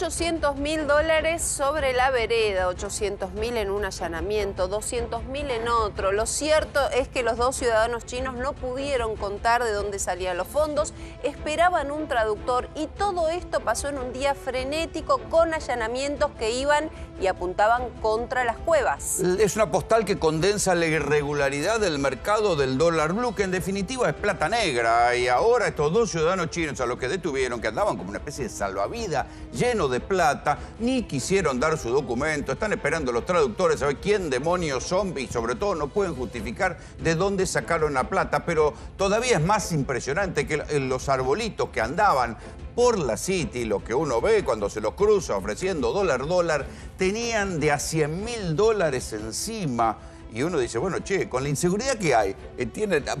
800 mil dólares sobre la vereda, 800 mil en un allanamiento, 200 mil en otro. Lo cierto es que los dos ciudadanos chinos no pudieron contar de dónde salían los fondos, esperaban un traductor y todo esto pasó en un día frenético con allanamientos que iban y apuntaban contra las cuevas. Es una postal que condensa la irregularidad del mercado del dólar blue, que en definitiva es plata negra. Y ahora estos dos ciudadanos chinos a los que detuvieron, que andaban como una especie de salvavidas lleno de plata, ni quisieron dar su documento, están esperando los traductores a ver quién demonios son y sobre todo no pueden justificar de dónde sacaron la plata, pero todavía es más impresionante que los arbolitos que andaban por la City, lo que uno ve cuando se los cruza ofreciendo dólar, dólar, tenían de a 100 mil dólares encima. Y uno dice, bueno, che, con la inseguridad que hay, eh,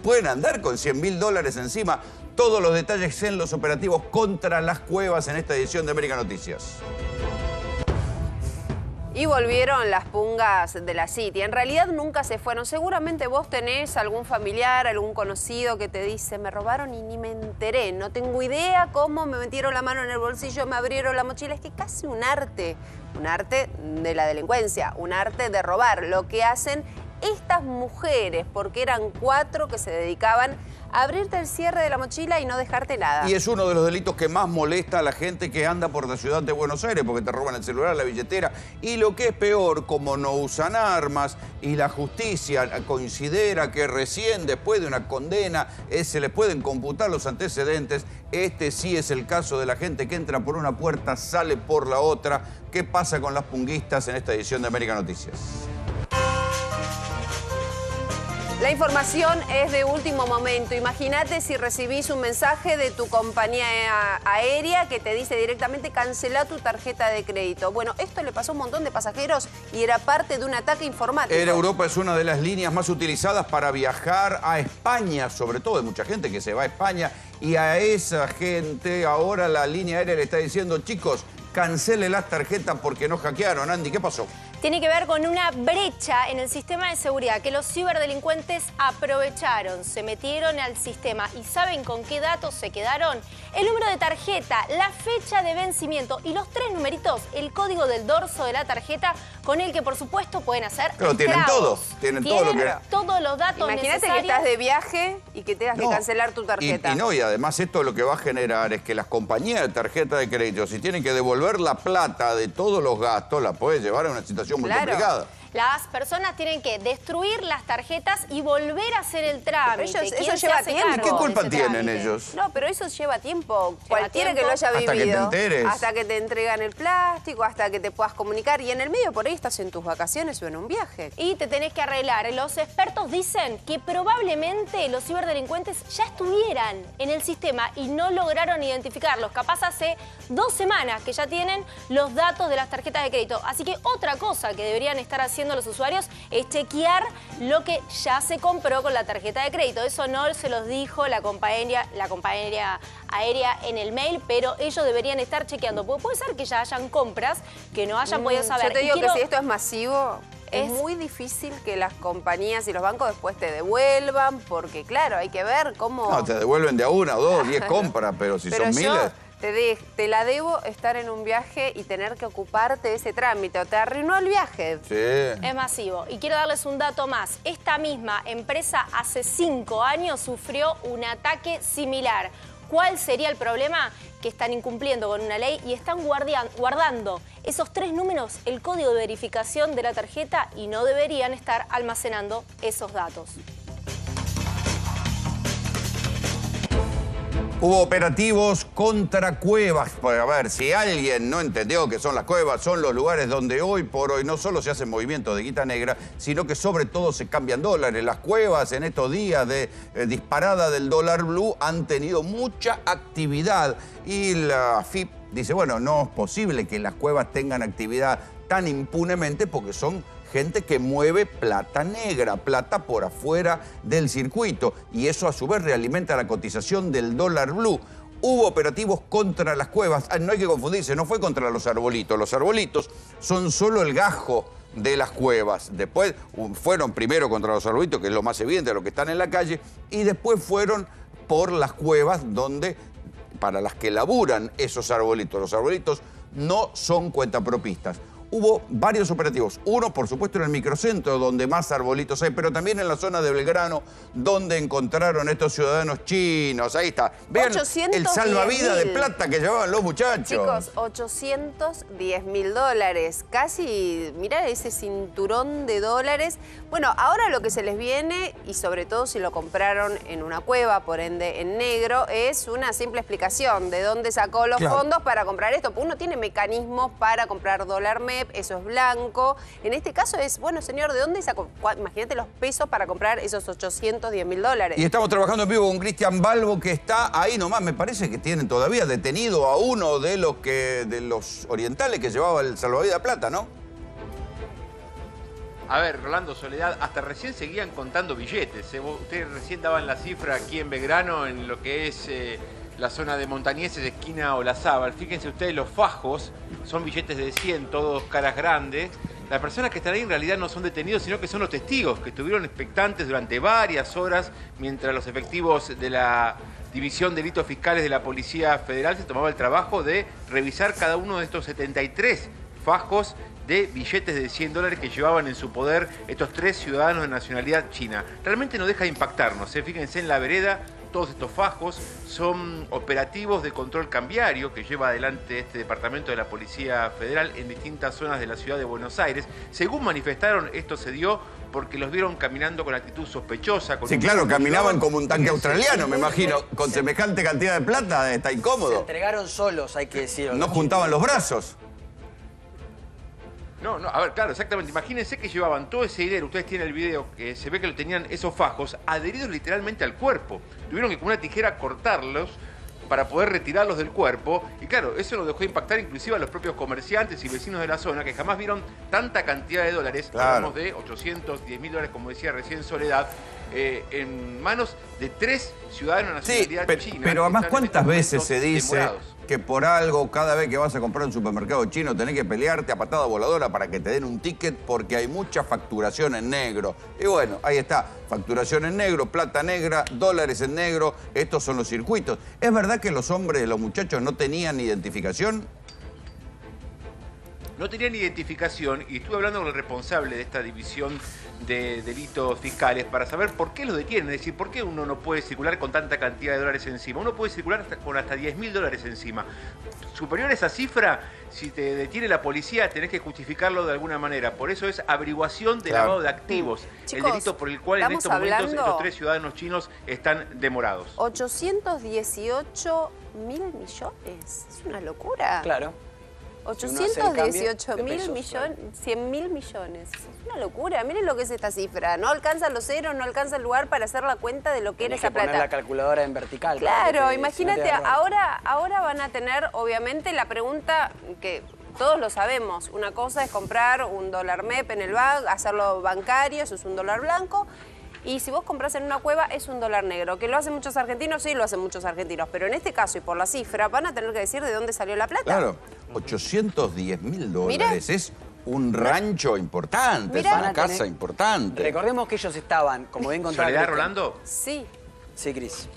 pueden andar con 100 mil dólares encima. Todos los detalles en los operativos contra las cuevas en esta edición de América Noticias. Y volvieron las pungas de la City. En realidad nunca se fueron. Seguramente vos tenés algún familiar, algún conocido que te dice, me robaron y ni me enteré. No tengo idea cómo me metieron la mano en el bolsillo, me abrieron la mochila. Es que casi un arte, un arte de la delincuencia, un arte de robar. Lo que hacen estas mujeres, porque eran cuatro que se dedicaban abrirte el cierre de la mochila y no dejarte nada. Y es uno de los delitos que más molesta a la gente que anda por la ciudad de Buenos Aires, porque te roban el celular, la billetera. Y lo que es peor, como no usan armas y la justicia considera que recién después de una condena eh, se les pueden computar los antecedentes, este sí es el caso de la gente que entra por una puerta, sale por la otra. ¿Qué pasa con las punguistas en esta edición de América Noticias? La información es de último momento. Imagínate si recibís un mensaje de tu compañía aérea que te dice directamente cancela tu tarjeta de crédito. Bueno, esto le pasó a un montón de pasajeros y era parte de un ataque informático. Europa es una de las líneas más utilizadas para viajar a España, sobre todo hay mucha gente que se va a España y a esa gente ahora la línea aérea le está diciendo, chicos, cancele las tarjetas porque nos hackearon. Andy, ¿qué pasó? tiene que ver con una brecha en el sistema de seguridad que los ciberdelincuentes aprovecharon, se metieron al sistema y ¿saben con qué datos se quedaron? El número de tarjeta, la fecha de vencimiento y los tres numeritos, el código del dorso de la tarjeta con el que por supuesto pueden hacer Pero tienen todos, tienen, todo lo que... todos los datos Imagínate que estás de viaje y que tengas que cancelar tu tarjeta. Y, no, y además esto lo que va a generar es que las compañías de tarjeta de crédito, si tienen que devolver la plata de todos los gastos, la puede llevar a una situación muy complicada. Las personas tienen que destruir las tarjetas y volver a hacer el trámite. eso lleva tiempo. ¿Y qué culpa tienen ellos? No, pero eso lleva tiempo. Cualquiera que lo haya vivido. Hasta que te enteres. Hasta que te entregan el plástico, hasta que te puedas comunicar. Y en el medio por ahí estás en tus vacaciones o en un viaje. Y te tenés que arreglar. Los expertos dicen que probablemente los ciberdelincuentes ya estuvieran en el sistema y no lograron identificarlos. Capaz hace dos semanas que ya tienen los datos de las tarjetas de crédito. Así que otra cosa que deberían estar haciendo los usuarios es chequear lo que ya se compró con la tarjeta de crédito. Eso no se los dijo la compañía, la compañía aérea en el mail, pero ellos deberían estar chequeando. Porque puede ser que ya hayan compras que no hayan podido mm, saber. Yo te digo que si esto es masivo, es muy difícil que las compañías y los bancos después te devuelvan, porque claro, hay que ver cómo... No, te devuelven de a una o dos, diez compras, pero si son miles te, la debo estar en un viaje y tener que ocuparte de ese trámite. O te arruinó el viaje. Sí. Es masivo. Y quiero darles un dato más. Esta misma empresa hace cinco años sufrió un ataque similar. ¿Cuál sería el problema? Que están incumpliendo con una ley y están guardando esos tres números, el código de verificación de la tarjeta y no deberían estar almacenando esos datos. Hubo operativos contra cuevas. Pues a ver, si alguien no entendió que son las cuevas, son los lugares donde hoy por hoy no solo se hacen movimientos de guita negra, sino que sobre todo se cambian dólares. Las cuevas en estos días de eh, disparada del dólar blue han tenido mucha actividad y la FIP dice, bueno, no es posible que las cuevas tengan actividad tan impunemente porque son gente que mueve plata negra, plata por afuera del circuito, y eso a su vez realimenta la cotización del dólar blue. Hubo operativos contra las cuevas, ah, no hay que confundirse, no fue contra los arbolitos, los arbolitos son solo el gajo de las cuevas. Después fueron primero contra los arbolitos, que es lo más evidente, lo que están en la calle, y después fueron por las cuevas donde, para las que laburan esos arbolitos. Los arbolitos no son cuentapropistas. Hubo varios operativos. Uno, por supuesto, en el microcentro, donde más arbolitos hay, pero también en la zona de Belgrano, donde encontraron estos ciudadanos chinos. Ahí está. Vean el salvavidas de plata que llevaban los muchachos. Chicos, 810 mil dólares. Casi, mirá ese cinturón de dólares. Bueno, ahora lo que se les viene, y sobre todo si lo compraron en una cueva, por ende en negro, es una simple explicación de dónde sacó los fondos para comprar esto. Uno tiene mecanismos para comprar dólar eso es blanco. En este caso es, bueno, señor, ¿de dónde sacó? Imagínate los pesos para comprar esos 810 mil dólares. Y estamos trabajando en vivo con Cristian Balbo, que está ahí nomás. Me parece que tienen todavía detenido a uno de los, que, de los orientales que llevaba el salvavidas plata, ¿no? A ver, Rolando Soledad, hasta recién seguían contando billetes. ¿eh? Ustedes recién daban la cifra aquí en Belgrano, en lo que es... Eh, la zona de Montañeses, esquina Olazábal. Fíjense ustedes, los fajos son billetes de 100, todos caras grandes. Las personas que están ahí en realidad no son detenidos, sino que son los testigos, que estuvieron expectantes durante varias horas mientras los efectivos de la División de Delitos Fiscales de la Policía Federal se tomaba el trabajo de revisar cada uno de estos 73 fajos de billetes de 100 dólares que llevaban en su poder estos tres ciudadanos de nacionalidad china. Realmente no deja de impactarnos. ¿eh? Fíjense en la vereda todos estos fajos son operativos de control cambiario que lleva adelante este departamento de la Policía Federal en distintas zonas de la ciudad de Buenos Aires. Según manifestaron, esto se dio porque los vieron caminando con actitud sospechosa. sí, claro, caminaban como un tanque australiano, me imagino. Con semejante cantidad de plata está incómodo. Se entregaron solos, hay que decirlo. No juntaban los brazos. No, no, a ver, claro, exactamente. Imagínense que llevaban todo ese dinero, ustedes tienen el video, que se ve que lo tenían esos fajos adheridos literalmente al cuerpo. Tuvieron que con una tijera cortarlos para poder retirarlos del cuerpo. Y claro, eso nos dejó impactar inclusive a los propios comerciantes y vecinos de la zona que jamás vieron tanta cantidad de dólares, hablamos de 810 mil dólares, como decía recién Soledad, eh, en manos de tres ciudadanos nacionalidad sí, pero, Pero además, ¿cuántas veces se dice que por algo cada vez que vas a comprar un supermercado chino tenés que pelearte a patada voladora para que te den un ticket porque hay mucha facturación en negro. Y bueno, ahí está, facturación en negro, plata negra, dólares en negro, estos son los circuitos. ¿Es verdad que los hombres, los muchachos no tenían identificación? No tenían identificación y estuve hablando con el responsable de esta división de delitos fiscales para saber por qué lo detienen, es decir, por qué uno no puede circular con tanta cantidad de dólares encima. Uno puede circular con hasta 10 mil dólares encima. Superior a esa cifra, si te detiene la policía, tenés que justificarlo de alguna manera. Por eso es averiguación de lavado de activos, el delito por el cual en estos momentos estos tres ciudadanos chinos están demorados. 818 mil millones, es una locura. Claro. 818 mil millones, 100 mil millones. Es una locura. Miren lo que es esta cifra. No alcanza los ceros, no alcanza el lugar para hacer la cuenta de lo que era esa plata. la calculadora en vertical. Claro, imagínate, ahora, ahora van a tener, obviamente, la pregunta que todos lo sabemos. Una cosa es comprar un dólar MEP en el banco, hacerlo bancario, eso es un dólar blanco. Y si vos compras en una cueva es un dólar negro. ¿Que lo hacen muchos argentinos? Sí, lo hacen muchos argentinos. Pero en este caso y por la cifra van a tener que decir de dónde salió la plata. Claro, 810 mil dólares. Es un rancho importante, es una casa importante. Recordemos que ellos estaban, como bien contaron... ¿Soledad Rolando? Sí. Sí, Cris.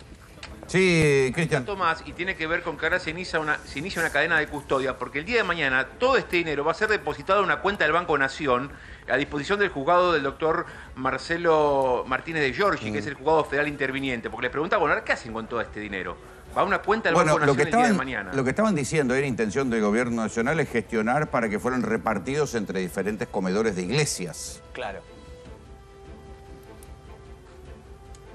Sí, Cristian. Tomás, y tiene que ver con que ahora se inicia, una, se inicia una cadena de custodia, porque el día de mañana todo este dinero va a ser depositado en una cuenta del Banco Nación a disposición del juzgado del doctor Marcelo Martínez de Giorgi, que es el juzgado federal interviniente, porque les preguntaba, bueno, ¿qué hacen con todo este dinero? Va a una cuenta del Banco Nación el día de mañana. Lo que estaban diciendo era intención del gobierno nacional es gestionar para que fueran repartidos entre diferentes comedores de iglesias. Claro.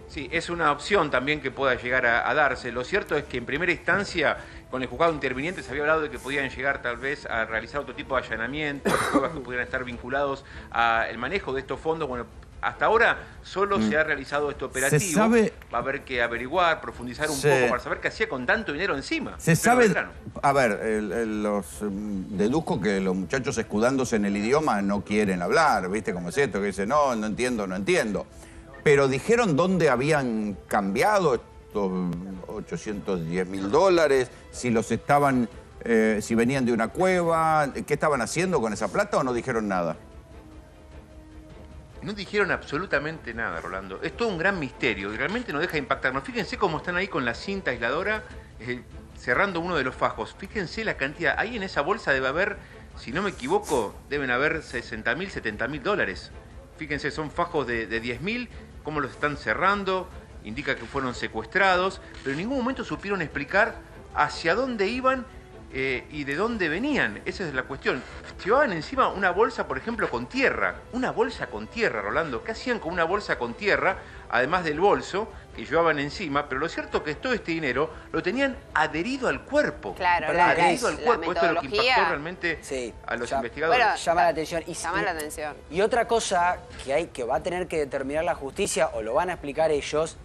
Sí, es una opción también que pueda llegar a, darse. Lo cierto es que en primera instancia, con el juzgado interviniente se había hablado de que podían llegar tal vez a realizar otro tipo de allanamientos, pruebas que pudieran estar vinculados al manejo de estos fondos. Bueno, hasta ahora solo se ha realizado este operativo. Va a haber que averiguar, profundizar un poco para saber qué hacía con tanto dinero encima. Se sabe. A ver, los mm, deduzco que los muchachos escudándose en el idioma no quieren hablar, ¿viste? Como es esto, que dice, no, no entiendo, no entiendo. Pero dijeron dónde habían cambiado estos 810 mil dólares, si los estaban, eh, si venían de una cueva, qué estaban haciendo con esa plata o no dijeron nada. No dijeron absolutamente nada, Rolando. Es todo un gran misterio y realmente nos deja impactarnos. Fíjense cómo están ahí con la cinta aisladora. Eh, cerrando uno de los fajos. Fíjense la cantidad. Ahí en esa bolsa debe haber, si no me equivoco, deben haber 60 mil, 70 mil dólares. Fíjense, son fajos de, de 10 mil, cómo los están cerrando, indica que fueron secuestrados, pero en ningún momento supieron explicar hacia dónde iban eh, y de dónde venían. Esa es la cuestión. Llevaban encima una bolsa, por ejemplo, con tierra. Una bolsa con tierra, Rolando. ¿Qué hacían con una bolsa con tierra, además del bolso que llevaban encima? Pero lo cierto es que todo este dinero lo tenían adherido al cuerpo. Claro, la, adherido la- al la cuerpo. Esto es lo que impactó realmente Sí, a los ya- investigadores. Bueno, Llama la atención. Y, llama la atención. Y otra cosa que, hay, que va a tener que determinar la justicia, o lo van a explicar ellos,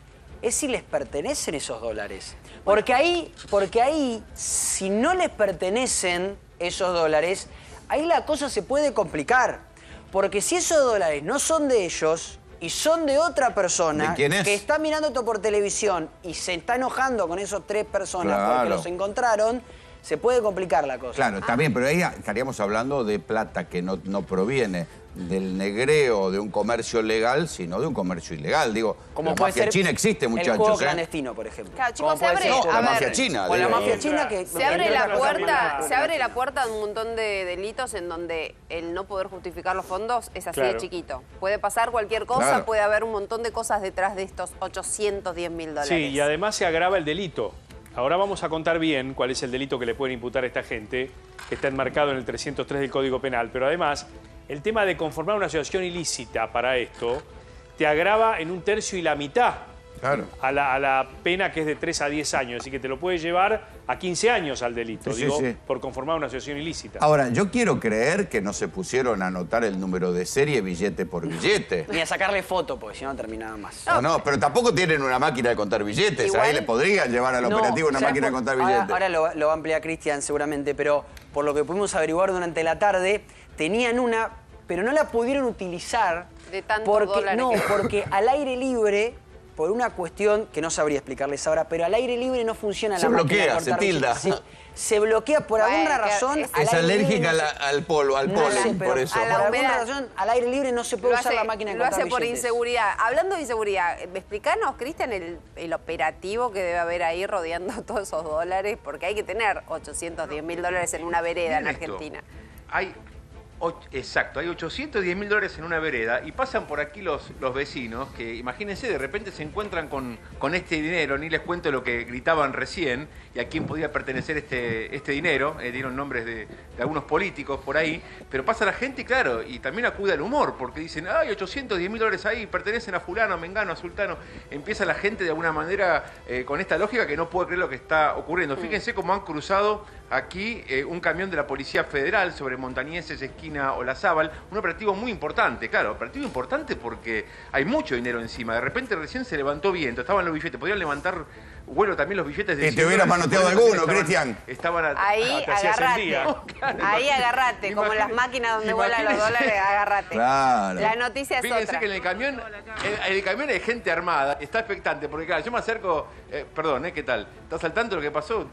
es si les pertenecen esos dólares. Porque ahí, porque ahí, si no les pertenecen esos dólares, ahí la cosa se puede complicar. Porque si esos dólares no son de ellos y son de otra persona ¿De quién es? que está mirando esto por televisión y se está enojando con esos tres personas porque los encontraron, se puede complicar la cosa. Claro, bien, pero ahí estaríamos hablando de plata que no, no proviene del negreo de un comercio legal, sino de un comercio ilegal. Digo, Como la puede mafia ser china existe, El juego muchachos. ¿eh? clandestino, por ejemplo. Claro, chicos, se abre- No, la ver, mafia china. O la mafia china que... Se abre la puerta, se abre la puerta a un montón de delitos en donde el no poder justificar los fondos es así de chiquito. Puede pasar cualquier cosa, Claro. puede haber un montón de cosas detrás de estos 810 mil dólares. Sí, y además se agrava el delito. Ahora vamos a contar bien cuál es el delito que le pueden imputar a esta gente, que está enmarcado en el 303 del Código Penal. Pero además, el tema de conformar una asociación ilícita para esto te agrava en un tercio y la mitad Claro. a la, a la pena que es de 3 a 10 años. Así que te lo puede llevar a 15 años al delito, Sí, sí, digo, sí. por conformar una asociación ilícita. Ahora, yo quiero creer que no se pusieron a anotar el número de serie billete por billete. Ni a sacarle foto, porque si no terminaba más. No, no, pero tampoco tienen una máquina de contar billetes. Igual- Ahí le podrían llevar al No, operativo una ¿sabes máquina de contar ahora- billetes. Ahora, lo, lo va a ampliar Cristian seguramente, pero por lo que pudimos averiguar durante la tarde, tenían una, pero no la pudieron utilizar. De tantos porque, dólares No, que- porque al aire libre, por una cuestión que no sabría explicarles ahora, pero al aire libre no funciona Se la máquina de bloquea, cortar se tilda. Se, se bloquea por Bueno, alguna razón. es- al es aire libre alérgica no se- al polvo, al no polen, sé, por eso. a la por alguna razón, al aire libre no se puede Lo usar hace, la máquina de lo hace por billetes. inseguridad. Hablando de inseguridad, explícanos, Cristian, el, el operativo que debe haber ahí rodeando todos esos dólares, porque hay que tener 810 mil dólares en una vereda en. Argentina. Hay, exacto, hay 810 mil dólares en una vereda y pasan por aquí los, los vecinos que, imagínense, de repente se encuentran con, con este dinero, ni les cuento lo que gritaban recién y a quién podía pertenecer este, este dinero, eh, dieron nombres de, de algunos políticos por ahí, pero pasa la gente, y claro, y también acude al humor, porque dicen, ay, 810 mil dólares ahí, pertenecen a fulano, a mengano, a sultano. Empieza la gente de alguna manera eh, con esta lógica que no puede creer lo que está ocurriendo. Fíjense cómo han cruzado aquí eh, un camión de la Policía Federal sobre Montañeses, esquina Olazábal, un operativo muy importante, claro, operativo importante porque hay mucho dinero encima. De repente recién se levantó viento, estaban los billetes, podrían levantar vuelo también los billetes de Y te 100 hubieras manoteado 50 alguno, Cristian. Estaban a- Ahí el agarrate. día. Ahí agarrate, como las máquinas donde vuelan los dólares, agarrate. Claro. La noticia es Fíjense otra. que en el camión, en, en el camión hay gente armada, está expectante, porque claro, yo me acerco, eh, perdón, ¿eh? ¿Qué tal? ¿Estás al tanto de lo que pasó?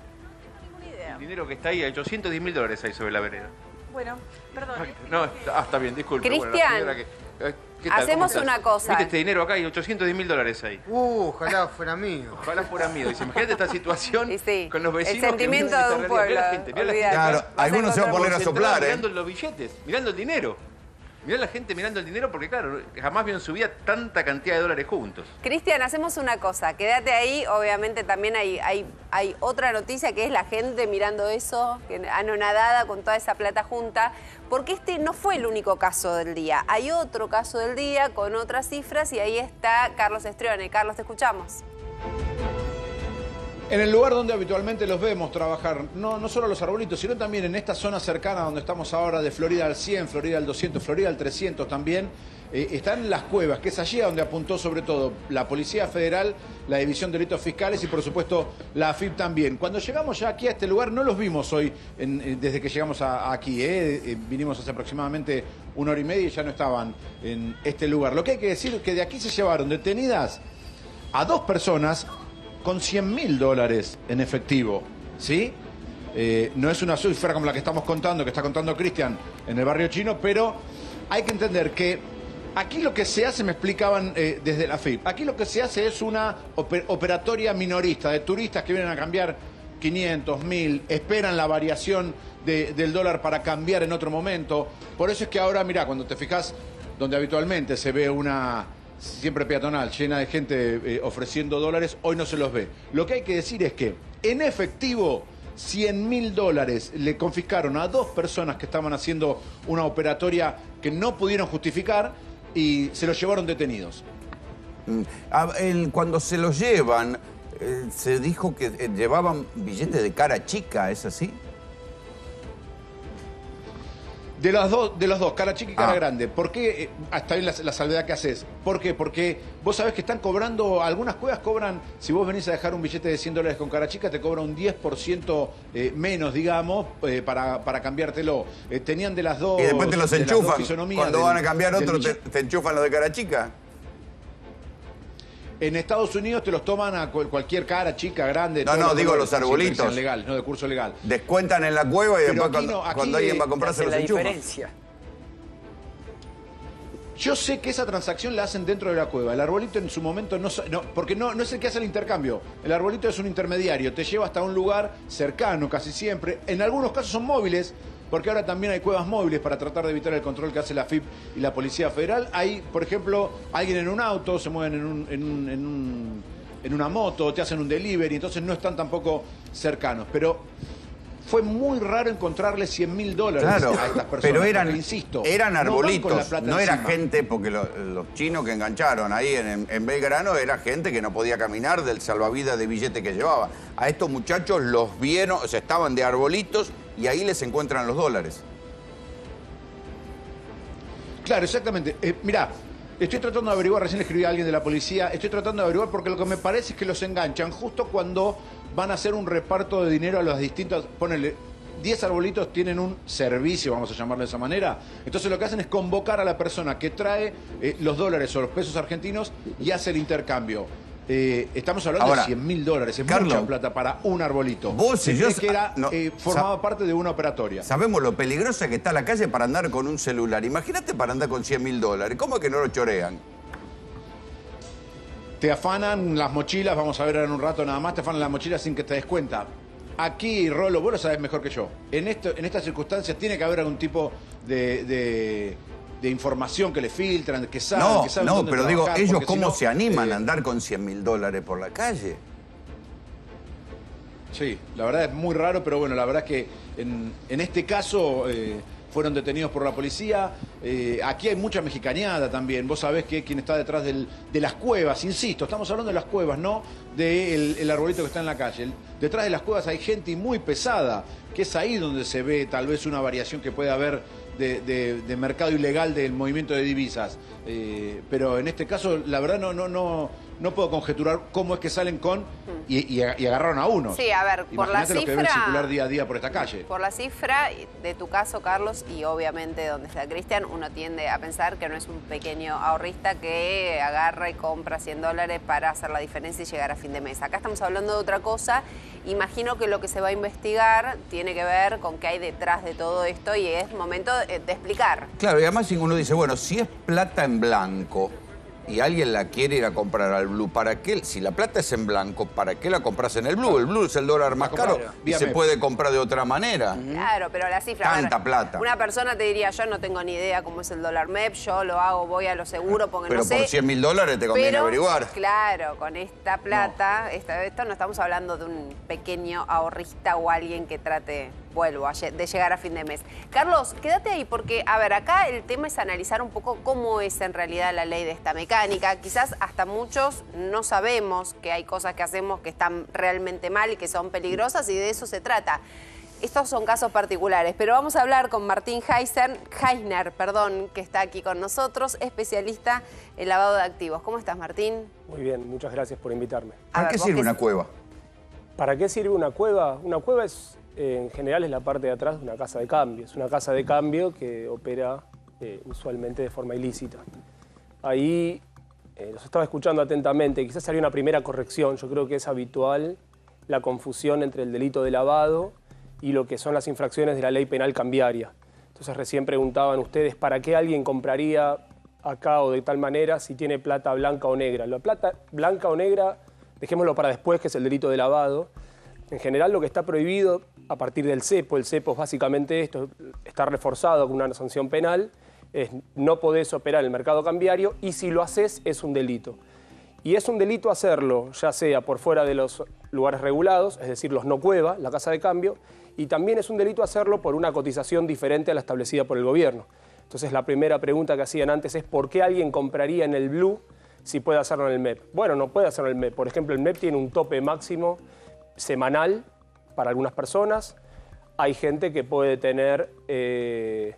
El dinero que está ahí, 810 mil dólares ahí sobre la vereda. Bueno, perdón. No, está- ah, está bien, disculpe. Bueno, la Cristian, eh, ¿qué tal? hacemos ¿Cómo estás? una cosa. ¿Viste este dinero acá? Hay 810 mil dólares ahí. Uh, ojalá fuera mío. Ojalá fuera mío. Dice, imagínate esta situación Y sí, con los el vecinos. que sentimiento de un realidad. Mirá la pueblo, gente, mirá la olvídate. gente. Claro, Vas a algunos se va a encontrar poner a soplar, ¿eh? Mirando los billetes, mirando el dinero. Mirá la gente mirando el dinero porque, claro, jamás vio en su vida tanta cantidad de dólares juntos. Cristian, hacemos una cosa, quédate ahí, obviamente también hay, hay, otra noticia que es la gente mirando eso, anonadada con toda esa plata junta, porque este no fue el único caso del día, hay otro caso del día con otras cifras y ahí está Carlos Estrione. Carlos, te escuchamos. En el lugar donde habitualmente los vemos trabajar, no, solo los arbolitos, sino también en esta zona cercana donde estamos ahora, de Florida al 100, Florida al 200, Florida al 300 también, eh, están las cuevas, que es allí a donde apuntó sobre todo la Policía Federal, la División de Delitos Fiscales y por supuesto la AFIP también. Cuando llegamos ya aquí a este lugar, no los vimos hoy eh, desde que llegamos aquí, eh, vinimos hace aproximadamente una hora y media y ya no estaban en este lugar. Lo que hay que decir es que de aquí se llevaron detenidas a dos personas con 100 mil dólares en efectivo, ¿sí? Eh, no es una cifra como la que estamos contando, que está contando Cristian en el barrio chino, pero hay que entender que aquí lo que se hace, me explicaban eh, desde la FIP, aquí lo que se hace es una oper- operatoria minorista de turistas que vienen a cambiar 500, 1000, esperan la variación de- del dólar para cambiar en otro momento. Por eso es que ahora, mira, cuando te fijas, donde habitualmente se ve una siempre peatonal, llena de gente eh, ofreciendo dólares, hoy no se los ve. Lo que hay que decir es que en efectivo 100 mil dólares le confiscaron a dos personas que estaban haciendo una operatoria que no pudieron justificar y se los llevaron detenidos. Mm, cuando se los llevan, eh, se dijo que eh, llevaban billetes de cara chica, ¿es así? De los dos, de los dos, cara chica y cara Ah. grande. ¿Por qué? eh, ah, está bien la, la salvedad que haces. ¿Por qué? Porque vos sabés que están cobrando, algunas cuevas cobran, si vos venís a dejar un billete de 100 dólares con cara chica, te cobra un 10% eh, menos, digamos, eh, para, para cambiártelo. Eh, tenían de las dos. Y después te los de enchufan. Cuando del- van a cambiar otro, te, te enchufan los de cara chica. En Estados Unidos te los toman a cual- cualquier cara, chica, grande. No, no, digo los arbolitos. legales, no de curso legal. Descuentan en la cueva y Pero después aquí cuando, no, aquí cuando alguien va a comprar se Hace los la diferencia. Yo sé que esa transacción la hacen dentro de la cueva. El arbolito en su momento no, no porque no, no es el que hace el intercambio. El arbolito es un intermediario, te lleva hasta un lugar cercano casi siempre. En algunos casos son móviles, porque ahora también hay cuevas móviles para tratar de evitar el control que hace la FIP y la Policía Federal. Hay, por ejemplo, alguien en un auto, se mueven en, un- en un- en un- en una moto, te hacen un delivery, entonces no están tampoco cercanos. Pero fue muy raro encontrarle 100 mil dólares Claro, a estas personas. pero eran, porque, insisto, eran arbolitos, no era gente, porque lo- los chinos que engancharon ahí en, en Belgrano era gente que no podía caminar del salvavidas de billete que llevaba. A estos muchachos los vieron, o sea, estaban de arbolitos y ahí les encuentran los dólares. Claro, exactamente. Eh, mirá, estoy tratando de averiguar, recién escribí a alguien de la policía, estoy tratando de averiguar porque lo que me parece es que los enganchan justo cuando van a hacer un reparto de dinero a las distintas, ponele, 10 arbolitos tienen un servicio, vamos a llamarlo de esa manera. Entonces lo que hacen es convocar a la persona que trae eh, los dólares o los pesos argentinos y hace el intercambio. Eh, estamos hablando Ahora, de 100 mil dólares, es Carlos, mucha plata para un arbolito. vos y yo- que era, no, eh, formaba parte de una operatoria. Sabemos lo peligrosa que está la calle para andar con un celular. Imagínate para andar con 100 mil dólares. ¿Cómo es que no lo chorean? Te afanan las mochilas, vamos a ver en un rato nada más, te afanan las mochilas sin que te des cuenta. Aquí, Rolo, vos lo sabés mejor que yo. En, esto, en estas circunstancias tiene que haber algún tipo de, de- de información que le filtran, que saben, No, que saben no, dónde pero digo, ellos si cómo no, se animan eh, a andar con 100 mil dólares por la calle. Sí, la verdad es muy raro, pero bueno, la verdad es que en, en este caso eh, fueron detenidos por la policía. Eh, aquí hay mucha mexicaneada también. Vos sabés que quien está detrás del- de las cuevas, insisto, estamos hablando de las cuevas, no del el arbolito que está en la calle. El- detrás de las cuevas hay gente muy pesada, que es ahí donde se ve tal vez una variación que puede haber de, de- de mercado ilegal del movimiento de divisas. Eh, pero en este caso, la verdad, no, no, no, no puedo conjeturar cómo es que salen con y, y- y agarraron a uno. Sí, a ver, por la Imagínate los que deben cifra- circular día a día por esta calle. Por la cifra de tu caso, Carlos, y obviamente donde está Cristian, uno tiende a pensar que no es un pequeño ahorrista que agarra y compra 100 dólares para hacer la diferencia y llegar a fin de mes. Acá estamos hablando de otra cosa. Imagino que lo que se va a investigar tiene que ver con qué hay detrás de todo esto y es momento de, de explicar. Claro, y además si uno dice, bueno, si es plata en blanco y alguien la quiere ir a comprar al blue, ¿para qué? Si la plata es en blanco, ¿para qué la compras en el blue? El blue es el dólar más caro y se puede comprar de otra manera. Claro, pero la cifra... ver, Tanta plata. Una persona te diría, yo no tengo ni idea cómo es el dólar MEP, yo lo hago, voy a lo seguro porque Pero no sé... por 100 mil dólares te conviene Pero, averiguar. Claro, con esta plata, esta- esto no estamos hablando de un pequeño ahorrista o alguien que trate, vuelvo, a de llegar a fin de mes. Carlos, quédate ahí porque, a ver, acá el tema es analizar un poco cómo es en realidad la ley de esta mecánica. Quizás hasta muchos no sabemos que hay cosas que hacemos que están realmente mal y que son peligrosas y de eso se trata. Estos son casos particulares, pero vamos a hablar con Martín Heisner, Heisner, perdón, que está aquí con nosotros, especialista en lavado de activos. ¿Cómo estás, Martín? Muy bien, muchas gracias por invitarme. A ¿Para qué sirve una cueva? ¿Para qué sirve una cueva? Una cueva es, en general, es la parte de atrás de una casa de cambio. Es una casa de cambio que opera eh, usualmente de forma ilícita. Ahí eh, los estaba escuchando atentamente. Quizás haría una primera corrección. Yo creo que es habitual la confusión entre el delito de lavado y lo que son las infracciones de la ley penal cambiaria. Entonces recién preguntaban ustedes, ¿para qué alguien compraría acá o de tal manera si tiene plata blanca o negra? La plata blanca o negra, dejémoslo para después, que es el delito de lavado. En general lo que está prohibido a partir del cepo, el cepo es básicamente esto, está reforzado con una sanción penal, es no podés operar el mercado cambiario y si lo haces es un delito. Y es un delito hacerlo, ya sea por fuera de los lugares regulados, es decir, los no cueva, la casa de cambio, y también es un delito hacerlo por una cotización diferente a la establecida por el gobierno. Entonces la primera pregunta que hacían antes es ¿por qué alguien compraría en el Blue si puede hacerlo en el MEP? Bueno, no puede hacerlo en el MEP. Por ejemplo, el MEP tiene un tope máximo semanal para algunas personas. Hay gente que puede tener... eh,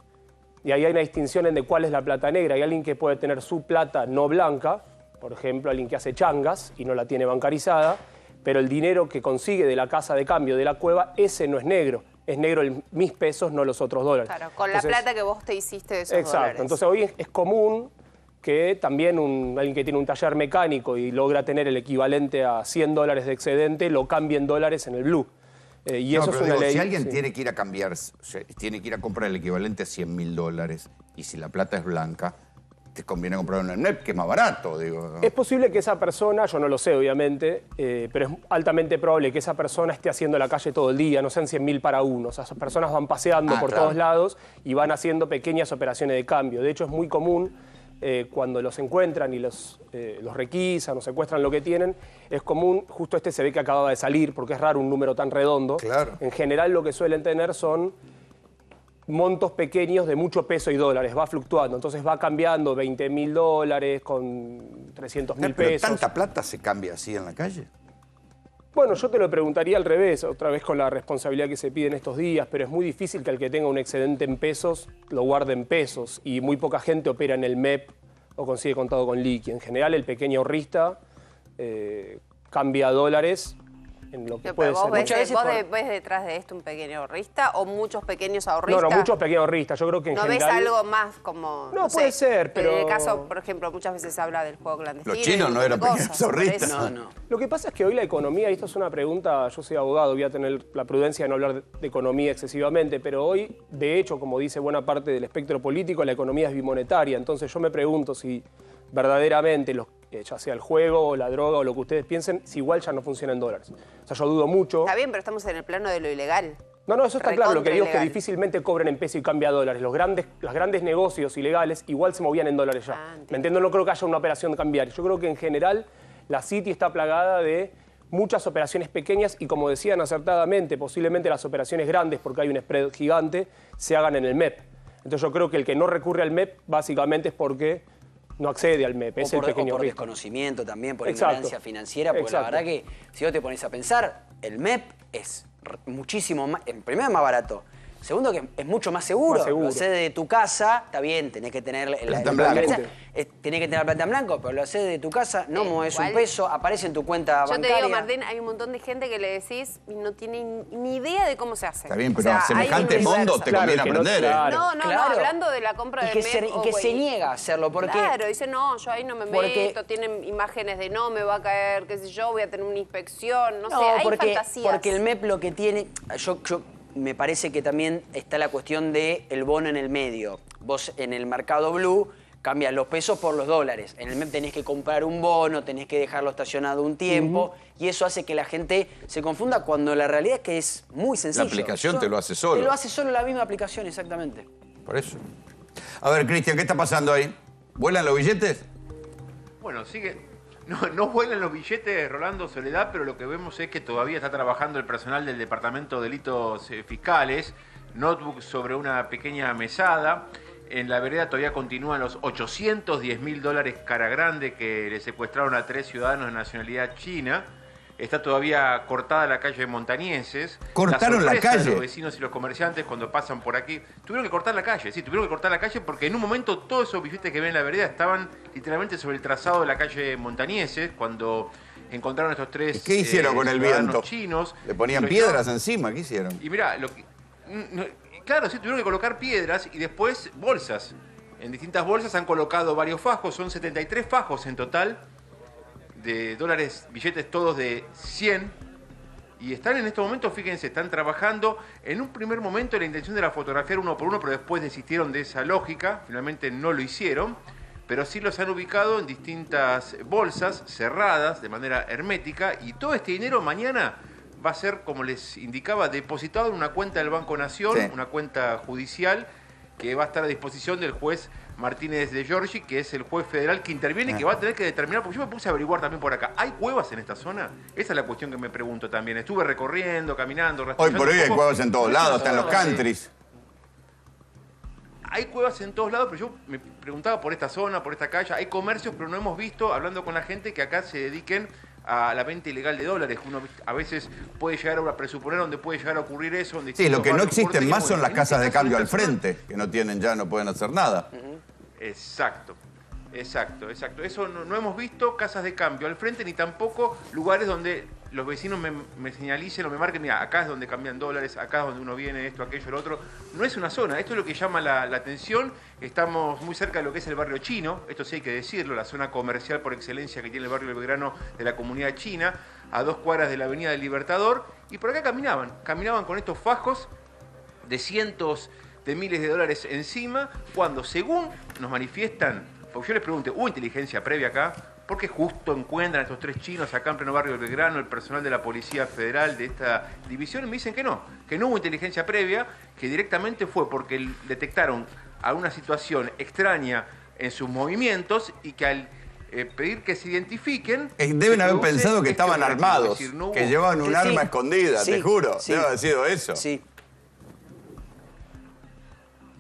y ahí hay una distinción en de cuál es la plata negra. Hay alguien que puede tener su plata no blanca, por ejemplo, alguien que hace changas y no la tiene bancarizada, pero el dinero que consigue de la casa de cambio de la cueva, ese no es negro. Es negro el, mis pesos, no los otros dólares. Claro, con la Entonces, plata que vos te hiciste de esos Exacto. dólares. Entonces hoy es, es común que también un- alguien que tiene un taller mecánico y logra tener el equivalente a 100 dólares de excedente, lo cambie en dólares en el blue. Eh, y No, eso pero es una digo, ley. Si alguien sí. tiene que ir a cambiar, tiene que ir a comprar el equivalente a 100 mil dólares, y si la plata es blanca, te conviene comprarlo en el NEP, que es más barato, digo. Es posible que esa persona, yo no lo sé obviamente, eh, pero es altamente probable que esa persona esté haciendo la calle todo el día, no sean 100.000 para uno. O sea, esas personas van paseando Ah, por claro. todos lados y van haciendo pequeñas operaciones de cambio. De hecho, es muy común eh, cuando los encuentran y los, eh, los requisan o secuestran lo que tienen, es común, justo este se ve que acababa de salir, porque es raro un número tan redondo. Claro. En general lo que suelen tener son montos pequeños de mucho peso y dólares, va fluctuando, entonces va cambiando 20 mil dólares con 300 mil pesos. tanta plata se cambia así en la calle. Bueno, yo te lo preguntaría al revés, otra vez con la responsabilidad que se pide en estos días, pero es muy difícil que el que tenga un excedente en pesos lo guarde en pesos y muy poca gente opera en el MEP o consigue contado con liqui. En general, el pequeño ahorrista eh, cambia dólares en lo que Pero puede vos, ser. ves, Muchas veces vos por- de- ves detrás de esto un pequeño ahorrista o muchos pequeños No, ahorristas. no, muchos pequeños ahorristas. Yo creo que en ¿No ves algo más como.? No, puede ser, pero- En el caso, por ejemplo, muchas veces se habla del juego clandestino. Los chinos no eran pequeños ahorristas. No, no. Lo que pasa es que hoy la economía, y esto es una pregunta, yo soy abogado, voy a tener la prudencia de no hablar de economía excesivamente, pero hoy, de hecho, como dice buena parte del espectro político, la economía es bimonetaria. Entonces yo me pregunto si verdaderamente, los, eh, ya sea el juego o la droga o lo que ustedes piensen, si igual ya no funciona en dólares. O sea, yo dudo mucho. Está bien, pero estamos en el plano de lo ilegal. No, no, eso está claro. Lo que digo es que difícilmente cobren en peso y cambia a dólares. Los grandes, los grandes negocios ilegales igual se movían en dólares ya. Ah. ¿Me entiendo? No creo que haya una operación cambiaria. Yo creo que en general la City está plagada de muchas operaciones pequeñas y como decían acertadamente, posiblemente las operaciones grandes, porque hay un spread gigante, se hagan en el MEP. Entonces yo creo que el que no recurre al MEP básicamente es porque no accede al MEP. O Es por, el o pequeño por riesgo. desconocimiento también, por Exacto. ignorancia financiera, porque Exacto. la verdad que si vos te pones a pensar, el MEP es muchísimo más, en primero es más barato, segundo que es mucho más seguro, Más seguro. lo haces de tu casa, está bien, tenés que tener la, Plata en la- blanco. tenés que tener plata en blanco, pero lo haces de tu casa, no mueves un peso, aparece en tu cuenta Yo te bancaria. digo, Martín, hay un montón de gente que le decís y no tiene ni- idea de cómo se hace. Está bien, O pero sea, a hay semejante un mundo te Claro, conviene no- aprender, ¿eh? No, no, Claro. no, hablando de la compra y de que, se, MEP, y que se niega a hacerlo, porque Claro, dice, no, yo ahí no me Porque- meto, tienen imágenes de no, me va a caer, qué sé yo, voy a tener una inspección, no, No, sé, hay porque, fantasías. porque el MEP lo que tiene, yo, yo me parece que también está la cuestión de el bono en el medio. Vos en el mercado blue cambias los pesos por los dólares. En el MEP tenés que comprar un bono, tenés que dejarlo estacionado un tiempo y eso hace que la gente se confunda cuando la realidad es que es muy sencillo. aplicación So- te lo hace solo. Te lo hace solo la misma aplicación, exactamente. Por eso. A ver, Cristian, ¿qué está pasando ahí? ¿Vuelan los billetes? Bueno, sigue. No, no vuelan los billetes, Rolando Soledad, pero lo que vemos es que todavía está trabajando el personal del Departamento de Delitos eh, Fiscales, notebook sobre una pequeña mesada. En la vereda todavía continúan los 810 mil dólares cara grande que le secuestraron a tres ciudadanos de nacionalidad china. Está todavía cortada la calle de Montañeses. ¿Cortaron la de calle? los vecinos y los comerciantes cuando pasan por aquí. Tuvieron que cortar la calle, sí, tuvieron que cortar la calle porque en un momento todos esos billetes que ven en la vereda estaban literalmente sobre el trazado de la calle Montañeses cuando encontraron estos tres ¿Qué hicieron eh, con el viento? chinos. ¿Le ponían piedras encima? ¿Qué hicieron? Y mirá, lo que- mm, claro, sí, tuvieron que colocar piedras y después bolsas. En distintas bolsas han colocado varios fajos, son 73 fajos en total de dólares, billetes todos de 100 y están en estos momentos, fíjense, están trabajando. En un primer momento la intención era fotografiar uno por uno, pero después desistieron de esa lógica. Finalmente no lo hicieron. Pero sí los han ubicado en distintas bolsas cerradas de manera hermética. Y todo este dinero mañana va a ser, como les indicaba, depositado en una cuenta del Banco Nación, Sí. una cuenta judicial, que va a estar a disposición del juez Martínez de Giorgi, que es el juez federal que interviene y que va a tener que determinar, porque yo me puse a averiguar también por acá, ¿hay cuevas en esta zona? Esa es la cuestión que me pregunto también. Estuve recorriendo, caminando, Hoy por hoy hay cuevas en todos lados, hasta en los countries. hay cuevas en todos lados, pero yo me preguntaba por esta zona, por esta calle. Hay comercios, pero no hemos visto, hablando con la gente, que acá se dediquen a la venta ilegal de dólares. Uno a veces puede llegar a presuponer donde puede llegar a ocurrir eso. Sí, lo que no existen más son las en casas este de cambio al frente, que no tienen ya, no pueden hacer nada. Exacto. Exacto, exacto. Eso no, hemos visto casas de cambio al frente ni tampoco lugares donde los vecinos me, señalicen o me marquen, mira, acá es donde cambian dólares, acá es donde uno viene, esto, aquello, lo otro. No es una zona, esto es lo que llama la, la atención. Estamos muy cerca de lo que es el barrio chino, esto sí hay que decirlo, la zona comercial por excelencia que tiene el barrio Belgrano de la comunidad china, a dos cuadras de la avenida del Libertador, y por acá caminaban, caminaban con estos fajos de cientos de miles de dólares encima, cuando según nos manifiestan, porque yo les pregunté, ¿hubo inteligencia previa acá? ¿Por qué justo encuentran a estos tres chinos acá en pleno barrio del Belgrano, el personal de la Policía Federal de esta división? Y me dicen que no, que no hubo inteligencia previa, que directamente fue porque detectaron alguna situación extraña en sus movimientos y que al eh, pedir que se identifiquen... Deben se haber pensado que este estaban armados, es decir, no que llevaban un Sí, arma sí. escondida, Sí, te juro. sí. Debe haber sido eso. Sí.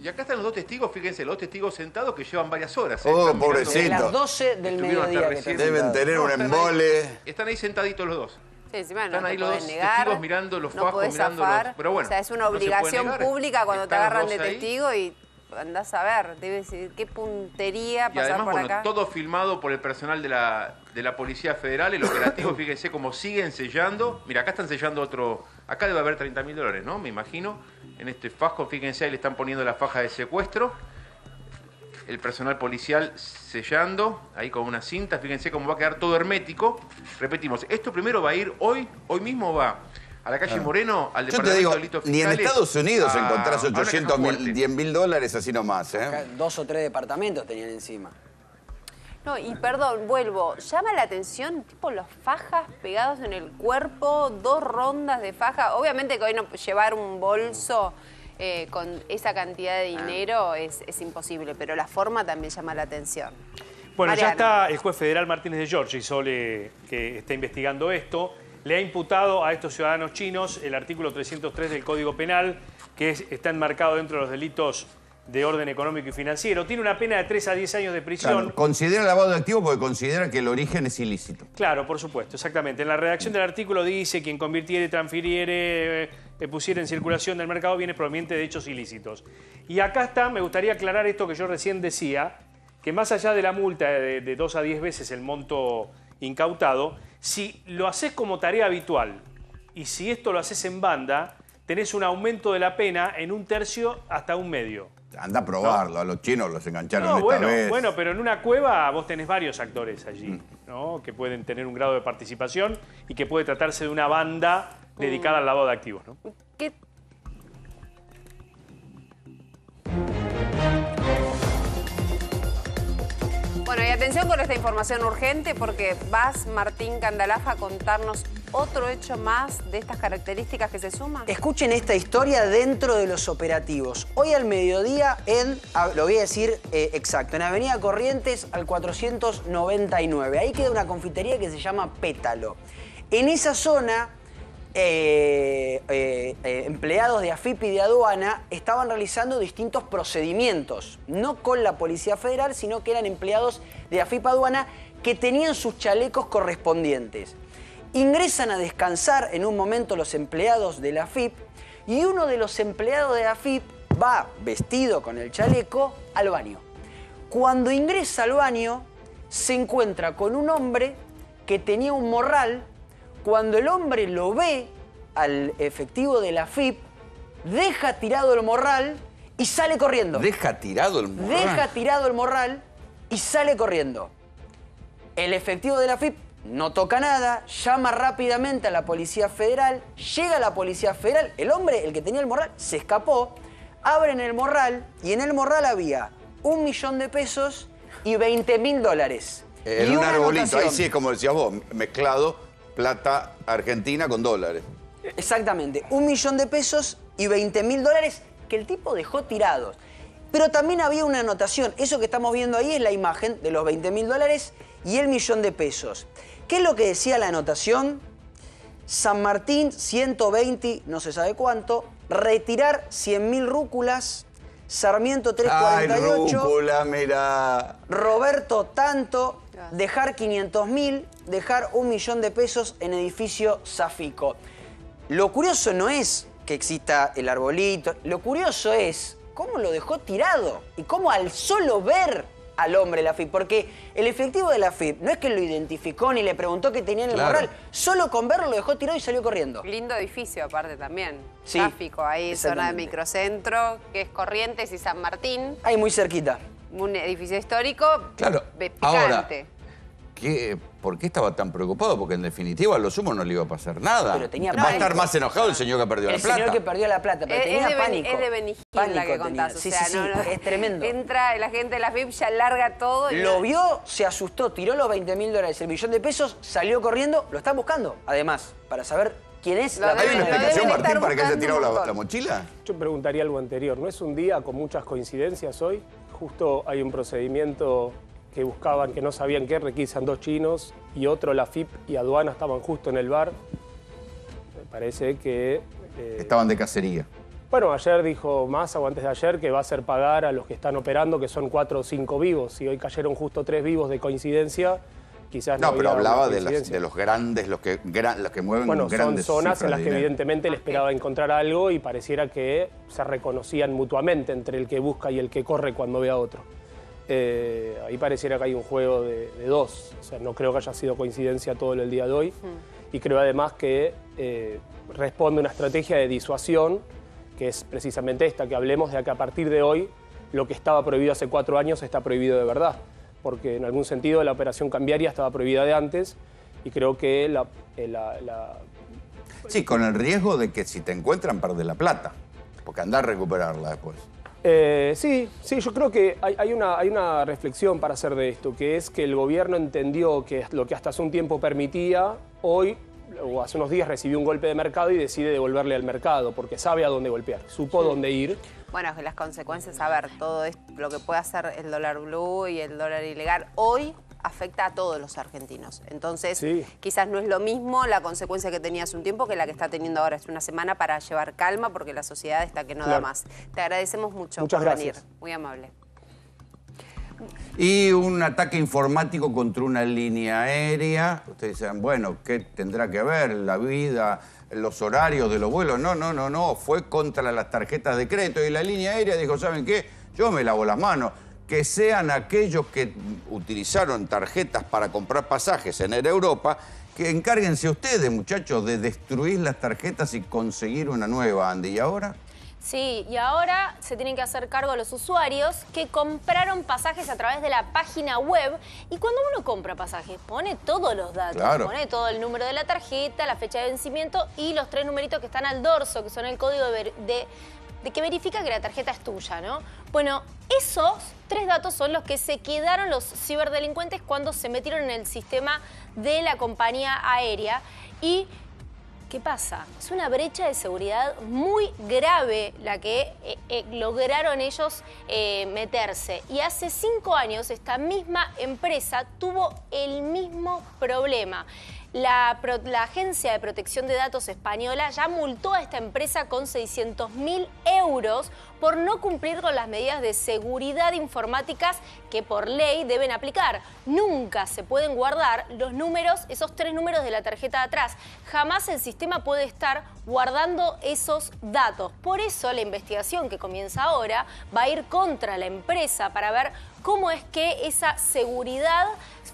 Y acá están los dos testigos, fíjense, los dos testigos sentados que llevan varias horas. ¿eh? Oh, pobrecito. De las 12 del mediodía que Deben tener un están embole. Ahí, están ahí sentaditos los dos. Sí, encima no Están ahí los negar, testigos mirando los no fajos, mirando zafar. los- pero bueno, o sea, es una obligación pública cuando te Están agarran de ahí. testigo y andás a ver, debe decir qué puntería Y pasar además, por bueno, acá. todo filmado por el personal de la, de la Policía Federal, el operativo, fíjense cómo siguen sellando. Mira, acá están sellando otro, acá debe haber 30 mil dólares, ¿no? Me imagino. En este fajo, fíjense, ahí le están poniendo la faja de secuestro. El personal policial sellando, ahí con una cinta, fíjense cómo va a quedar todo hermético. Repetimos, esto primero va a ir hoy, hoy mismo va a la calle Moreno, al Yo te Departamento digo, de Delitos ni en Estados Unidos a- encontrás a una caja 800 mil, fuerte. 10 mil dólares así nomás, Acá ¿eh? Dos o tres departamentos tenían encima. No, y perdón, vuelvo. Llama la atención, tipo, los fajas pegados en el cuerpo, dos rondas de faja. Obviamente que hoy no llevar un bolso eh, con esa cantidad de dinero es, es imposible, pero la forma también llama la atención. Bueno, ya está el juez federal Martínez de Giorgi, Sole, que está investigando esto. Le ha imputado a estos ciudadanos chinos el artículo 303 del Código Penal, que es- está enmarcado dentro de los delitos de orden económico y financiero. Tiene una pena de 3 a 10 años de prisión. Claro, considera lavado de activos porque considera que el origen es ilícito. Claro, por supuesto, exactamente. En la redacción del artículo dice quien convirtiere, transfiriere, eh, pusiera en circulación del mercado bienes provenientes de hechos ilícitos. Y acá está, me gustaría aclarar esto que yo recién decía, que más allá de la multa de, de 2 a 10 veces el monto incautado, si lo haces como tarea habitual y si esto lo haces en banda, tenés un aumento de la pena en un tercio hasta un medio. Anda a probarlo, a los chinos los engancharon No, esta bueno, vez. bueno, pero en una cueva vos tenés varios actores allí, ¿no? Que pueden tener un grado de participación y que puede tratarse de una banda dedicada al lavado de activos, ¿no? ¿Qué? Bueno, y atención con esta información urgente porque vas, Martín Candalaja, a contarnos otro hecho más de estas características que se suman. Escuchen esta historia dentro de los operativos. Hoy al mediodía en, lo voy a decir eh, exacto, en Avenida Corrientes al 499. Ahí queda una confitería que se llama Pétalo. En esa zona, eh, eh, empleados de AFIP y de aduana estaban realizando distintos procedimientos, no con la Policía Federal, sino que eran empleados de AFIP aduana que tenían sus chalecos correspondientes. Ingresan a descansar en un momento los empleados de la AFIP y uno de los empleados de la AFIP va vestido con el chaleco al baño. Cuando ingresa al baño, se encuentra con un hombre que tenía un morral. Cuando el hombre lo ve al efectivo de la AFIP, deja tirado el morral y sale corriendo. Deja tirado el morral. Deja tirado el morral y sale corriendo. El efectivo de la FIP no toca nada, llama rápidamente a la Policía Federal, llega la Policía Federal, el hombre, el que tenía el morral, se escapó, abren el morral y en el morral había un millón de pesos y 20 mil dólares. En Y un arbolito, ahí sí es como decías vos, mezclado plata argentina con dólares. Exactamente, un millón de pesos y 20 mil dólares que el tipo dejó tirados. Pero también había una anotación, eso que estamos viendo ahí es la imagen de los 20 mil dólares y el millón de pesos. ¿Qué es lo que decía la anotación? San Martín 120, no se sabe cuánto, retirar 100 mil rúculas, Sarmiento Ay, 348, rúcula, mira. Roberto tanto, dejar 500 mil, dejar un millón de pesos en edificio Safico. Lo curioso no es que exista el arbolito, lo curioso es cómo lo dejó tirado y cómo al solo ver al hombre la FIP, porque el efectivo de la FIP no es que lo identificó ni le preguntó qué tenía en el Claro. morral, solo con verlo lo dejó tirado y salió corriendo. Lindo edificio aparte también. Sí, Tráfico ahí, zona de microcentro, que es Corrientes y San Martín. Ahí muy cerquita. Un edificio histórico Claro, pe- ahora, picante. ¿Qué, ¿Por qué estaba tan preocupado? Porque en definitiva a lo sumo no le iba a pasar nada. Pero tenía Va a estar más enojado el señor que perdió El la plata. señor que perdió la plata, pero Es, tenía es de, pánico. es de Benigil Pánico la que tenía. contás. Sí, o sea, sí, sí, no, no. es tremendo. Entra la gente de la FIP, ya larga todo. y Lo no- vio, se asustó, tiró los 20 mil dólares, el millón de pesos, salió corriendo, lo están buscando. Además, para saber quién es Lo la ¿Hay una explicación, Martín, para que haya tirado la, la mochila? Yo preguntaría algo anterior. ¿No es un día con muchas coincidencias hoy? Justo hay un procedimiento que buscaban, que no sabían qué, requisan dos chinos y otro, la FIP y aduana, estaban justo en el bar. Me parece que... eh, Estaban de cacería. Bueno, ayer dijo Massa o antes de ayer que va a hacer pagar a los que están operando, que son cuatro o cinco vivos. Si hoy cayeron justo tres vivos de coincidencia, quizás no No, pero hablaba de, las- coincidencia. de los grandes, los que, gran- los que mueven Bueno, son grandes zonas en las que dinero. evidentemente le esperaba encontrar algo y pareciera que se reconocían mutuamente entre el que busca y el que corre cuando ve a otro. Eh, ahí pareciera que hay un juego de, de dos. O sea, no creo que haya sido coincidencia todo el día de hoy. Y creo además que eh, responde a una estrategia de disuasión, que es precisamente esta, que hablemos de que a partir de hoy lo que estaba prohibido hace cuatro años está prohibido de verdad. Porque en algún sentido la operación cambiaria estaba prohibida de antes y creo que la- eh, la- la Sí, con el riesgo de que si te encuentran, perdes la plata. Porque anda a recuperarla después. Eh, sí, sí, yo creo que hay, hay una, hay una reflexión para hacer de esto, que es que el gobierno entendió que lo que hasta hace un tiempo permitía, hoy o hace unos días recibió un golpe de mercado y decide devolverle al mercado, porque sabe a dónde golpear, supo dónde ir. Bueno, las consecuencias, a ver, todo esto, lo que puede hacer el dólar blue y el dólar ilegal hoy afecta a todos los argentinos. Entonces, Sí. quizás no es lo mismo la consecuencia que tenía hace un tiempo que la que está teniendo ahora hace una semana para llevar calma porque la sociedad está que no da más. Te agradecemos mucho Muchas por gracias. venir. Muy amable. Y un ataque informático contra una línea aérea. Ustedes dicen, bueno, ¿qué tendrá que ver la vida, los horarios de los vuelos? No, no, no, no. Fue contra las tarjetas de crédito. Y la línea aérea dijo, ¿saben qué? Yo me lavo las manos. Que sean aquellos que utilizaron tarjetas para comprar pasajes en Air Europa, que encárguense ustedes, muchachos, de destruir las tarjetas y conseguir una nueva, Andy. ¿Y ahora? Sí, y ahora se tienen que hacer cargo los usuarios que compraron pasajes a través de la página web. Y cuando uno compra pasajes, pone todos los datos. Claro. Pone todo el número de la tarjeta, la fecha de vencimiento y los tres numeritos que están al dorso, que son el código de, de- que verifica que la tarjeta es tuya, ¿no? Bueno, esos tres datos son los que se quedaron los ciberdelincuentes cuando se metieron en el sistema de la compañía aérea. Y ¿Qué pasa? Es una brecha de seguridad muy grave la que eh, eh, lograron ellos eh, meterse. Y hace cinco años esta misma empresa tuvo el mismo problema. La, Agencia de Protección de Datos Española ya multó a esta empresa con 600 mil euros por no cumplir con las medidas de seguridad informáticas que por ley deben aplicar. Nunca se pueden guardar los números, esos tres números de la tarjeta de atrás. Jamás el sistema puede estar guardando esos datos. Por eso la investigación que comienza ahora va a ir contra la empresa para ver cómo es que esa seguridad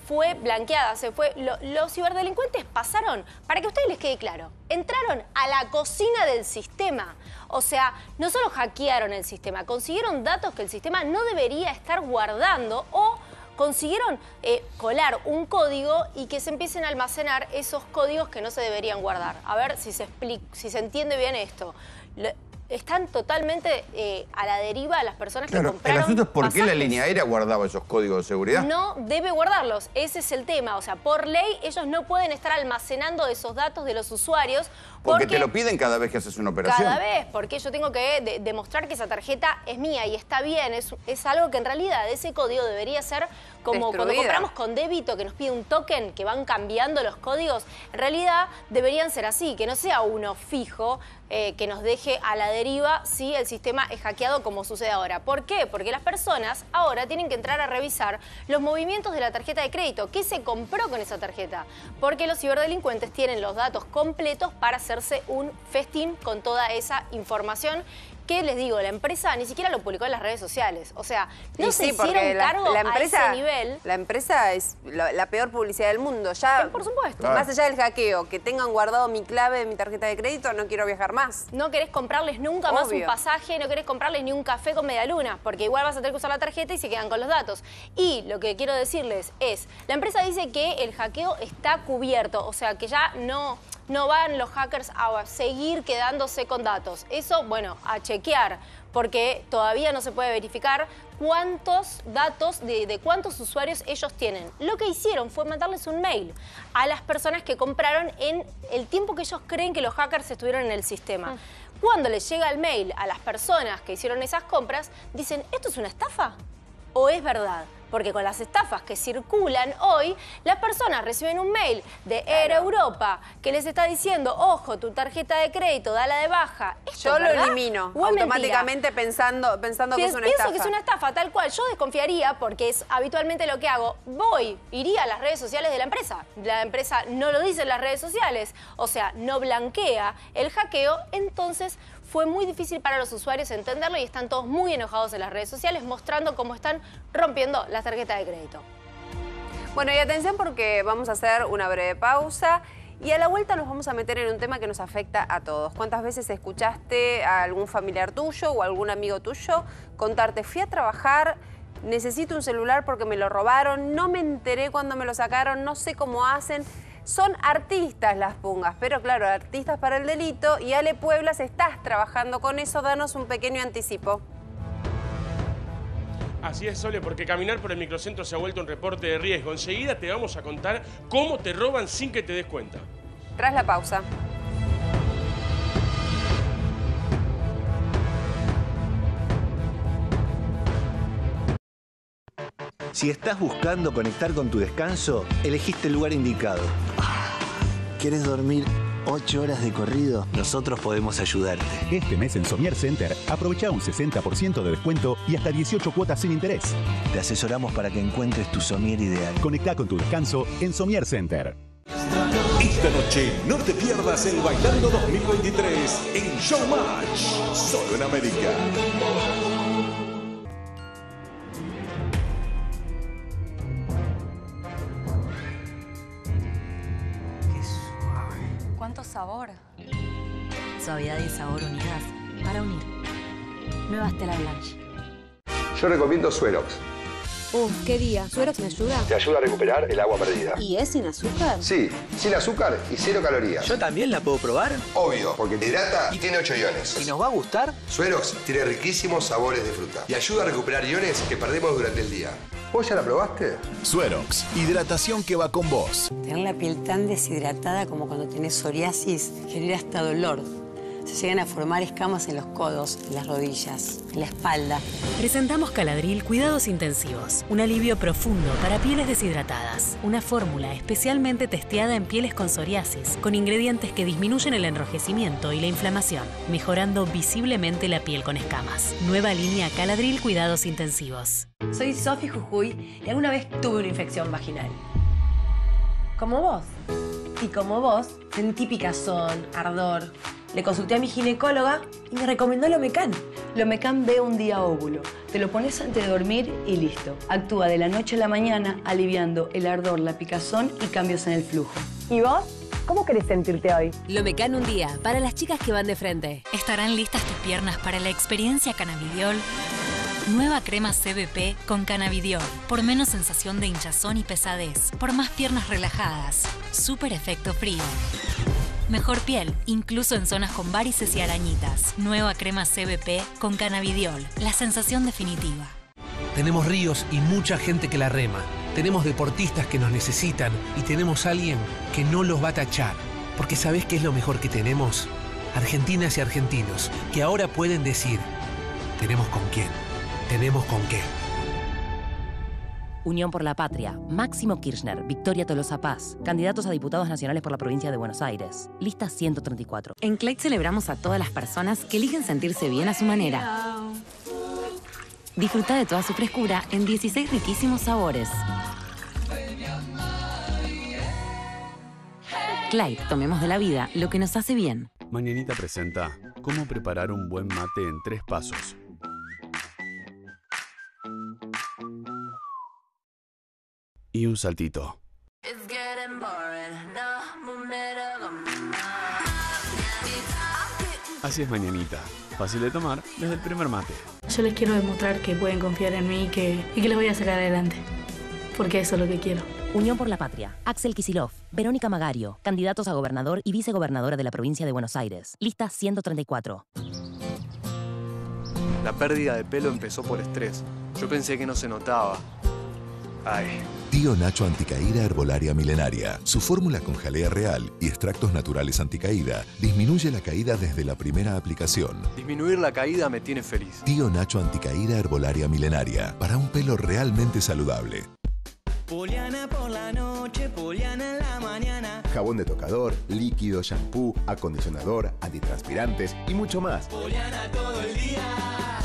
fue blanqueada, se fue. lo- los ciberdelincuentes pasaron, para que a ustedes les quede claro, entraron a la cocina del sistema. O sea, no solo hackearon el sistema, consiguieron datos que el sistema no debería estar guardando o consiguieron eh, colar un código y que se empiecen a almacenar esos códigos que no se deberían guardar. A ver si se, expli- si se entiende bien esto. Están totalmente eh, a la deriva las personas que Claro, el compraron asunto es por qué la línea aérea guardaba esos códigos de seguridad. No debe guardarlos, ese es el tema. O sea, por ley ellos no pueden estar almacenando esos datos de los usuarios Porque, te lo piden cada vez que haces una operación. Cada vez, porque yo tengo que de- demostrar que esa tarjeta es mía y está bien. Es, es algo que en realidad ese código debería ser como cuando compramos con débito que nos pide un token, que van cambiando los códigos. En realidad deberían ser así, que no sea uno fijo. eh, que nos deje a la deriva si el sistema es hackeado como sucede ahora. ¿Por qué? Porque las personas ahora tienen que entrar a revisar los movimientos de la tarjeta de crédito. ¿Qué se compró con esa tarjeta? Porque los ciberdelincuentes tienen los datos completos para hacerse un festín con toda esa información. Que les digo, la empresa ni siquiera lo publicó en las redes sociales. O sea, no Y se sí, hicieron la, cargo la a empresa, ese nivel. La empresa es la, la peor publicidad del mundo. Ya, por supuesto. Más allá del hackeo, que tengan guardado mi clave de mi tarjeta de crédito, no quiero viajar más. No querés comprarles nunca más un pasaje, no querés comprarles ni un café con media luna, porque igual vas a tener que usar la tarjeta y se quedan con los datos. Y lo que quiero decirles es, la empresa dice que el hackeo está cubierto, o sea, que ya no, no van los hackers a seguir quedándose con datos. Eso, bueno, a chequear, porque todavía no se puede verificar cuántos datos de, de cuántos usuarios ellos tienen. Lo que hicieron fue mandarles un mail a las personas que compraron en el tiempo que ellos creen que los hackers estuvieron en el sistema. Cuando les llega el mail a las personas que hicieron esas compras, dicen, ¿esto es una estafa? ¿O es verdad? Porque con las estafas que circulan hoy, las personas reciben un mail de Air Europa que les está diciendo, ojo, tu tarjeta de crédito, dala de baja. ¿Esto Yo lo elimino mentira? automáticamente pensando, pensando que es Pienso una estafa. que es una estafa, tal cual. Yo desconfiaría porque es habitualmente lo que hago. Voy, iría a las redes sociales de la empresa. La empresa no lo dice en las redes sociales, o sea, no blanquea el hackeo. Entonces fue muy difícil para los usuarios entenderlo y están todos muy enojados en las redes sociales mostrando cómo están rompiendo las tarjetas de crédito. Bueno, y atención porque vamos a hacer una breve pausa y a la vuelta nos vamos a meter en un tema que nos afecta a todos. ¿Cuántas veces escuchaste a algún familiar tuyo o algún amigo tuyo contarte, fui a trabajar, necesito un celular porque me lo robaron, no me enteré cuando me lo sacaron, no sé cómo hacen? Son artistas las pungas, pero claro, artistas para el delito. Y Ale Pueblas, estás trabajando con eso, danos un pequeño anticipo. Así es, Sole, porque caminar por el microcentro se ha vuelto un reporte de riesgo. Enseguida te vamos a contar cómo te roban sin que te des cuenta. Tras la pausa. Si estás buscando conectar con tu descanso, elegiste el lugar indicado. ¿Quieres dormir 8 horas de corrido? Nosotros podemos ayudarte. Este mes en Somier Center aprovecha un 60% de descuento y hasta 18 cuotas sin interés. Te asesoramos para que encuentres tu somier ideal. Conecta con tu descanso en Somier Center. Esta noche no te pierdas el Bailando 2023 en Showmatch, solo en América. Suavidad y sabor unidas para unir. Nueva Stella Blanche. Yo recomiendo Suerox. Uf, qué día. ¿Suerox me ayuda? Te ayuda a recuperar el agua perdida. ¿Y es sin azúcar? Sí, sin azúcar y cero calorías. ¿Yo también la puedo probar? Obvio, porque te hidrata y tiene 8 iones. ¿Y nos va a gustar? Suerox tiene riquísimos sabores de fruta y ayuda a recuperar iones que perdemos durante el día. ¿Vos ya la probaste? Suerox, hidratación que va con vos. Tener la piel tan deshidratada como cuando tenés psoriasis genera hasta dolor. Se llegan a formar escamas en los codos, en las rodillas, en la espalda. Presentamos Caladril Cuidados Intensivos, un alivio profundo para pieles deshidratadas. Una fórmula especialmente testeada en pieles con psoriasis, con ingredientes que disminuyen el enrojecimiento y la inflamación, mejorando visiblemente la piel con escamas. Nueva línea Caladril Cuidados Intensivos. Soy Sofi Jujuy y alguna vez tuve una infección vaginal. Como vos. Y como vos, sentí picazón, ardor. Le consulté a mi ginecóloga y me recomendó Lomecan. Lomecan ve un día óvulo. Te lo pones antes de dormir y listo. Actúa de la noche a la mañana aliviando el ardor, la picazón y cambios en el flujo. ¿Y vos? ¿Cómo querés sentirte hoy? Lomecan un día, para las chicas que van de frente. ¿Estarán listas tus piernas para la experiencia cannabidiol? Nueva crema CBP con cannabidiol. Por menos sensación de hinchazón y pesadez. Por más piernas relajadas. Super efecto frío. Mejor piel, incluso en zonas con varices y arañitas. Nueva crema CBP con cannabidiol. La sensación definitiva. Tenemos ríos y mucha gente que la rema. Tenemos deportistas que nos necesitan y tenemos alguien que no los va a tachar. Porque ¿sabés qué es lo mejor que tenemos? Argentinas y argentinos, que ahora pueden decir, tenemos con quién, tenemos con qué. Unión por la Patria, Máximo Kirchner, Victoria Tolosa Paz, candidatos a diputados nacionales por la provincia de Buenos Aires. Lista 134. En Clyde celebramos a todas las personas que eligen sentirse bien a su manera. Disfruta de toda su frescura en 16 riquísimos sabores. Clyde, tomemos de la vida lo que nos hace bien. Mañanita presenta cómo preparar un buen mate en tres pasos. Y un saltito. Así es Mañanita. Fácil de tomar desde el primer mate. Yo les quiero demostrar que pueden confiar en mí y que, y que les voy a sacar adelante. Porque eso es lo que quiero. Unión por la Patria, Axel Kisilov, Verónica Magario, candidatos a gobernador y vicegobernadora de la provincia de Buenos Aires. Lista 134. La pérdida de pelo empezó por estrés. Yo pensé que no se notaba. Ay, Tío Nacho Anticaída Herbolaria Milenaria. Su fórmula con jalea real y extractos naturales anticaída disminuye la caída desde la primera aplicación. disminuir la caída me tiene feliz. Tío Nacho Anticaída Herbolaria Milenaria. Para un pelo realmente saludable. Poliana por la noche, Poliana en la mañana. Jabón de tocador, líquido, shampoo, acondicionador, antitranspirantes y mucho más. Poliana todo el día.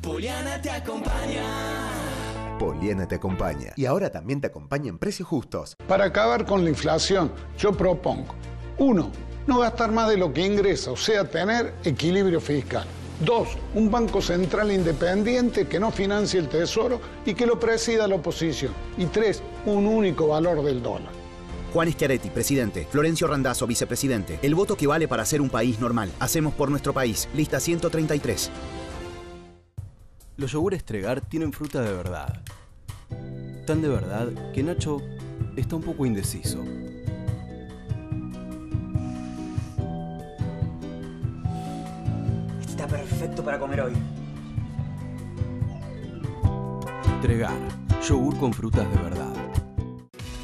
Poliana te acompaña. Poliana te acompaña. Y ahora también te acompaña en precios justos. Para acabar con la inflación, yo propongo, uno, no gastar más de lo que ingresa, o sea, tener equilibrio fiscal. Dos, un banco central independiente que no financie el tesoro y que lo presida la oposición. Y tres, un único valor del dólar. Juan Schiaretti, presidente. Florencio Randazzo, vicepresidente. El voto que vale para ser un país normal. Hacemos por nuestro país. Lista 133. Los yogures Tregar tienen fruta de verdad. Tan de verdad que Nacho está un poco indeciso. Este está perfecto para comer hoy. Tregar, yogur con frutas de verdad.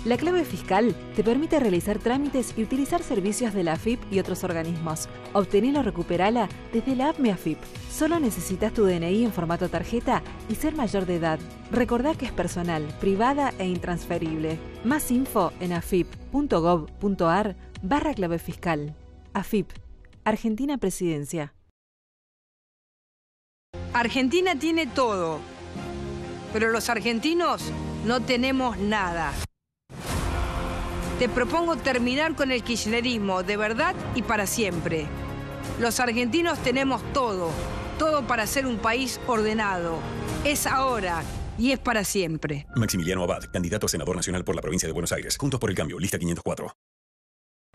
La clave fiscal te permite realizar trámites y utilizar servicios de la AFIP y otros organismos. Obtenela o recuperala desde la app Mi AFIP. Solo necesitas tu DNI en formato tarjeta y ser mayor de edad. Recordá que es personal, privada e intransferible. Más info en afip.gov.ar barra clave fiscal. AFIP, Argentina Presidencia. Argentina tiene todo, pero los argentinos no tenemos nada. Te propongo terminar con el kirchnerismo de verdad y para siempre. Los argentinos tenemos todo, todo para ser un país ordenado. Es ahora y es para siempre. Maximiliano Abad, candidato a senador nacional por la provincia de Buenos Aires. Juntos por el cambio, lista 504.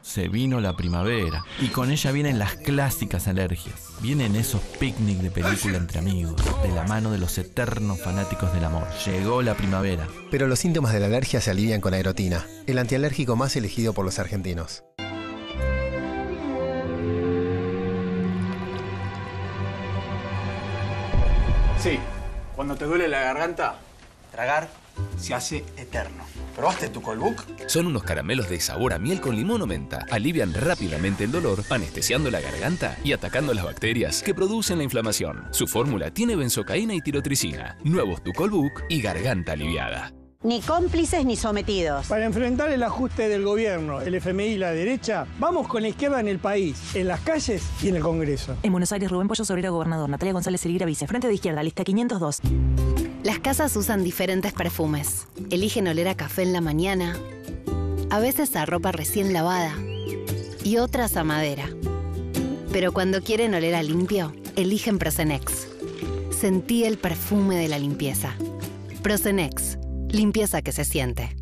Se vino la primavera y con ella vienen las clásicas alergias. Vienen esos picnic de película entre amigos, de la mano de los eternos fanáticos del amor. Llegó la primavera. Pero los síntomas de la alergia se alivian con Aerotina, el antialérgico más elegido por los argentinos. Sí, cuando te duele la garganta, tragar se hace eterno. ¿Probaste tu? Son unos caramelos de sabor a miel con limón o menta. Alivian rápidamente el dolor, anestesiando la garganta y atacando las bacterias que producen la inflamación. Su fórmula tiene benzocaína y tirotricina. Nuevos Tucolbook y garganta aliviada. Ni cómplices ni sometidos. Para enfrentar el ajuste del gobierno, el FMI y la derecha, vamos con la izquierda en el país, en las calles y en el Congreso. En Buenos Aires, Rubén Pollo Sobrero, gobernador. Natalia González Eligra, vice. Frente de izquierda, lista 502. Las casas usan diferentes perfumes. Eligen oler a café en la mañana, a veces a ropa recién lavada y otras a madera. Pero cuando quieren oler a limpio, eligen Prosenex. Sentí el perfume de la limpieza. Prosenex, limpieza que se siente.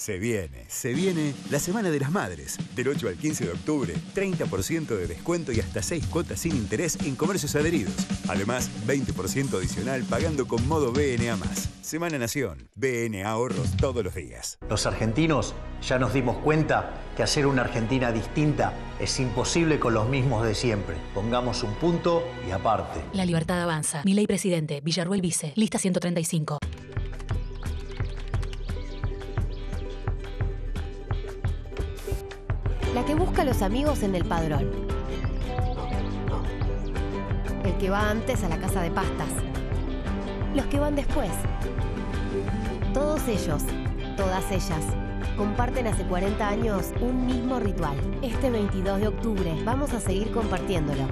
Se viene, se viene la Semana de las Madres. Del 8 al 15 de octubre, 30% de descuento y hasta 6 cuotas sin interés en comercios adheridos. Además, 20% adicional pagando con modo BNA. Semana Nación, BNA ahorros todos los días. Los argentinos ya nos dimos cuenta que hacer una Argentina distinta es imposible con los mismos de siempre. Pongamos un punto y aparte. La libertad avanza. Mi ley presidente, Villarruel vice, lista 135. La que busca a los amigos en el padrón. El que va antes a la casa de pastas. Los que van después. Todos ellos, todas ellas, comparten hace 40 años un mismo ritual. Este 22 de octubre vamos a seguir compartiéndolo.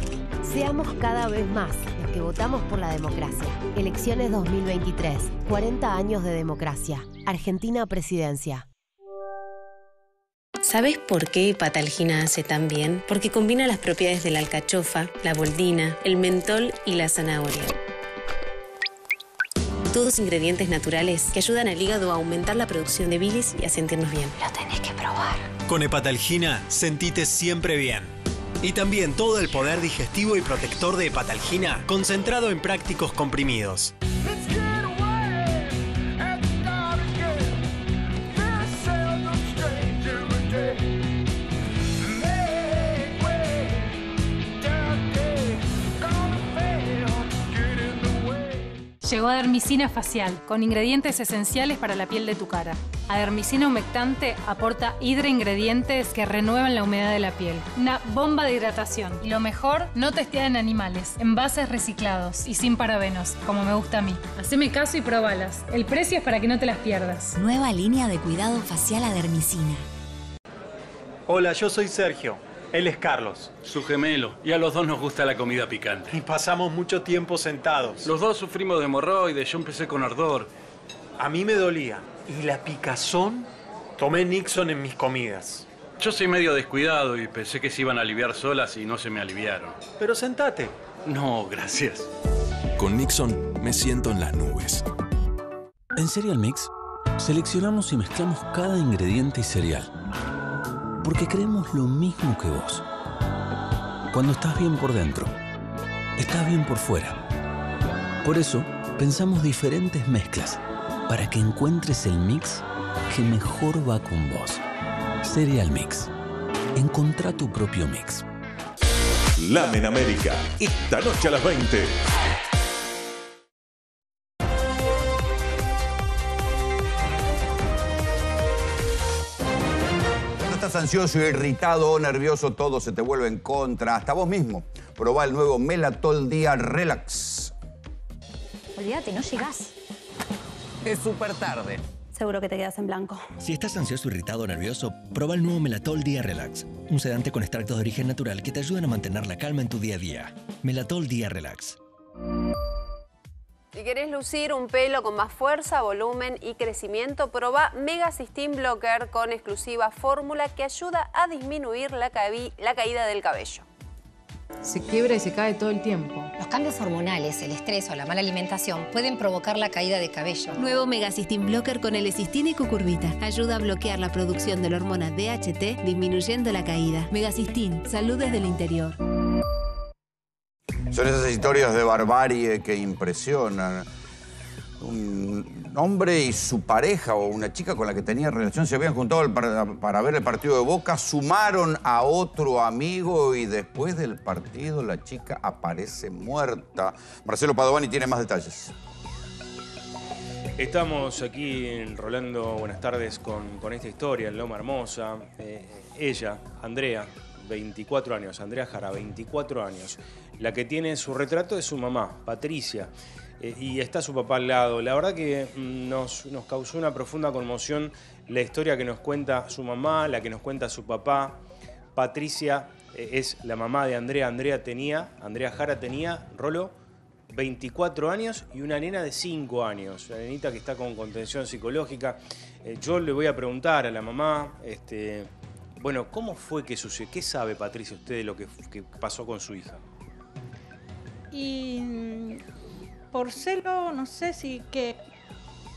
Seamos cada vez más los que votamos por la democracia. Elecciones 2023. 40 años de democracia. Argentina Presidencia. ¿Sabes por qué Patalgina hace tan bien? Porque combina las propiedades de la alcachofa, la boldina, el mentol y la zanahoria. Todos ingredientes naturales que ayudan al hígado a aumentar la producción de bilis y a sentirnos bien. Lo tenés que probar. Con Hepatalgina, sentite siempre bien. Y también todo el poder digestivo y protector de Hepatalgina concentrado en prácticos comprimidos. Llegó Adermicina Facial, con ingredientes esenciales para la piel de tu cara. Adermicina Humectante aporta hidra ingredientes que renuevan la humedad de la piel. Una bomba de hidratación. Y lo mejor, no testeada en animales, envases reciclados y sin parabenos, como me gusta a mí. Haceme caso y probalas. El precio es para que no te las pierdas. Nueva línea de cuidado facial Adermicina. Hola, yo soy Sergio. Él es Carlos. Su gemelo. Y a los dos nos gusta la comida picante. Y pasamos mucho tiempo sentados. Los dos sufrimos de hemorroides. Yo empecé con ardor. A mí me dolía. Y la picazón, tomé Nixon en mis comidas. Yo soy medio descuidado y pensé que se iban a aliviar solas y no se me aliviaron. Pero sentate. No, gracias. Con Nixon me siento en las nubes. En Cereal Mix, seleccionamos y mezclamos cada ingrediente y cereal porque creemos lo mismo que vos. Cuando estás bien por dentro, estás bien por fuera. Por eso, pensamos diferentes mezclas para que encuentres el mix que mejor va con vos. Cereal Mix. Encontrá tu propio mix. Lamen América, esta noche a las 20. Estás ansioso, irritado o nervioso, todo se te vuelve en contra, hasta vos mismo. Probá el nuevo Melatol Día Relax. Olvídate, no llegás. Es súper tarde. Seguro que te quedas en blanco. Si estás ansioso, irritado o nervioso, prueba el nuevo Melatol Día Relax. Un sedante con extractos de origen natural que te ayudan a mantener la calma en tu día a día. Melatol Día Relax. Si querés lucir un pelo con más fuerza, volumen y crecimiento, probá Mega System Blocker con exclusiva fórmula que ayuda a disminuir la, la caída del cabello. Se quiebra y se cae todo el tiempo. Los cambios hormonales, el estrés o la mala alimentación pueden provocar la caída de cabello. Nuevo Mega System Blocker con l y cucurbita. Ayuda a bloquear la producción de la hormona DHT, disminuyendo la caída. Megasistin, salud desde el interior. Son esas historias de barbarie que impresionan. Un hombre y su pareja o una chica con la que tenía relación se habían juntado para, ver el partido de Boca, sumaron a otro amigo y después del partido la chica aparece muerta. Marcelo Padovani tiene más detalles. Estamos aquí en Rolando, buenas tardes, con, esta historia en Loma Hermosa. Eh, ella, Andrea, 24 años, Andrea Jara, 24 años. La que tiene su retrato es su mamá, Patricia, eh, y está su papá al lado. La verdad que mm, nos, causó una profunda conmoción la historia que nos cuenta su mamá, la que nos cuenta su papá. Patricia eh, es la mamá de Andrea. Andrea tenía, Andrea Jara tenía, Rolo, 24 años y una nena de 5 años. La nenita que está con contención psicológica. Eh, yo le voy a preguntar a la mamá, este, bueno, ¿cómo fue que sucedió? ¿Qué sabe Patricia usted de lo que, pasó con su hija? Y mm, por celo, no sé si que,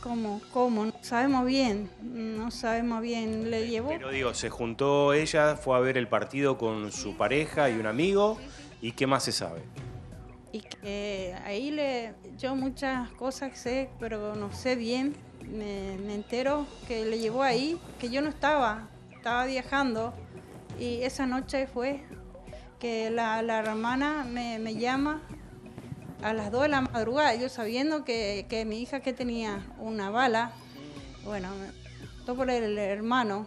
cómo, cómo, no sabemos bien, no sabemos bien, le llevó. Pero digo, se juntó ella, fue a ver el partido con su pareja y un amigo, ¿y qué más se sabe? Y que ahí le, yo muchas cosas sé, pero no sé bien, me, me entero que le llevó ahí, que yo no estaba, estaba viajando y esa noche fue que la, hermana me, llama a las 2 de la madrugada, yo sabiendo que, mi hija que tenía una bala, bueno, todo por el hermano,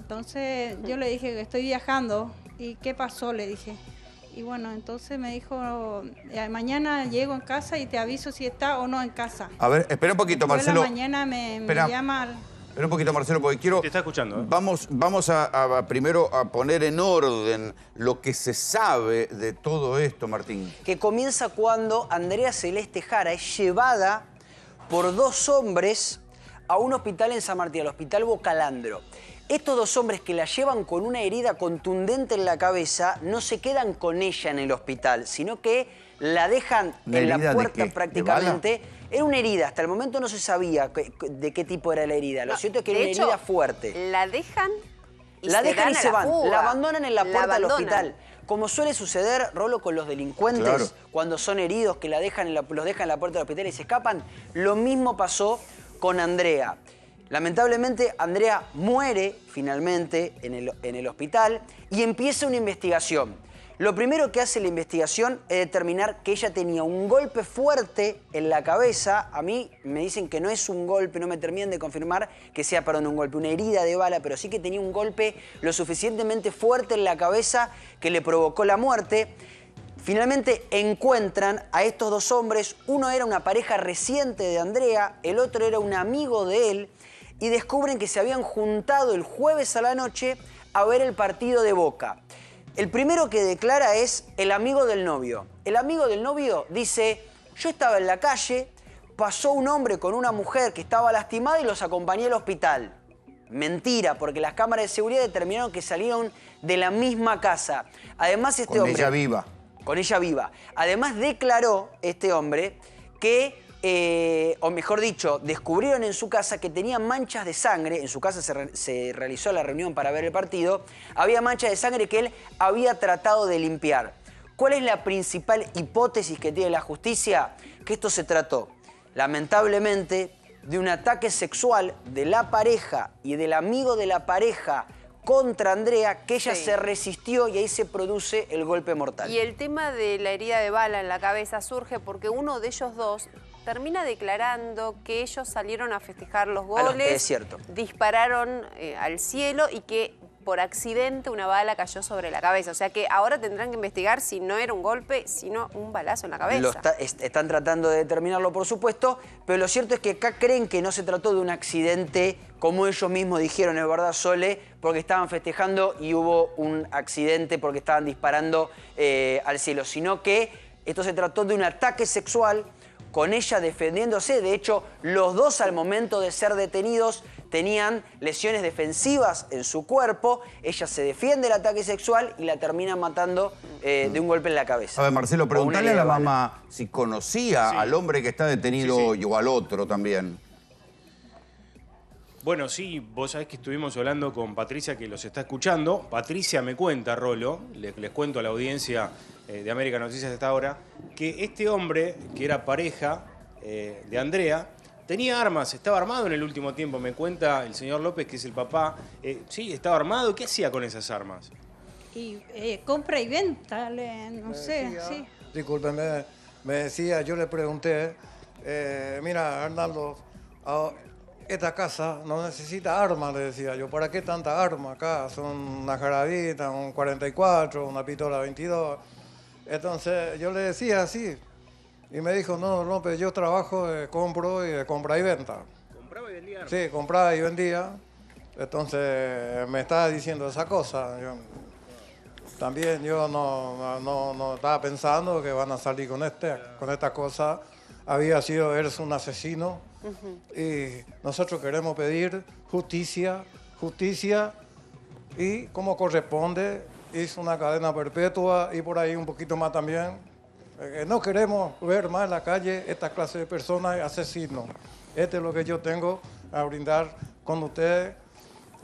Entonces yo le dije que estoy viajando. ¿Y qué pasó? Le dije. Y bueno, entonces me dijo, "Eh, mañana llego en casa y te aviso si está o no en casa. A ver, espera un poquito, Yo Marcelo. la mañana me, me llama... Espera un poquito, Marcelo, porque quiero... Te está escuchando. ¿eh? Vamos, vamos a, a- primero a poner en orden lo que se sabe de todo esto, Martín. que comienza cuando Andrea Celeste Jara es llevada por dos hombres a un hospital en San Martín, al Hospital Bocalandro. Estos dos hombres que la llevan con una herida contundente en la cabeza no se quedan con ella en el hospital, sino que la dejan ¿Una en la puerta prácticamente. Era una herida, hasta el momento no se sabía que- de qué tipo era la herida. Lo No, cierto es que era una hecho, herida fuerte. La dejan y la se dejan y se la van, la abandonan en la La puerta del hospital. Como suele suceder, Rolo, con los delincuentes, Claro. cuando son heridos, que la dejan en la- los dejan en la puerta del hospital y se escapan, lo mismo pasó con Andrea. Lamentablemente, Andrea muere finalmente en el, en el hospital y empieza una investigación. Lo primero que hace la investigación es determinar que ella tenía un golpe fuerte en la cabeza. A mí me dicen que no es un golpe, no me terminan de confirmar que sea, perdón, un golpe, una herida de bala, pero sí que tenía un golpe lo suficientemente fuerte en la cabeza que le provocó la muerte. Finalmente encuentran a estos dos hombres, uno era una pareja reciente de Andrea, el otro era un amigo de él, y descubren que se habían juntado el jueves a la noche a ver el partido de Boca. El primero que declara es el amigo del novio. El amigo del novio dice, yo estaba en la calle, pasó un hombre con una mujer que estaba lastimada y los acompañé al hospital. Mentira, porque las cámaras de seguridad determinaron que salieron de la misma casa. Además, este Con hombre ella viva. con ella viva. Además declaró este hombre que, eh, o mejor dicho, descubrieron en su casa que tenía manchas de sangre, en su casa se, re- se realizó la reunión para ver el partido, había manchas de sangre que él había tratado de limpiar. ¿Cuál es la principal hipótesis que tiene la justicia? Que esto se trató, lamentablemente, de un ataque sexual de la pareja y del amigo de la pareja contra Andrea, que ella Sí. se resistió y ahí se produce el golpe mortal. Y el tema de la herida de bala en la cabeza surge porque uno de ellos dos termina declarando que ellos salieron a festejar los goles, es cierto. dispararon eh, al cielo y que por accidente una bala cayó sobre la cabeza. O sea que ahora tendrán que investigar si no era un golpe, sino un balazo en la cabeza. Lo está- est- están tratando de determinarlo, por supuesto, pero lo cierto es que acá creen que no se trató de un accidente, como ellos mismos dijeron, es verdad, Sole, porque estaban festejando y hubo un accidente porque estaban disparando eh, al cielo, sino que esto se trató de un ataque sexual con ella defendiéndose. De hecho, los dos al momento de ser detenidos tenían lesiones defensivas en su cuerpo. Ella se defiende del ataque sexual y la termina matando eh, de un golpe en la cabeza. A ver, Marcelo, preguntale a la mamá si conocía Sí. al hombre que está detenido Sí, o al otro también. Bueno, sí, vos sabés que estuvimos hablando con Patricia que los está escuchando. Patricia me cuenta, Rolo, les, les cuento a la audiencia eh, de América Noticias hasta ahora, que este hombre, que era pareja eh, de Andrea, tenía armas, estaba armado en el último tiempo. Me cuenta el señor López, que es el papá. Eh, sí, estaba armado. ¿Qué hacía con esas armas? Y eh, compra y venta, le- no sé, sí. Me decía, yo le pregunté, eh, mira, Arnaldo, a- esta casa no necesita armas, le decía yo. ¿Para qué tanta arma acá? Son una jarabita, un 44, una pistola 22. Entonces yo le decía así. Y me dijo, no, López, yo trabajo, de compro y de compra y venta. ¿Compraba y vendía armas? Sí, compraba y vendía. Entonces me estaba diciendo esa cosa. Yo- también yo no, no- no, no estaba pensando que van a salir con, este, con esta cosa. Había sido, eres un asesino. Y nosotros queremos pedir justicia, justicia y como corresponde, hizo una cadena perpetua y por ahí un poquito más también. Eh, no queremos ver más en la calle esta clase de personas asesinos. Este es lo que yo tengo a brindar con ustedes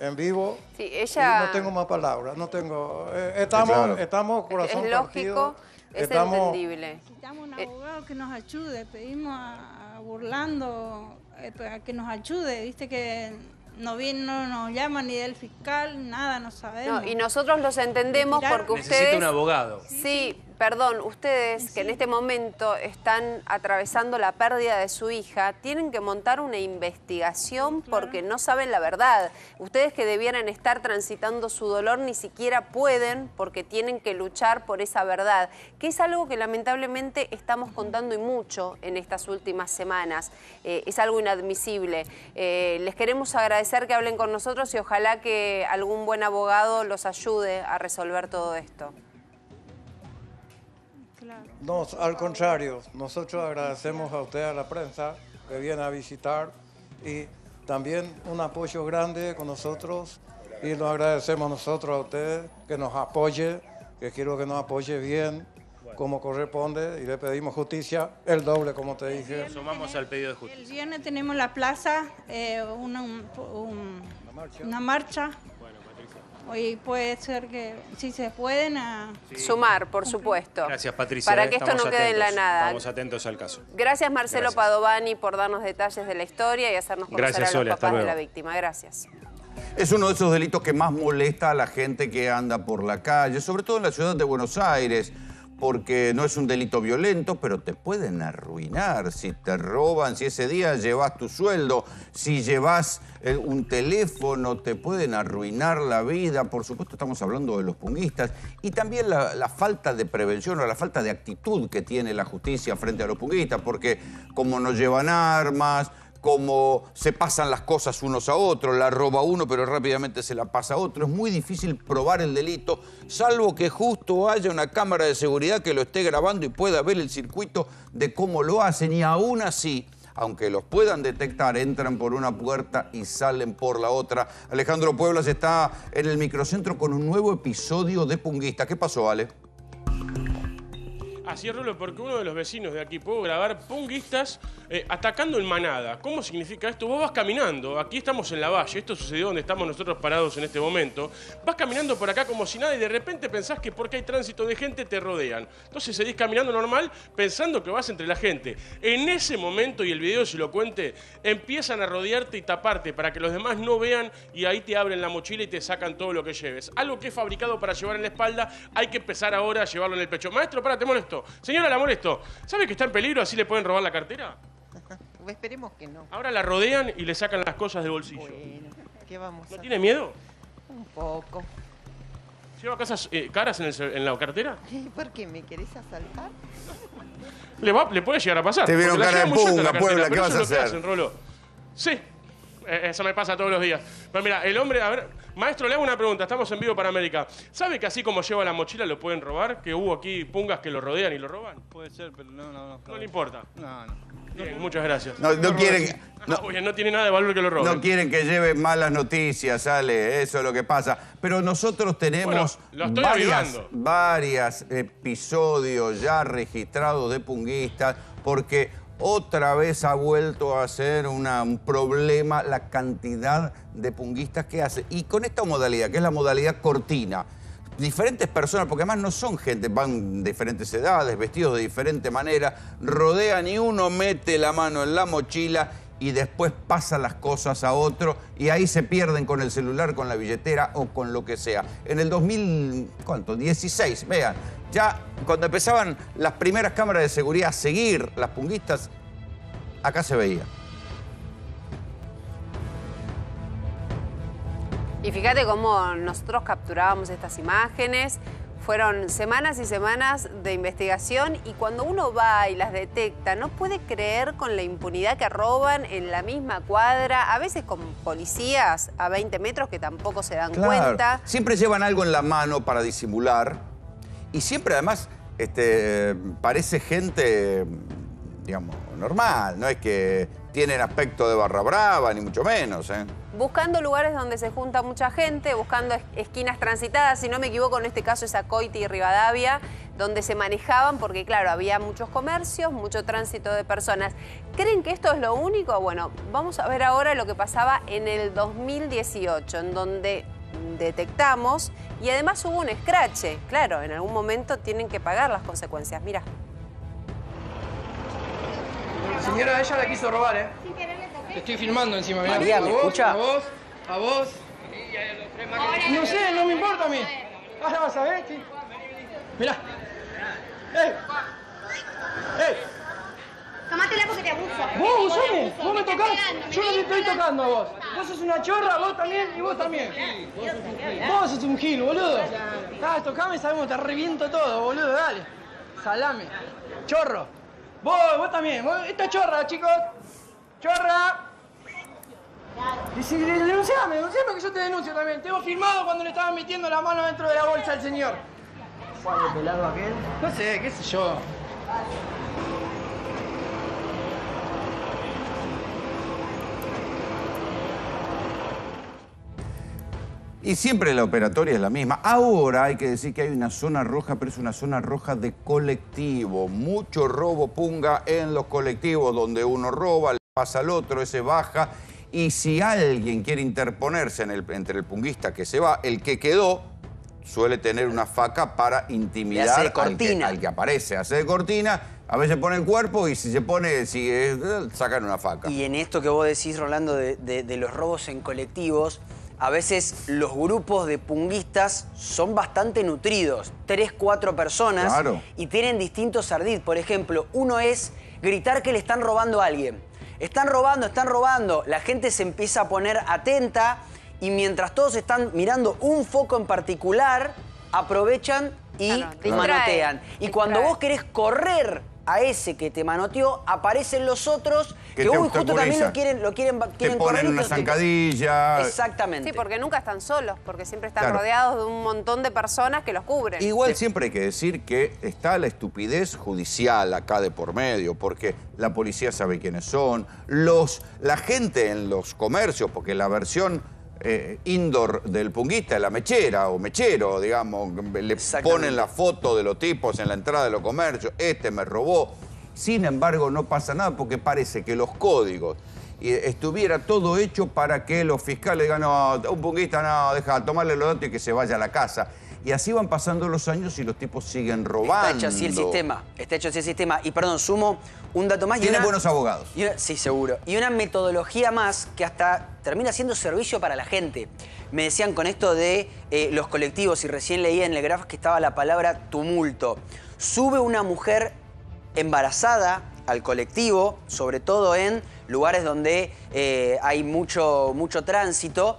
en vivo. Sí, Y ella... no tengo más palabras, no tengo. eh, estamos, claro. estamos corazón es lógico, partido, es estamos- entendible. Necesitamos un abogado que nos ayude, pedimos a, a Burlando eh, para que nos ayude, viste que no viene, no nos llama ni del fiscal, nada, no sabemos. No, y nosotros los entendemos porque Necesita ustedes... un abogado. Sí, Perdón, ustedes que en este momento están atravesando la pérdida de su hija, tienen que montar una investigación porque no saben la verdad. Ustedes que debieran estar transitando su dolor ni siquiera pueden porque tienen que luchar por esa verdad, que es algo que lamentablemente estamos contando y mucho en estas últimas semanas. Eh, es algo inadmisible. Eh, les queremos agradecer que hablen con nosotros y ojalá que algún buen abogado los ayude a resolver todo esto. No, al contrario, nosotros agradecemos a usted, a la prensa, que viene a visitar y también un apoyo grande con nosotros y lo agradecemos nosotros a usted que nos apoye, que quiero que nos apoye bien como corresponde y le pedimos justicia, el doble como te dije. Sumamos al pedido de El justicia. viernes tenemos la plaza, eh, una, un- un- una marcha. Hoy puede ser que, si se pueden, a- Sumar, por supuesto. Gracias, Patricia. Para eh, que esto estamos no quede en la nada. Estamos atentos al caso. Gracias Marcelo Gracias. Padovani por darnos detalles de la historia y hacernos conocer Gracias, a los Sole, hasta papás de la víctima. Gracias. Es uno de esos delitos que más molesta a la gente que anda por la calle, sobre todo en la ciudad de Buenos Aires, porque no es un delito violento, pero te pueden arruinar si te roban, si ese día llevas tu sueldo, si llevas eh, un teléfono, te pueden arruinar la vida. Por supuesto, estamos hablando de los punguistas y también la, la falta de prevención o la falta de actitud que tiene la justicia frente a los punguistas, porque como no llevan armas, como se pasan las cosas unos a otros, la roba uno pero rápidamente se la pasa a otro. Es muy difícil probar el delito, salvo que justo haya una cámara de seguridad que lo esté grabando y pueda ver el circuito de cómo lo hacen. Y aún así, aunque los puedan detectar, entran por una puerta y salen por la otra. Alejandro Pueblas está en el microcentro con un nuevo episodio de Punguista. ¿Qué pasó, Ale? Así es, Rolo, porque uno de los vecinos de aquí pudo grabar punguistas eh, atacando en manada. ¿Cómo significa esto? Vos vas caminando, aquí estamos en la valle, esto sucedió donde estamos nosotros parados en este momento. Vas caminando por acá como si nada y de repente pensás que porque hay tránsito de gente te rodean. Entonces seguís caminando normal pensando que vas entre la gente. En ese momento, y el video si lo cuente, empiezan a rodearte y taparte para que los demás no vean y ahí te abren la mochila y te sacan todo lo que lleves. Algo que es fabricado para llevar en la espalda, hay que empezar ahora a llevarlo en el pecho. Maestro, para, te molesto. Señora, la molesto. ¿Sabe que está en peligro? ¿Así le pueden robar la cartera? Esperemos que no. Ahora la rodean y le sacan las cosas del bolsillo. ¿Qué vamos ¿No a tiene miedo? Un poco. ¿Lleva cosas eh, caras en, el ce- en la cartera? ¿Y por qué me querés asaltar? Le, va- le puede llegar a pasar. Te vieron cara de punga, Puebla, ¿qué vas a hacer? hacen, Rolo. Sí, eh, eso me pasa todos los días. Pero mira, el hombre, a ver, maestro, le hago una pregunta, estamos en vivo para América. ¿Sabe que así como lleva la mochila lo pueden robar? ¿Que hubo aquí pungas que lo rodean y lo roban? Puede ser, pero no, no, no. No le importa. No, no. Bien, muchas gracias. No, no quieren- Ah, no tiene nada de valor que lo roben. No quieren que lleve malas noticias, Ale, eso es lo que pasa. Pero nosotros tenemos Bueno, varias, varias episodios ya registrados de punguistas porque otra vez ha vuelto a ser un problema la cantidad de punguistas que hace. Y con esta modalidad, que es la modalidad cortina, diferentes personas, porque además no son gente, van de diferentes edades, vestidos de diferente manera, rodean y uno mete la mano en la mochila y después pasa las cosas a otro y ahí se pierden con el celular, con la billetera o con lo que sea. En el 2000, ¿cuánto? 16, vean, ya cuando empezaban las primeras cámaras de seguridad a seguir las punguistas, acá se veía. Y fíjate cómo nosotros capturábamos estas imágenes. Fueron semanas y semanas de investigación y cuando uno va y las detecta, no puede creer con la impunidad que roban en la misma cuadra, a veces con policías a 20 metros que tampoco se dan Claro. cuenta. Siempre llevan algo en la mano para disimular y siempre además este, parece gente, digamos, normal, no es que tienen aspecto de barra brava, ni mucho menos. ¿eh? Buscando lugares donde se junta mucha gente, buscando es- esquinas transitadas, si no me equivoco, en este caso es Acoiti y Rivadavia, donde se manejaban porque, claro, había muchos comercios, mucho tránsito de personas. ¿Creen que esto es lo único? Bueno, vamos a ver ahora lo que pasaba en el 2018, en donde detectamos y además hubo un escrache. Claro, en algún momento tienen que pagar las consecuencias. Mira. Señora, ella la quiso robar, ¿eh? Te estoy filmando encima, mirá. María, a ¿me vos, escucha? A vos, a vos. No sé, no me importa a mí. Ahora vas a ver, sí. Mirá. ¡Eh! ¡Eh! Tómatela porque te abusa. Vos, usame, vos me tocás, yo no te estoy tocando a vos. Vos sos una chorra, vos también y vos también. Vos sos un gil, boludo. Dale, tocame, sabemos, te reviento todo, boludo, dale. Salame. Chorro. Vos, vos también. Vos, esta chorra, chicos. Chorra. Denunciame, denunciame que yo te denuncio también. Tengo firmado cuando le estaban metiendo la mano dentro de la bolsa al señor. ¿Cuál el pelado aquel? No sé, qué sé yo. Y siempre la operatoria es la misma. Ahora hay que decir que hay una zona roja, pero es una zona roja de colectivo. Mucho robo punga en los colectivos, donde uno roba, le pasa al otro, ese baja. Y si alguien quiere interponerse en el- entre el punguista que se va, el que quedó suele tener una faca para intimidar hace de al que, cortina. al que aparece. Hace de cortina, a veces pone el cuerpo y si se pone, si eh, sacan una faca. Y en esto que vos decís, Rolando, de, de- de los robos en colectivos, a veces los grupos de punguistas son bastante nutridos. Tres, cuatro personas. Claro. Y tienen distintos ardid. Por ejemplo, uno es gritar que le están robando a alguien. Están robando, están robando. La gente se empieza a poner atenta y mientras todos están mirando un foco en particular, aprovechan y manotean. Y cuando vos querés correr a ese que te manoteó, aparecen los otros Que que, te uy, justo también lo quieren, lo quieren, Te ponen una te- zancadilla. Exactamente. Sí, porque nunca están solos, porque siempre están Claro. rodeados de un montón de personas que los cubren. Igual siempre hay que decir que está la estupidez judicial acá de por medio, porque la policía sabe quiénes son, los, la gente en los comercios, porque la versión eh, indoor del punguista es la mechera o mechero, digamos, le ponen la foto de los tipos en la entrada de los comercios, este me robó. Sin embargo, no pasa nada porque parece que los códigos estuviera todo hecho para que los fiscales digan, no, un punguista no, deja tomarle los datos y que se vaya a la casa. Y así van pasando los años y los tipos siguen robando. Está hecho así el sistema. Está hecho así el sistema. Y perdón, sumo un dato más. y Tiene una- buenos abogados. y una- sí, seguro. Y una metodología más que hasta termina siendo servicio para la gente. Me decían con esto de eh, los colectivos, y recién leía en el graph que estaba la palabra tumulto. Sube una mujer embarazada al colectivo, sobre todo en lugares donde eh, hay mucho, mucho tránsito.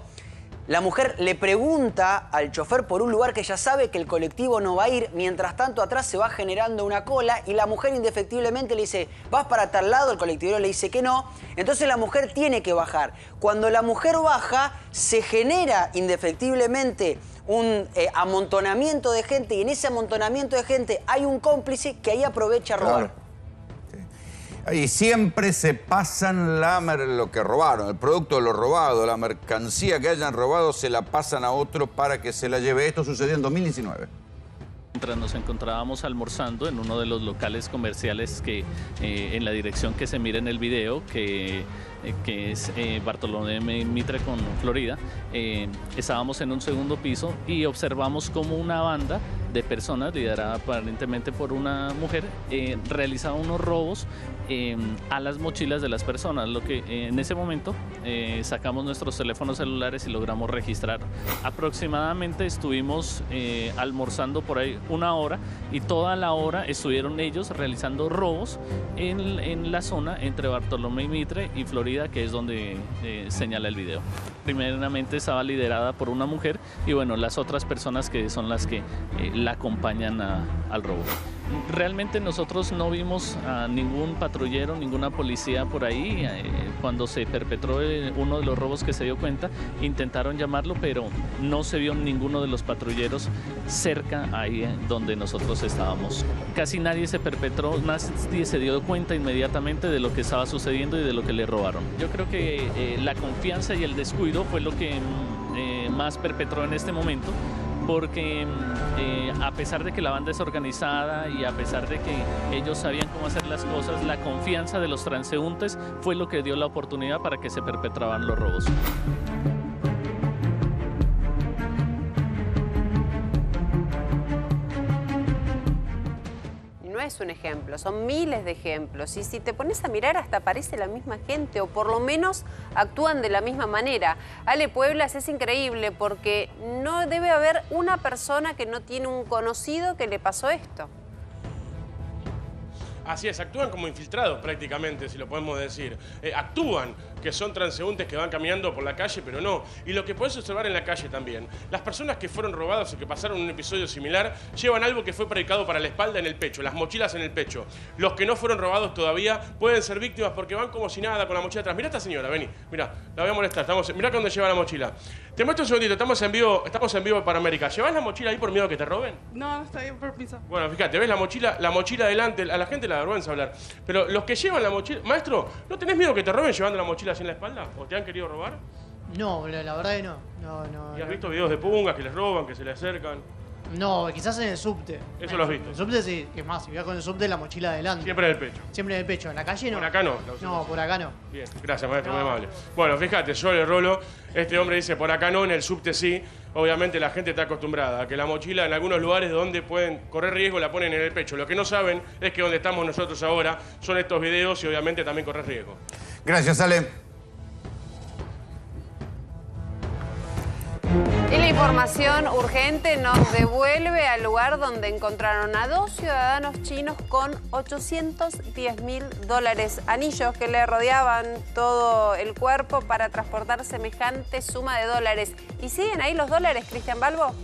La mujer le pregunta al chofer por un lugar que ya sabe que el colectivo no va a ir, mientras tanto atrás se va generando una cola y la mujer indefectiblemente le dice, vas para tal lado, el colectivero le dice que no, entonces la mujer tiene que bajar. Cuando la mujer baja, se genera indefectiblemente un eh, amontonamiento de gente y en ese amontonamiento de gente hay un cómplice que ahí aprovecha a robar. Y siempre se pasan la lo que robaron, el producto de lo robado, la mercancía que hayan robado, se la pasan a otro para que se la lleve. Esto sucedió en 2019. Mientras nos encontrábamos almorzando en uno de los locales comerciales que eh, en la dirección que se mira en el video, que, eh, que es eh, Bartolomé Mitre con Florida, eh, estábamos en un segundo piso y observamos como una banda de personas, liderada aparentemente por una mujer, realizaba unos robos eh, a las mochilas de las personas, lo que eh, en ese momento eh, sacamos nuestros teléfonos celulares y logramos registrar. Aproximadamente estuvimos eh, almorzando por ahí una hora y toda la hora estuvieron ellos realizando robos en, en la zona entre Bartolomé y Mitre y Florida, que es donde eh, señala el video. Primeramente estaba liderada por una mujer y bueno, las otras personas que son las que eh, la acompañan a- al robo. Realmente nosotros no vimos a ningún patrullero, ninguna policía por ahí. eh, cuando se perpetró eh, uno de los robos que se dio cuenta, intentaron llamarlo, pero no se vio ninguno de los patrulleros cerca ahí eh, donde nosotros estábamos. Casi nadie se perpetró, nadie se dio cuenta inmediatamente de lo que estaba sucediendo y de lo que le robaron. Yo creo que la confianza y el descuido fue lo que mm, más perpetró en este momento porque eh, a pesar de que la banda es organizada y a pesar de que ellos sabían cómo hacer las cosas, la confianza de los transeúntes fue lo que dio la oportunidad para que se perpetraban los robos. Es un ejemplo, son miles de ejemplos. Y si te pones a mirar, hasta parece la misma gente, o por lo menos actúan de la misma manera. Ale Pueblas es increíble porque no debe haber una persona que no tiene un conocido que le pasó esto. Así es, actúan como infiltrados prácticamente, si lo podemos decir. Eh, actúan que son transeúntes que van caminando por la calle, pero no. Y lo que puedes observar en la calle también, las personas que fueron robadas o que pasaron un episodio similar llevan algo que fue predicado para la espalda en el pecho, las mochilas en el pecho. Los que no fueron robados todavía pueden ser víctimas porque van como si nada con la mochila atrás. Mira esta señora, vení, mira, la voy a molestar. Estamos, mira dónde lleva la mochila. Te muestro un segundito, estamos en vivo, estamos en vivo para América. ¿Llevas la mochila ahí por miedo a que te roben? No, está bien, permiso. Bueno, fíjate, ves la mochila, la mochila adelante, a la gente le da vergüenza hablar. Pero los que llevan la mochila, maestro, ¿no tenés miedo que te roben llevando la mochila en la espalda? ¿O te han querido robar? No, la, la verdad que no. No, no. ¿Y has no. visto videos de pungas que les roban, que se le acercan? No, quizás en el subte. Eso lo has visto. En el subte sí. Es más, si viajo en el subte, la mochila adelante. Siempre en el pecho. Siempre en el pecho. En la calle no. Por acá no. No, por acá no. Bien, gracias, maestro, muy amable. Bueno, fíjate, yo le rolo. Este hombre dice por acá no, en el subte sí. Obviamente la gente está acostumbrada a que la mochila en algunos lugares donde pueden correr riesgo la ponen en el pecho. Lo que no saben es que donde estamos nosotros ahora son estos videos y obviamente también correr riesgo. Gracias, Ale. Información urgente nos devuelve al lugar donde encontraron a dos ciudadanos chinos con 810 mil dólares, anillos que le rodeaban todo el cuerpo para transportar semejante suma de dólares. ¿Y siguen ahí los dólares, Cristian Balbo?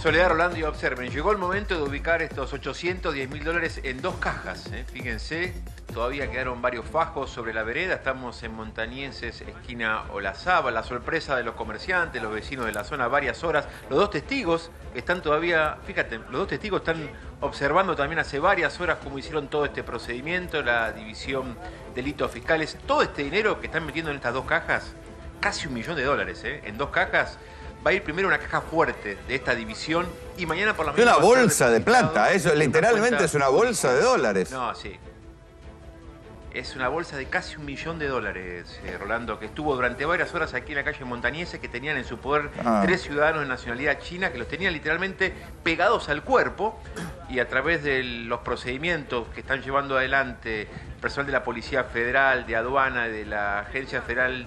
Soledad Rolando y observen, llegó el momento de ubicar estos 810 mil dólares en dos cajas. ¿eh? Fíjense, todavía quedaron varios fajos sobre la vereda. Estamos en Montañeses, esquina Olazaba. La sorpresa de los comerciantes, los vecinos de la zona, varias horas. Los dos testigos están todavía, fíjate, los dos testigos están observando también hace varias horas cómo hicieron todo este procedimiento, la división delitos fiscales. Todo este dinero que están metiendo en estas dos cajas, casi un millón de dólares, ¿eh? en dos cajas va a ir primero una caja fuerte de esta división y mañana por la Es mañana. una va a ser bolsa de plata, eso en una literalmente es una bolsa de dólares. No, sí. Es una bolsa de casi un millón de dólares, eh, Rolando, que estuvo durante varias horas aquí en la calle Montañese, que tenían en su poder Ah. tres ciudadanos de nacionalidad china que los tenían literalmente pegados al cuerpo y a través de los procedimientos que están llevando adelante personal de la Policía Federal, de Aduana, de la Agencia Federal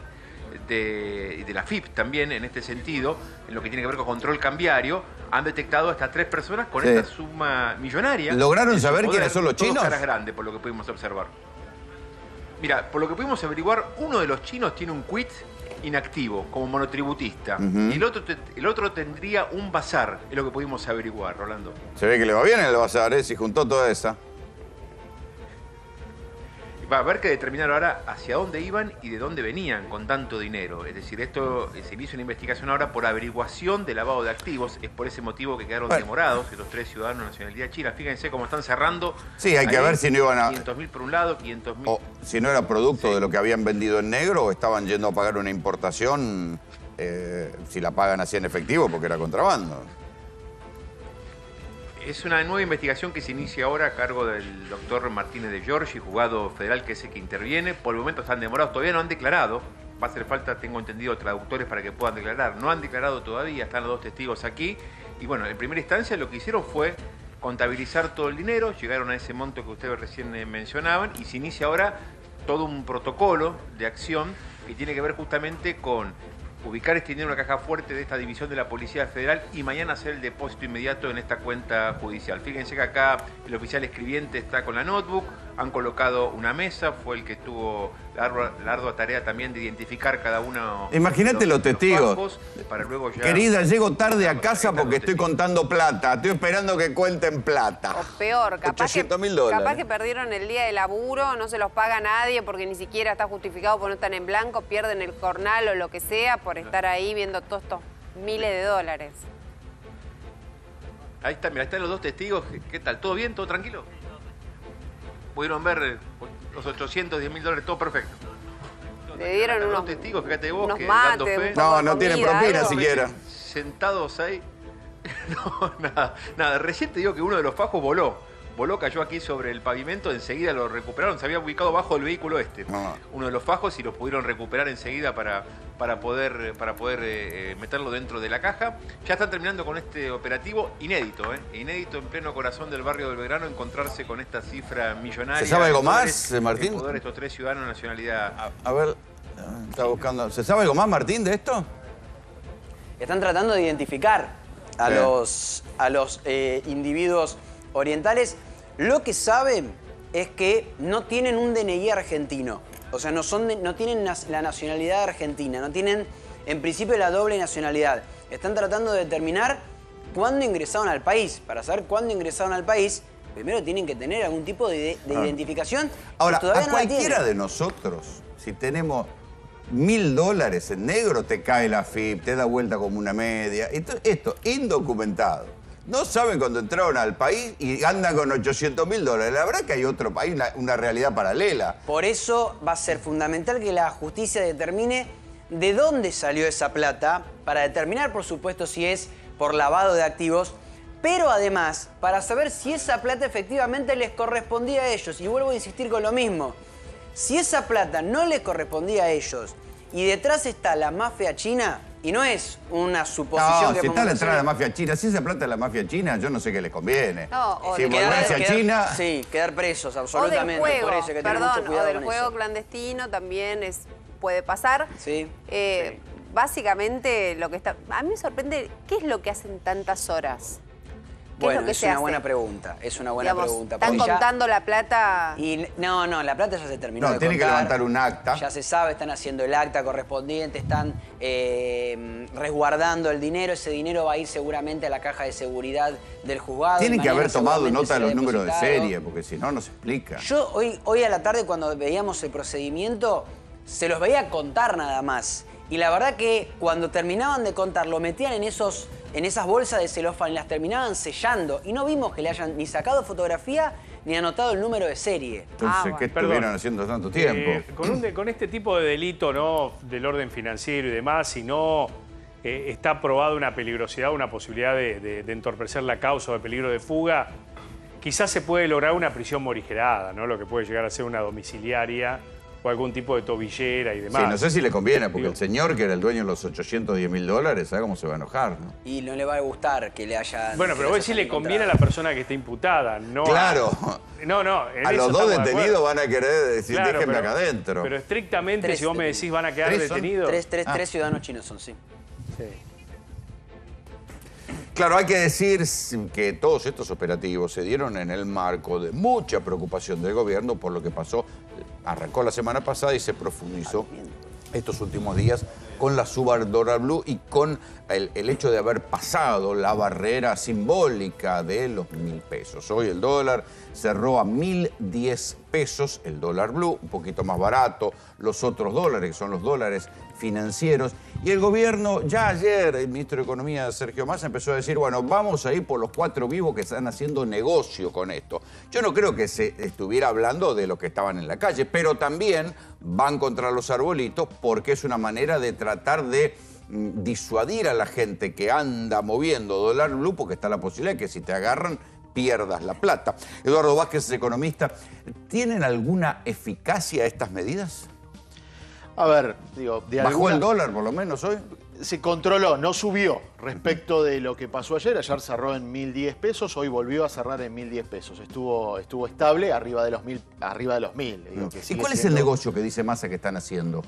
de, de la FIP también en este sentido, en lo que tiene que ver con control cambiario, han detectado a estas tres personas con Sí. esta suma millonaria. ¿Lograron saber quiénes son los chinos? caras grandes, por lo que pudimos observar. Mira, por lo que pudimos averiguar, uno de los chinos tiene un quit inactivo como monotributista y el otro, te- el otro tendría un bazar, es lo que pudimos averiguar, Rolando. Se ve que le va bien en el bazar, ¿eh? Si juntó toda esa. Va a haber que determinar ahora hacia dónde iban y de dónde venían con tanto dinero. Es decir, esto eh, se inicia una investigación ahora por averiguación de lavado de activos. Es por ese motivo que quedaron demorados estos tres ciudadanos de nacionalidad china. Fíjense cómo están cerrando. Sí, hay que ahí, ver si no iban a- 500 mil por un lado, 500 mil. O si no era producto de lo que habían vendido en negro o estaban yendo a pagar una importación, eh, si la pagan así en efectivo, porque era contrabando. Es una nueva investigación que se inicia ahora a cargo del doctor Martínez de Giorgi, juzgado federal que es el que interviene. Por el momento están demorados, todavía no han declarado. Va a hacer falta, tengo entendido, traductores para que puedan declarar. No han declarado todavía, están los dos testigos aquí. Y bueno, en primera instancia lo que hicieron fue contabilizar todo el dinero, llegaron a ese monto que ustedes recién eh, mencionaban y se inicia ahora todo un protocolo de acción que tiene que ver justamente con ubicar en una caja fuerte de esta división de la Policía Federal y mañana hacer el depósito inmediato en esta cuenta judicial. Fíjense que acá el oficial escribiente está con la notebook, han colocado una mesa, fue el que tuvo la ardua, la ardua tarea también de identificar cada uno. Imagínate los testigos. fajos Para luego ya... Querida, llego tarde a casa porque estoy contando plata. Estoy esperando que cuenten plata. Peor, capaz que, 800 mil dólares. capaz que perdieron el día de laburo, no se los paga nadie porque ni siquiera está justificado porque no están en blanco, pierden el cornal o lo que sea por estar ahí viendo todos estos miles de dólares. Ahí está, mira, ahí están los dos testigos. ¿Qué, qué tal? ¿Todo bien? ¿Todo tranquilo? Pudieron ver eh, los 810 mil dólares, todo perfecto. Le dieron Los unos, testigos, fíjate vos, unos que dando fe. No, no tienen propina algo. siquiera. Sentados ahí. No, nada, nada. Recién te digo que uno de los fajos voló. Voló, cayó aquí sobre el pavimento, enseguida lo recuperaron, se había ubicado bajo el vehículo este. Uno de los fajos y lo pudieron recuperar enseguida para, para poder, para poder eh, meterlo dentro de la caja. Ya están terminando con este operativo inédito, ¿eh? Inédito en pleno corazón del barrio del Belgrano encontrarse con esta cifra millonaria. ¿Se sabe algo más, Martín? poder estos tres ciudadanos de nacionalidad. A ver, está buscando. ¿Se sabe algo más, Martín, de esto? Están tratando de identificar a los, a los eh, individuos orientales. Lo que saben es que no tienen un DNI argentino. O sea, no, son de- no tienen la nacionalidad argentina, no tienen en principio la doble nacionalidad. Están tratando de determinar cuándo ingresaron al país. Para saber cuándo ingresaron al país, primero tienen que tener algún tipo de, de Ah. identificación. Ahora, todavía a no cualquiera de nosotros, si tenemos mil dólares en negro, te cae la FIP, te da vuelta como una media. Esto, esto indocumentado. No saben cuando entraron al país y andan con 800 mil dólares. La verdad que hay otro país, una, una realidad paralela. Por eso va a ser fundamental que la justicia determine de dónde salió esa plata, para determinar, por supuesto, si es por lavado de activos, pero además para saber si esa plata efectivamente les correspondía a ellos. Y vuelvo a insistir con lo mismo. Si esa plata no les correspondía a ellos y detrás está la mafia china, y no es una suposición No, que si está la entrada de la mafia china, si esa plata es la mafia china, yo no sé qué les conviene. No, o si de quedar- volverse a quedar- China, Sí, quedar presos, O del absolutamente. juego, por eso hay que tener perdón, mucho o cuidado del con juego eso. clandestino también es, puede pasar. Sí. Eh, Básicamente lo que está... A mí me sorprende, ¿qué es lo que hacen tantas horas? ¿Qué Bueno, es lo que es se una hace? buena pregunta. Es una buena Digamos, pregunta. ¿Están ya- contando la plata? Y no, no, la plata ya se terminó. No, de tiene que levantar un acta. Ya se sabe, están haciendo el acta correspondiente, están eh, resguardando el dinero. Ese dinero va a ir seguramente a la caja de seguridad del juzgado. tienen que haber tomado nota de los números de serie, porque si no, no se explica. Yo hoy, hoy a la tarde cuando veíamos el procedimiento, se los veía contar nada más. Y la verdad que cuando terminaban de contar, lo metían en, esos, en esas bolsas de celofán y las terminaban sellando. Y no vimos que le hayan ni sacado fotografía ni anotado el número de serie. Entonces, ¿qué Perdón. estuvieron haciendo tanto tiempo? Eh, con, un de- con este tipo de delito, ¿no? Del orden financiero y demás, si no eh, está probada una peligrosidad, una posibilidad de, de- de entorpecer la causa o de peligro de fuga, quizás se puede lograr una prisión morigerada, ¿no? Lo que puede llegar a ser una domiciliaria o algún tipo de tobillera y demás. Sí, no sé si le conviene, porque el señor que era el dueño de los 810 mil dólares, ¿sabe cómo se va a enojar? no? Y no le va a gustar que le hayan... Bueno, pero vos decís le conviene a la persona que está imputada, no a- Claro. No, no. A los dos detenidos van a querer decir, Claro, déjenme pero- acá adentro. Pero estrictamente, Tres si vos me decís van a quedar detenidos. Tres, tres, Ah. tres ciudadanos chinos son, sí. Claro, hay que decir que todos estos operativos se dieron en el marco de mucha preocupación del gobierno por lo que pasó, arrancó la semana pasada y se profundizó estos últimos días con la suba dólar blue y con el, el hecho de haber pasado la barrera simbólica de los mil pesos. Hoy el dólar cerró a mil diez pesos, el dólar blue, un poquito más barato, los otros dólares, que son los dólares financieros. Y el gobierno, ya ayer, el ministro de Economía, Sergio Massa, empezó a decir, bueno, vamos a ir por los cuatro vivos que están haciendo negocio con esto. Yo no creo que se estuviera hablando de los que estaban en la calle, pero también van contra los arbolitos porque es una manera de tratar de mm, disuadir a la gente que anda moviendo dólar blue porque está la posibilidad de que si te agarran pierdas la plata. Eduardo Vázquez es economista. ¿Tienen alguna eficacia estas medidas? A ver, digo, de ¿Bajó alguna- el dólar por lo menos hoy? Se controló, no subió respecto de lo que pasó ayer. Ayer cerró en 1.010 pesos, hoy volvió a cerrar en 1.010 pesos. Estuvo, estuvo estable arriba de los 1.000. Arriba de los 1.000 digo, que ¿Y cuál es el negocio que dice Massa que están haciendo?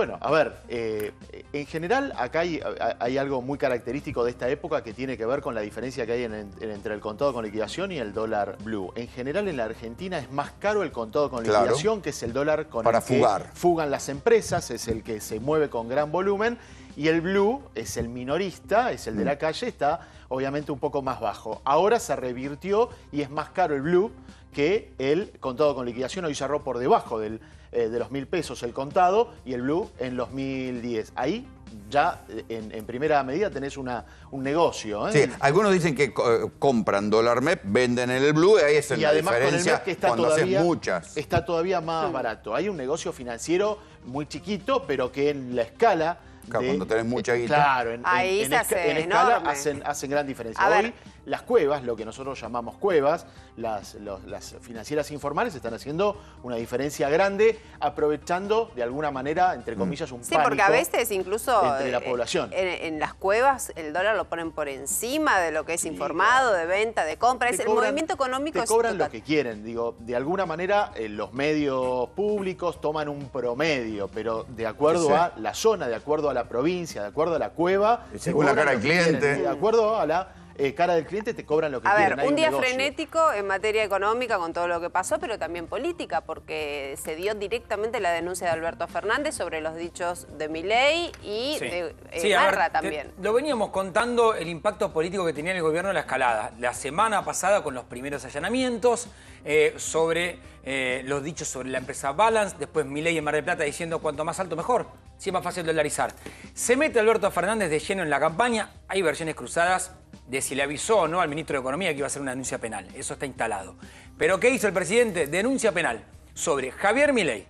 Bueno, a ver, eh, en general acá hay, hay algo muy característico de esta época que tiene que ver con la diferencia que hay en- en- entre el contado con liquidación y el dólar blue. En general en la Argentina es más caro el contado con Claro. liquidación, que es el dólar con Para el que fugan las empresas, es el que se mueve con gran volumen, y el blue es el minorista, es el de Mm. la calle, está obviamente un poco más bajo. Ahora se revirtió y es más caro el blue que el contado con liquidación. Hoy cerró por debajo del, eh, de los mil pesos el contado y el blue en los 1010. Ahí ya eh, en, en primera medida tenés una, un negocio. ¿eh? Sí, algunos dicen que co- compran dólar MEP, venden en el blue, y ahí es y la además con el diferencia MEP que está cuando haces todavía, muchas. está todavía más barato. Hay un negocio financiero muy chiquito, pero que en la escala. Claro, de- cuando tenés mucha guita. Claro, en, Ahí en- se en hace en escala hacen, hacen gran diferencia. A Hoy ver. Las cuevas, lo que nosotros llamamos cuevas, las, los- las financieras informales están haciendo una diferencia grande, aprovechando de alguna manera, entre comillas, un Sí, porque a veces incluso entre la eh, población. En, en las cuevas el dólar lo ponen por encima de lo que es informado, de venta, de compra. Es el movimiento económico te es cobran lo que quieren. Digo, de alguna manera eh, los medios públicos toman un promedio, pero de acuerdo Sí, sí. a la zona, de acuerdo a la provincia, de acuerdo a la cueva. Y según la cara del cliente. quieren, De acuerdo a la eh, cara del cliente, te cobran lo que A quieren. ver, un día negocio. frenético en materia económica con todo lo que pasó, pero también política, porque se dio directamente la denuncia de Alberto Fernández sobre los dichos de Milei y Sí. de eh, Sí, a ver, Marra te- también. lo veníamos contando el impacto político que tenía en el gobierno la escalada. La semana pasada con los primeros allanamientos eh, sobre eh, los dichos sobre la empresa Balance, después Milei en Mar del Plata diciendo cuanto más alto mejor, si es más fácil dolarizar. Se mete Alberto Fernández de lleno en la campaña, hay versiones cruzadas de si le avisó o no al ministro de Economía que iba a hacer una denuncia penal. Eso está instalado. Pero ¿qué hizo el presidente? Denuncia penal sobre Javier Milei,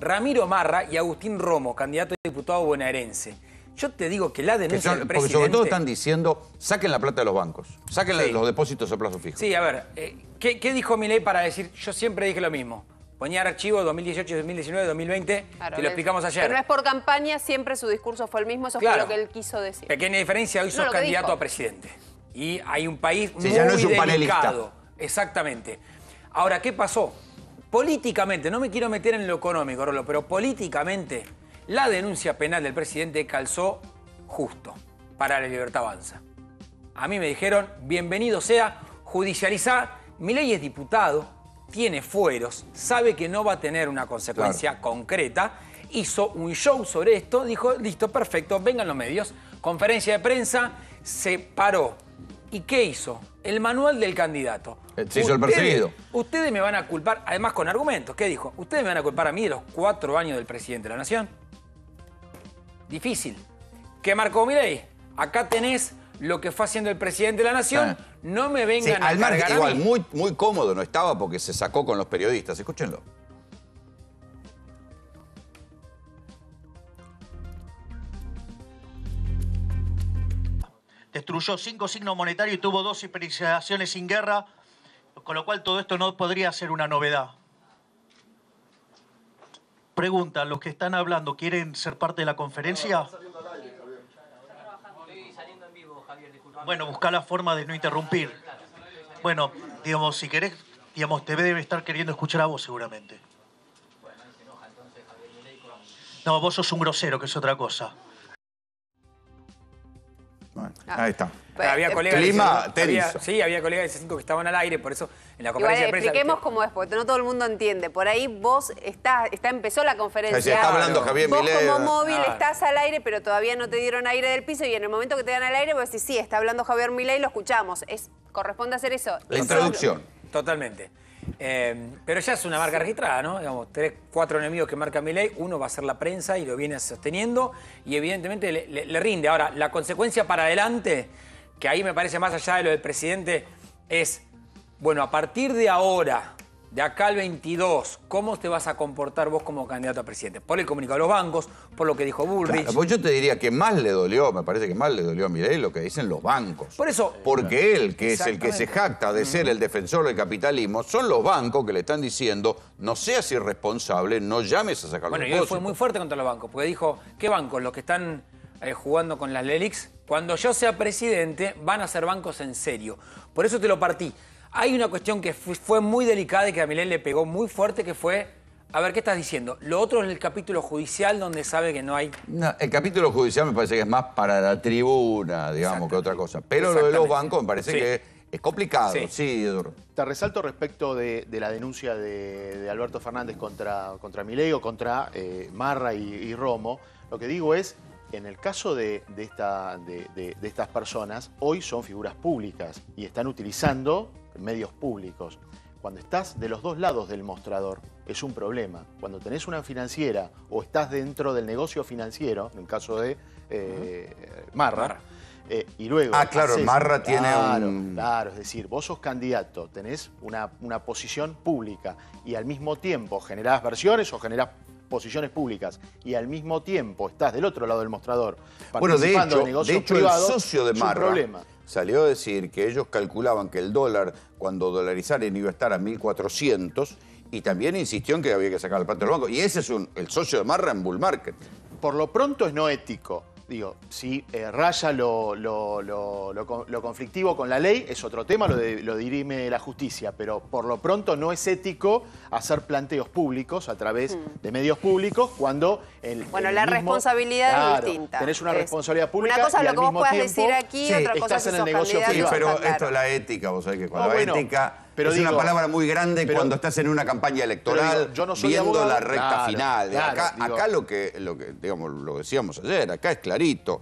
Ramiro Marra y Agustín Romo, candidato a diputado bonaerense. Yo te digo que la Que denuncia son- del porque presidente... sobre todo están diciendo, saquen la plata de los bancos, saquen Sí. los depósitos a plazo fijo. Sí, a ver, eh, ¿qué, qué dijo Milei para decir? Yo siempre dije lo mismo. Ponía archivo 2018, 2019, 2020, Claro, que lo explicamos ayer. no es por campaña, siempre su discurso fue el mismo, eso Claro. fue lo que él quiso decir. Pequeña diferencia, hoy No, sos candidato dijo. a presidente. Y hay un país Sí, muy ya no es un panelista. delicado. Exactamente. Ahora, ¿qué pasó? Políticamente, no me quiero meter en lo económico, Rolo, pero políticamente la denuncia penal del presidente calzó justo para la libertad avanza. A mí me dijeron, bienvenido sea, judicializar. Mi ley es diputado, tiene fueros, sabe que no va a tener una consecuencia concreta. Hizo un show sobre esto, dijo, listo, perfecto, vengan los medios. Conferencia de prensa, se paró. ¿Y qué hizo? El manual del candidato. Eh, se hizo el Ustedes- perseguido. Ustedes me van a culpar, además con argumentos. ¿Qué dijo? Ustedes me van a culpar a mí de los cuatro años del presidente de la Nación. Difícil. ¿Qué marcó mi ley? Acá tenés lo que fue haciendo el presidente de la Nación. Ah. No me Sí, vengan al a margen, cargar a igual, mí. muy, muy cómodo no estaba porque se sacó con los periodistas. Escúchenlo. Destruyó cinco signos monetarios y tuvo dos hiperinflaciones sin guerra, con lo cual todo esto no podría ser una novedad. Pregunta, ¿los que están hablando quieren ser parte de la conferencia? Bueno, busca la forma de no interrumpir. Bueno, digamos, si querés, digamos, te debe estar queriendo escuchar a vos seguramente. No, vos sos un grosero, que es otra cosa. Ahí está. Pero había Eh, colegas Clima de C5, había- tenso. Sí, había colegas de C5 que estaban al aire, por eso en la Igual conferencia de prensa... expliquemos cómo es, porque no todo el mundo entiende. Por ahí vos está, está empezó la conferencia. Sí, está hablando Javier Vos como móvil Claro. estás al aire, pero todavía no te dieron aire del piso y en el momento que te dan al aire vos decís, sí, está hablando Javier Milei, lo escuchamos. Es, corresponde hacer eso. Eso- Totalmente. Eh, pero ya es una marca registrada, ¿no? Digamos, tres, cuatro enemigos que marca mi ley, uno va a ser la prensa y lo viene sosteniendo y evidentemente le, le- le rinde. Ahora, la consecuencia para adelante, que ahí me parece más allá de lo del presidente, es, bueno, a partir de ahora, de acá al 22, ¿cómo te vas a comportar vos como candidato a presidente? Por el comunicado de los bancos, por lo que dijo Bullrich. Claro, pues yo te diría que más le dolió, me parece que más le dolió a Milei lo que dicen los bancos. Por eso. Porque él, que es el que se jacta de ser el defensor del capitalismo, son los bancos que le están diciendo, no seas irresponsable, no llames a sacar Bueno, los y él fue depósitos". muy fuerte contra los bancos, porque dijo, ¿qué bancos? Los que están eh, jugando con las LELIX, cuando yo sea presidente, van a ser bancos en serio. Por eso te lo partí. Hay una cuestión que fu- fue muy delicada y que a Milei le pegó muy fuerte, que fue, a ver, ¿qué estás diciendo? Lo otro es el capítulo judicial donde sabe que no hay... No, el capítulo judicial me parece que es más para la tribuna, digamos, que otra cosa. Pero lo de los bancos me parece Sí. que es complicado. Sí. Sí, Edur. Te resalto respecto de, de la denuncia de, de Alberto Fernández contra, contra Milei o contra eh, Marra y, y Romo. Lo que digo es, en el caso de, de esta, de, de- de estas personas, hoy son figuras públicas y están utilizando medios públicos. Cuando estás de los dos lados del mostrador, es un problema. Cuando tenés una financiera o estás dentro del negocio financiero, en el caso de eh, Marra, eh, y luego... Ah, claro, Marra tiene Claro, un- Claro, es decir, vos sos candidato, tenés una, una posición pública y al mismo tiempo generás versiones o generás posiciones públicas y al mismo tiempo estás del otro lado del mostrador Bueno, de participando hecho, negocios de hecho privados, el socio de es un Marra problema. Salió a decir que ellos calculaban que el dólar, cuando dolarizaran, iba a estar a 1.400 y también insistió en que había que sacar la plata del banco. Y ese es un, el socio de Marra en Bull Market. Por lo pronto es no ético. Digo, si eh, raya lo, lo- lo- lo con- lo conflictivo con la ley, es otro tema, lo, de- lo dirime la justicia, pero por lo pronto no es ético hacer planteos públicos a través de medios públicos cuando el Bueno, el la mismo- responsabilidad es Claro, distinta. Tenés una Es- responsabilidad pública una cosa es lo que vos puedas tiempo decir aquí, otra cosa si en el negocio candidato. Sí, privado. pero esto es la ética, vos sabés que cuando No, la bueno, ética pero es digo- una palabra muy grande pero- cuando estás en una campaña electoral digo, yo no soy viendo abogado. la recta Claro, final. claro, acá, digo- acá lo que, lo que, digamos, lo decíamos ayer, acá es clarito.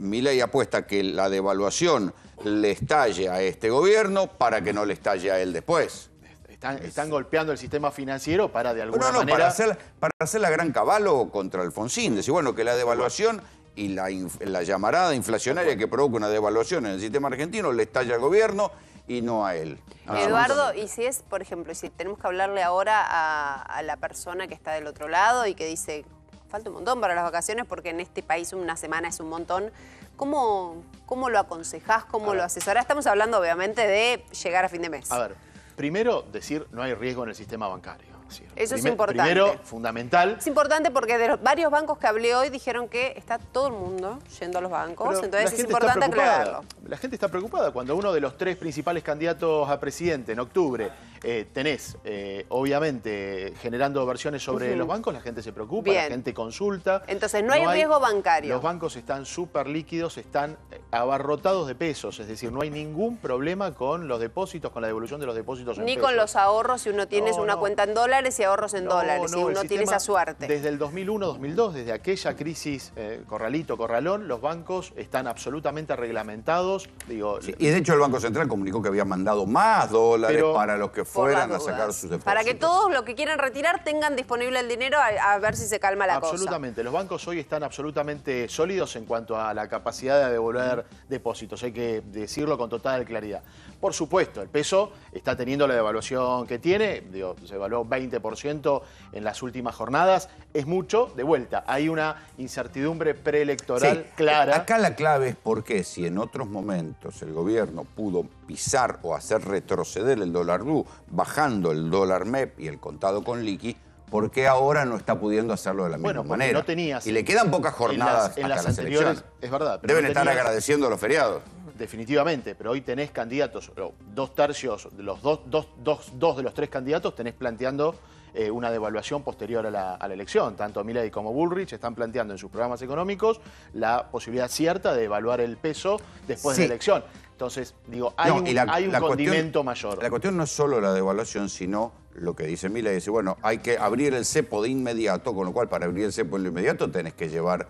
Mi ley apuesta que la devaluación le estalle a este gobierno para que no le estalle a él después. Están, están golpeando el sistema financiero para de alguna No, no, manera... para hacer, para hacer la gran caballo contra Alfonsín. Decir, bueno, que la devaluación y la, la llamarada inflacionaria que provoca una devaluación en el sistema argentino le estalla al gobierno y no a él. Eduardo, y si es, por ejemplo, si tenemos que hablarle ahora a, a la persona que está del otro lado y que dice, falta un montón para las vacaciones porque en este país una semana es un montón, ¿cómo, cómo lo aconsejás, cómo lo asesorás? Estamos hablando obviamente de llegar a fin de mes. A ver, primero decir no hay riesgo en el sistema bancario. Eso es importante. Primero, fundamental. Es importante porque de los varios bancos que hablé hoy dijeron que está todo el mundo yendo a los bancos, Pero entonces es importante aclararlo. La gente está preocupada cuando uno de los tres principales candidatos a presidente en octubre eh, tenés, eh, obviamente, generando versiones sobre los bancos, la gente se preocupa, Bien. la gente consulta. Entonces no hay riesgo bancario. Los bancos están súper líquidos, están eh, abarrotados de pesos, es decir, no hay ningún problema con los depósitos, con la devolución de los depósitos en Ni pesos. con los ahorros, si uno tiene No, una no. cuenta en dólares y ahorros en No, dólares, el uno tiene esa suerte. Desde el 2001-2002, desde aquella crisis eh, corralito, corralón, los bancos están absolutamente reglamentados. Digo, Y de hecho el Banco Central comunicó que había mandado más dólares Pero- para los que fueran a sacar sus depósitos. Para que todos los que quieran retirar tengan disponible el dinero a, a ver si se calma la cosa. Absolutamente. Los bancos hoy están absolutamente sólidos en cuanto a la capacidad de devolver depósitos. Hay que decirlo con total claridad. Por supuesto, el peso está teniendo la devaluación que tiene. Digo, se evaluó 20% en las últimas jornadas. Es mucho. De vuelta, hay una incertidumbre preelectoral Sí, clara. Acá la clave es por qué si en otros momentos el gobierno pudo pisar o hacer retroceder el dólar blue bajando el dólar MEP y el contado con liqui, ¿por qué ahora no está pudiendo hacerlo de la misma Bueno, manera? no tenías- y le quedan pocas en jornadas las- en hasta las las anteriores, elecciones. es verdad, pero Deben no estar agradeciendo los feriados. Definitivamente, pero hoy tenés candidatos, dos tercios, de los dos, dos, dos, dos de los tres candidatos tenés planteando eh, una devaluación posterior a la, a la elección. Tanto Milei como Bullrich están planteando en sus programas económicos la posibilidad cierta de evaluar el peso después Sí. de la elección. Entonces, digo, hay No, un, la- hay un la cuestión- condimento mayor. La cuestión no es solo la devaluación, sino lo que dice Mila, dice, bueno, hay que abrir el cepo de inmediato, con lo cual para abrir el cepo de inmediato tenés que llevar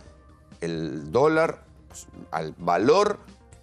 el dólar al valor,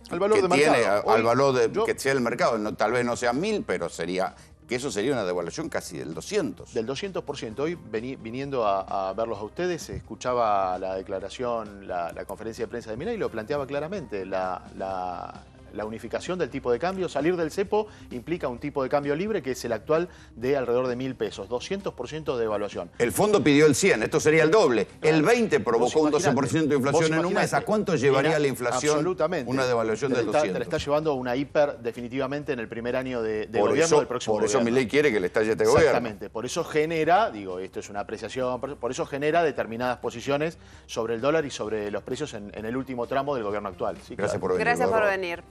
Al valor que de tiene, mercado. al valor de, yo- que sea el mercado. No, tal vez no sea mil, pero sería que eso sería una devaluación casi del 200. Del 200%. Hoy vení- viniendo a, a verlos a ustedes, escuchaba la declaración, la, la conferencia de prensa de Milei y lo planteaba claramente. La, la- la unificación del tipo de cambio, salir del cepo implica un tipo de cambio libre que es el actual de alrededor de mil pesos, 200% de devaluación. El fondo pidió el 100, esto sería el doble. El 20 provocó un Vos 12% de inflación en un mes. ¿A cuánto llevaría Era la inflación absolutamente. una devaluación del la está- 200? Te la está llevando a una hiper definitivamente en el primer año de, gobierno eso, del próximo por eso gobierno. Milei quiere que le estalle este gobierno. Exactamente, por eso genera, digo, esto es una apreciación, por eso genera determinadas posiciones sobre el dólar y sobre los precios en, en el último tramo del gobierno actual. Sí, Gracias claro. por venir. Gracias por venir.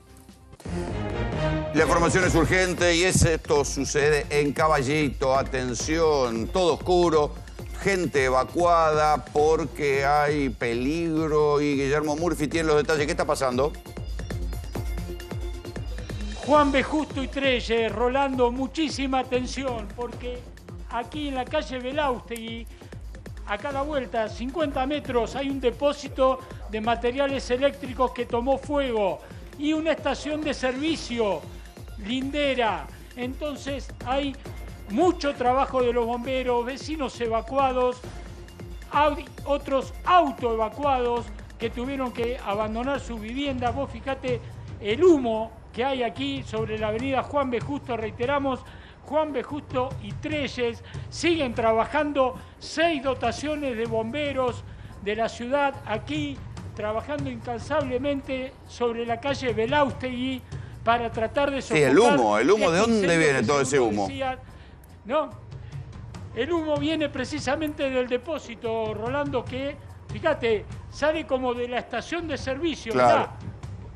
La información es urgente y es esto sucede en Caballito. Atención, todo oscuro, gente evacuada porque hay peligro y Guillermo Murphy tiene los detalles. ¿Qué está pasando? Juan B. Y Treyes, Rolando, muchísima atención, porque aquí en la calle Belaustegui, a cada vuelta, 50 metros, hay un depósito de materiales eléctricos que tomó fuego y una estación de servicio lindera. Entonces hay mucho trabajo de los bomberos, vecinos evacuados, otros autoevacuados que tuvieron que abandonar su vivienda. Vos fíjate el humo que hay aquí sobre la avenida Juan B. Justo, reiteramos, Juan B. Justo y Treyes siguen trabajando seis dotaciones de bomberos de la ciudad aquí, trabajando incansablemente sobre la calle Belaustegui para tratar de Sí, el sofocar humo, el humo, ¿de dónde viene todo ese humo? decía, no, el humo viene precisamente del depósito, Rolando, que, fíjate, sale como de la estación de servicio, Claro.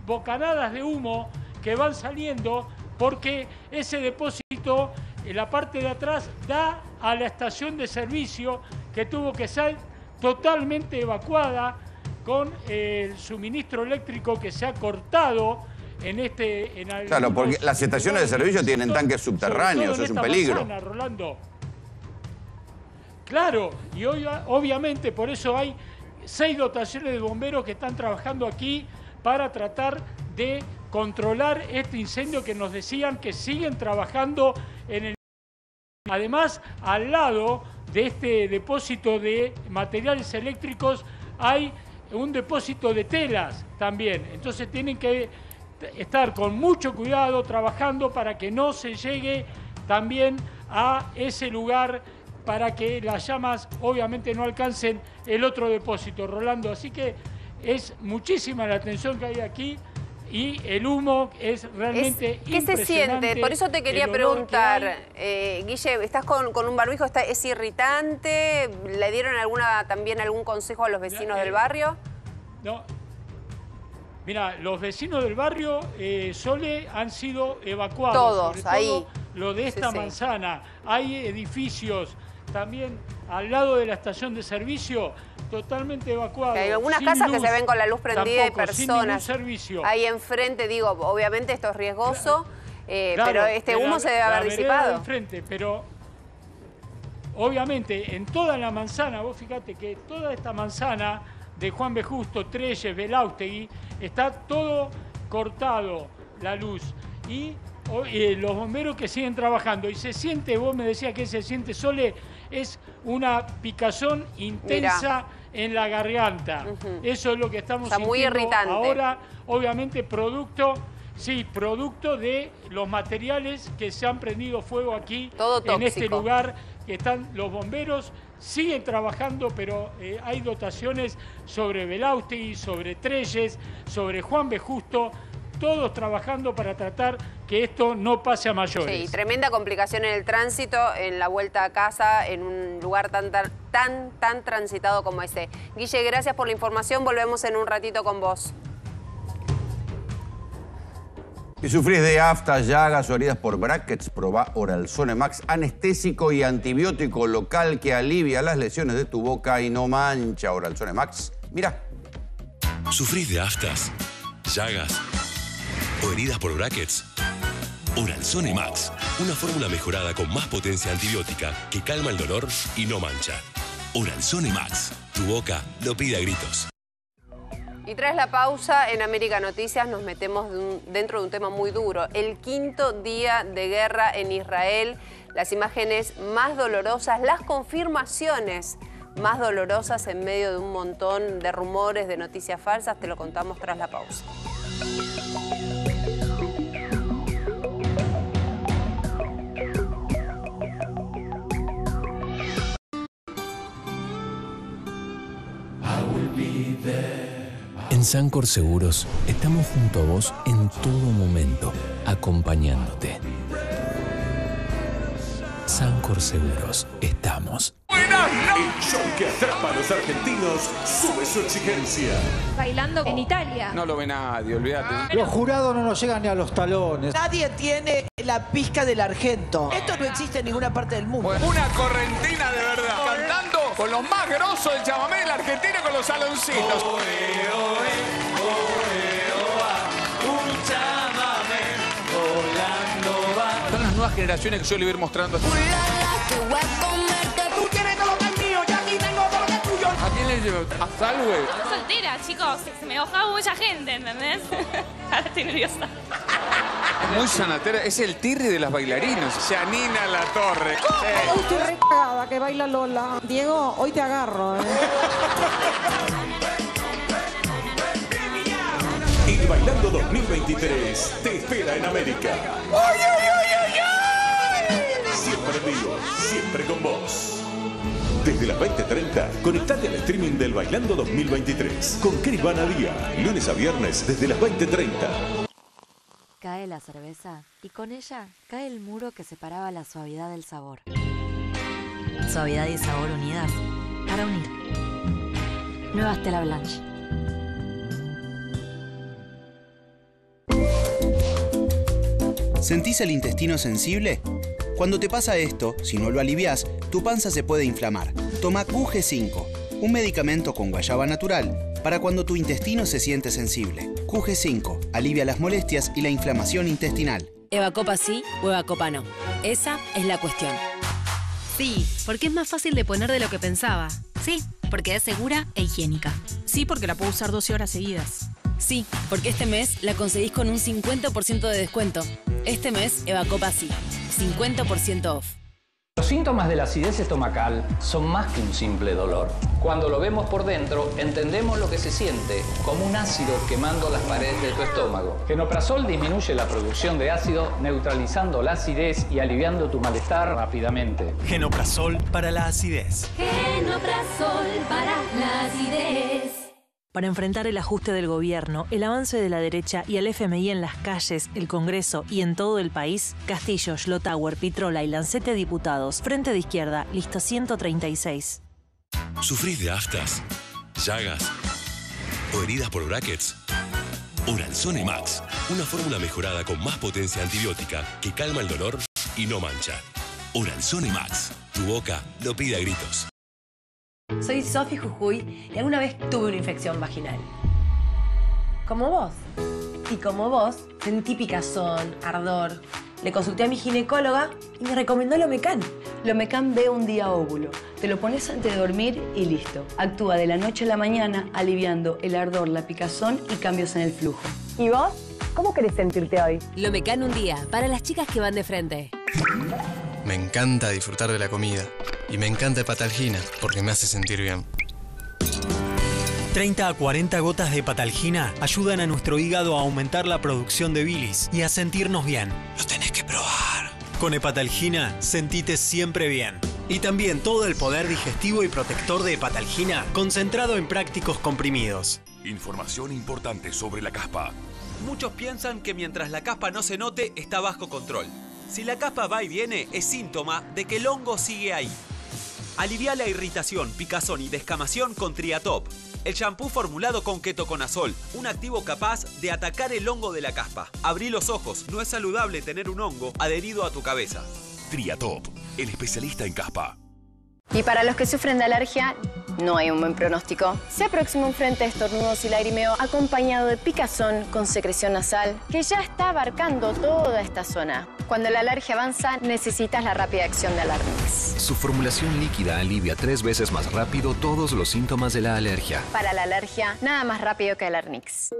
bocanadas de humo que van saliendo porque ese depósito en la parte de atrás da a la estación de servicio que tuvo que ser totalmente evacuada con el suministro eléctrico que se ha cortado en este en Claro, porque las estaciones de servicio tienen tanques subterráneos, es un peligro. manzana, Rolando. Claro, y hoy, obviamente por eso hay seis dotaciones de bomberos que están trabajando aquí para tratar de controlar este incendio que nos decían que siguen trabajando en el... Además, al lado de este depósito de materiales eléctricos hay un depósito de telas también. Entonces tienen que estar con mucho cuidado trabajando para que no se llegue también a ese lugar para que las llamas obviamente no alcancen el otro depósito, Rolando. Así que es muchísima la atención que hay aquí y el humo es realmente Es- ¿Qué se siente? Por eso te quería que preguntar, eh, Guille, ¿estás con, con un barbijo? ¿Está, ¿Es irritante? ¿Le dieron alguna también algún consejo a los vecinos eh, del barrio? No. Mira, los vecinos del barrio eh, Sole han sido evacuados. Todos, sobre todo ahí. Lo de esta Sí, sí. manzana. Hay edificios también al lado de la estación de servicio totalmente evacuados. Que hay algunas casas que se ven con la luz prendida y tampoco, sin personas. servicio. Ahí enfrente, digo, obviamente esto es riesgoso, eh, Claro, pero este la- humo se debe haber disipado. enfrente, pero obviamente en toda la manzana, vos fíjate que toda esta manzana de Juan B. Justo, Treyes, Belaustegui, está todo cortado la luz. Y eh, los bomberos que siguen trabajando. Y se siente, vos me decías que se siente, Sole, es una picazón intensa en la garganta. Eso es lo que estamos Está muy irritante. ahora obviamente producto, sí, producto de los materiales que se han prendido fuego aquí Todo en este lugar, que están los bomberos, siguen trabajando, pero eh, hay dotaciones sobre Belaustegui, sobre Treyes, sobre Juan B. Justo, todos trabajando para tratar que esto no pase a mayores. Sí, tremenda complicación en el tránsito, en la vuelta a casa, en un lugar tan, tan, tan, tan transitado como ese. Guille, gracias por la información, volvemos en un ratito con vos. Si sufrís de aftas, llagas o heridas por brackets, probá Oralzone Max, anestésico y antibiótico local que alivia las lesiones de tu boca y no mancha. Oralzone Max, mira. ¿Sufrís de aftas, llagas o heridas por brackets? Oralzone Max, una fórmula mejorada con más potencia antibiótica que calma el dolor y no mancha. Oralzone Max, tu boca lo pide a gritos. Y tras la pausa en América Noticias nos metemos dentro de un tema muy duro, el quinto día de guerra en Israel, las imágenes más dolorosas, las confirmaciones más dolorosas en medio de un montón de rumores, de noticias falsas, te lo contamos tras la pausa. En Sancor Seguros estamos junto a vos en todo momento, acompañándote. Sancor Seguros, estamos. El show que atrapa a los argentinos sube su exigencia. Bailando en Italia. No lo ve nadie, olvídate. Los jurados no nos llegan ni a los talones. Nadie tiene la pizca del argento. Esto no existe en ninguna parte del mundo. Una correntina de verdad. Con los más grosos del chamamé de la Argentina con los saloncitos. Son las nuevas generaciones que yo le voy a ir mostrando. Le llevo? ¿A Salve? Estoy soltera, chicos. Se me bajaba mucha gente, ¿entendés? Ahora estoy nerviosa. Muy sanatera. Es el tirri de las bailarinas. Janina La Torre. Uy, estoy re cagada que baila Lola. Diego, hoy te agarro, ¿eh? Y Bailando 2023 te espera en América. Siempre vivo, siempre con vos. Desde las 20.30, conectate al streaming del Bailando 2023 con Cribana Día, lunes a viernes desde las 20.30. Cae la cerveza y con ella cae el muro que separaba la suavidad del sabor. Suavidad y sabor unidas para unir. Nueva Stella Blanche. ¿Sentís el intestino sensible? Cuando te pasa esto, si no lo alivias, tu panza se puede inflamar. Toma QG5, un medicamento con guayaba natural para cuando tu intestino se siente sensible. QG5 alivia las molestias y la inflamación intestinal. Evacopa sí o Evacopa no. Esa es la cuestión. Sí, porque es más fácil de poner de lo que pensaba. Sí, porque es segura e higiénica. Sí, porque la puedo usar 12 horas seguidas. Sí, porque este mes la conseguís con un 50% de descuento. Este mes Evacopa sí. 50% off. Los síntomas de la acidez estomacal son más que un simple dolor. Cuando lo vemos por dentro, entendemos lo que se siente, como un ácido quemando las paredes de tu estómago. Genoprazol disminuye la producción de ácido, neutralizando la acidez y aliviando tu malestar rápidamente. Genoprazol para la acidez. Genoprazol para la acidez. Para enfrentar el ajuste del gobierno, el avance de la derecha y el FMI en las calles, el Congreso y en todo el país, Castillo, Schlotauer, Pitrola y Lancete Diputados, Frente de Izquierda, lista 136. ¿Sufrís de aftas, llagas o heridas por brackets? Oralzone Max, una fórmula mejorada con más potencia antibiótica que calma el dolor y no mancha. Oralzone Max, tu boca lo pide a gritos. Soy Sofi Jujuy y alguna vez tuve una infección vaginal. Como vos. Y como vos, sentí picazón, ardor. Le consulté a mi ginecóloga y me recomendó Lomecan. Lomecan ve un día óvulo. Te lo pones antes de dormir y listo. Actúa de la noche a la mañana aliviando el ardor, la picazón y cambios en el flujo. ¿Y vos? ¿Cómo querés sentirte hoy? Lomecan un día, para las chicas que van de frente. Me encanta disfrutar de la comida. Y me encanta Hepatalgina, porque me hace sentir bien. 30 a 40 gotas de Hepatalgina ayudan a nuestro hígado a aumentar la producción de bilis y a sentirnos bien. Lo tenés que probar. Con Hepatalgina, sentite siempre bien. Y también todo el poder digestivo y protector de Hepatalgina concentrado en prácticos comprimidos. Información importante sobre la caspa. Muchos piensan que mientras la caspa no se note, está bajo control. Si la caspa va y viene, es síntoma de que el hongo sigue ahí. Alivia la irritación, picazón y descamación con Triatop. El shampoo formulado con ketoconazol, un activo capaz de atacar el hongo de la caspa. Abrí los ojos, no es saludable tener un hongo adherido a tu cabeza. Triatop, el especialista en caspa. Y para los que sufren de alergia, no hay un buen pronóstico. Se aproxima un frente de estornudos y lagrimeo acompañado de picazón con secreción nasal que ya está abarcando toda esta zona. Cuando la alergia avanza, necesitas la rápida acción de Alarmix. Su formulación líquida alivia tres veces más rápido todos los síntomas de la alergia. Para la alergia, nada más rápido que Alarmix.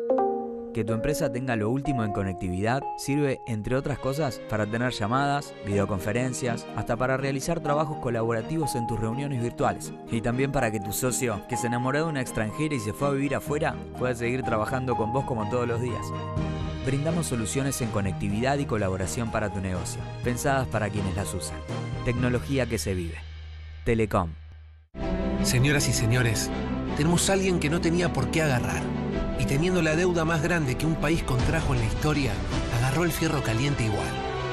Que tu empresa tenga lo último en conectividad sirve, entre otras cosas, para tener llamadas, videoconferencias, hasta para realizar trabajos colaborativos en tus reuniones virtuales. Y también para que tu socio, que se enamoró de una extranjera y se fue a vivir afuera, pueda seguir trabajando con vos como todos los días. Brindamos soluciones en conectividad y colaboración para tu negocio, pensadas para quienes las usan. Tecnología que se vive. Telecom. Señoras y señores, tenemos a alguien que no tenía por qué agarrar. Y teniendo la deuda más grande que un país contrajo en la historia, agarró el fierro caliente igual.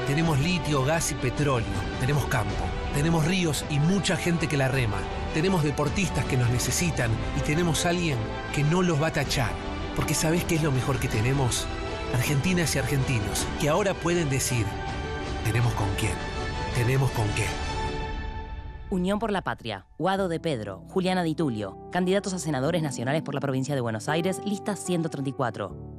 Tenemos litio, gas y petróleo. Tenemos campo. Tenemos ríos y mucha gente que la rema. Tenemos deportistas que nos necesitan y tenemos alguien que no los va a tachar. Porque ¿sabés qué es lo mejor que tenemos? Argentinas y argentinos que ahora pueden decir, tenemos con quién, tenemos con qué. Unión por la Patria, Guado de Pedro, Juliana Di Tulio, candidatos a senadores nacionales por la provincia de Buenos Aires, lista 134.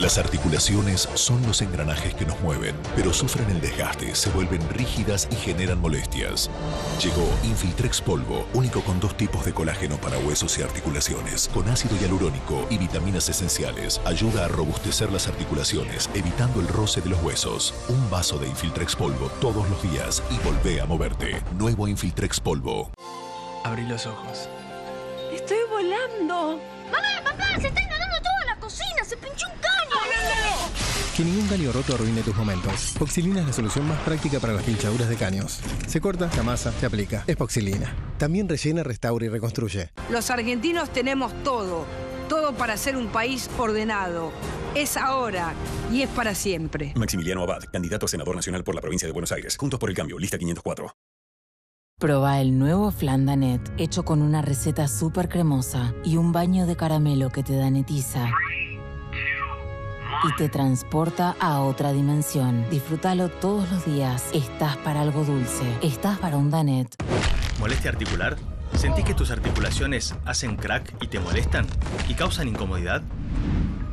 Las articulaciones son los engranajes que nos mueven, pero sufren el desgaste, se vuelven rígidas y generan molestias. Llegó Infiltrex Polvo, único con dos tipos de colágeno para huesos y articulaciones, con ácido hialurónico y vitaminas esenciales. Ayuda a robustecer las articulaciones, evitando el roce de los huesos. Un vaso de Infiltrex Polvo todos los días y volvé a moverte. Nuevo Infiltrex Polvo. Abrí los ojos. Estoy volando. ¡Mamá, papá! ¡Se está inundando toda la cocina! ¡Se pinchó un caño! Que ningún caño roto arruine tus momentos. Poxilina es la solución más práctica para las pinchaduras de caños. Se corta, se amasa, se aplica. Es Poxilina. También rellena, restaura y reconstruye. Los argentinos tenemos todo. Todo para ser un país ordenado. Es ahora y es para siempre. Maximiliano Abad, candidato a senador nacional por la provincia de Buenos Aires. Juntos por el cambio, lista 504. Proba el nuevo Flandanet, hecho con una receta súper cremosa y un baño de caramelo que te danetiza y te transporta a otra dimensión. Disfrútalo todos los días. Estás para algo dulce. Estás para un Danet. ¿Molestia articular? ¿Sentís que tus articulaciones hacen crack y te molestan? ¿Y causan incomodidad?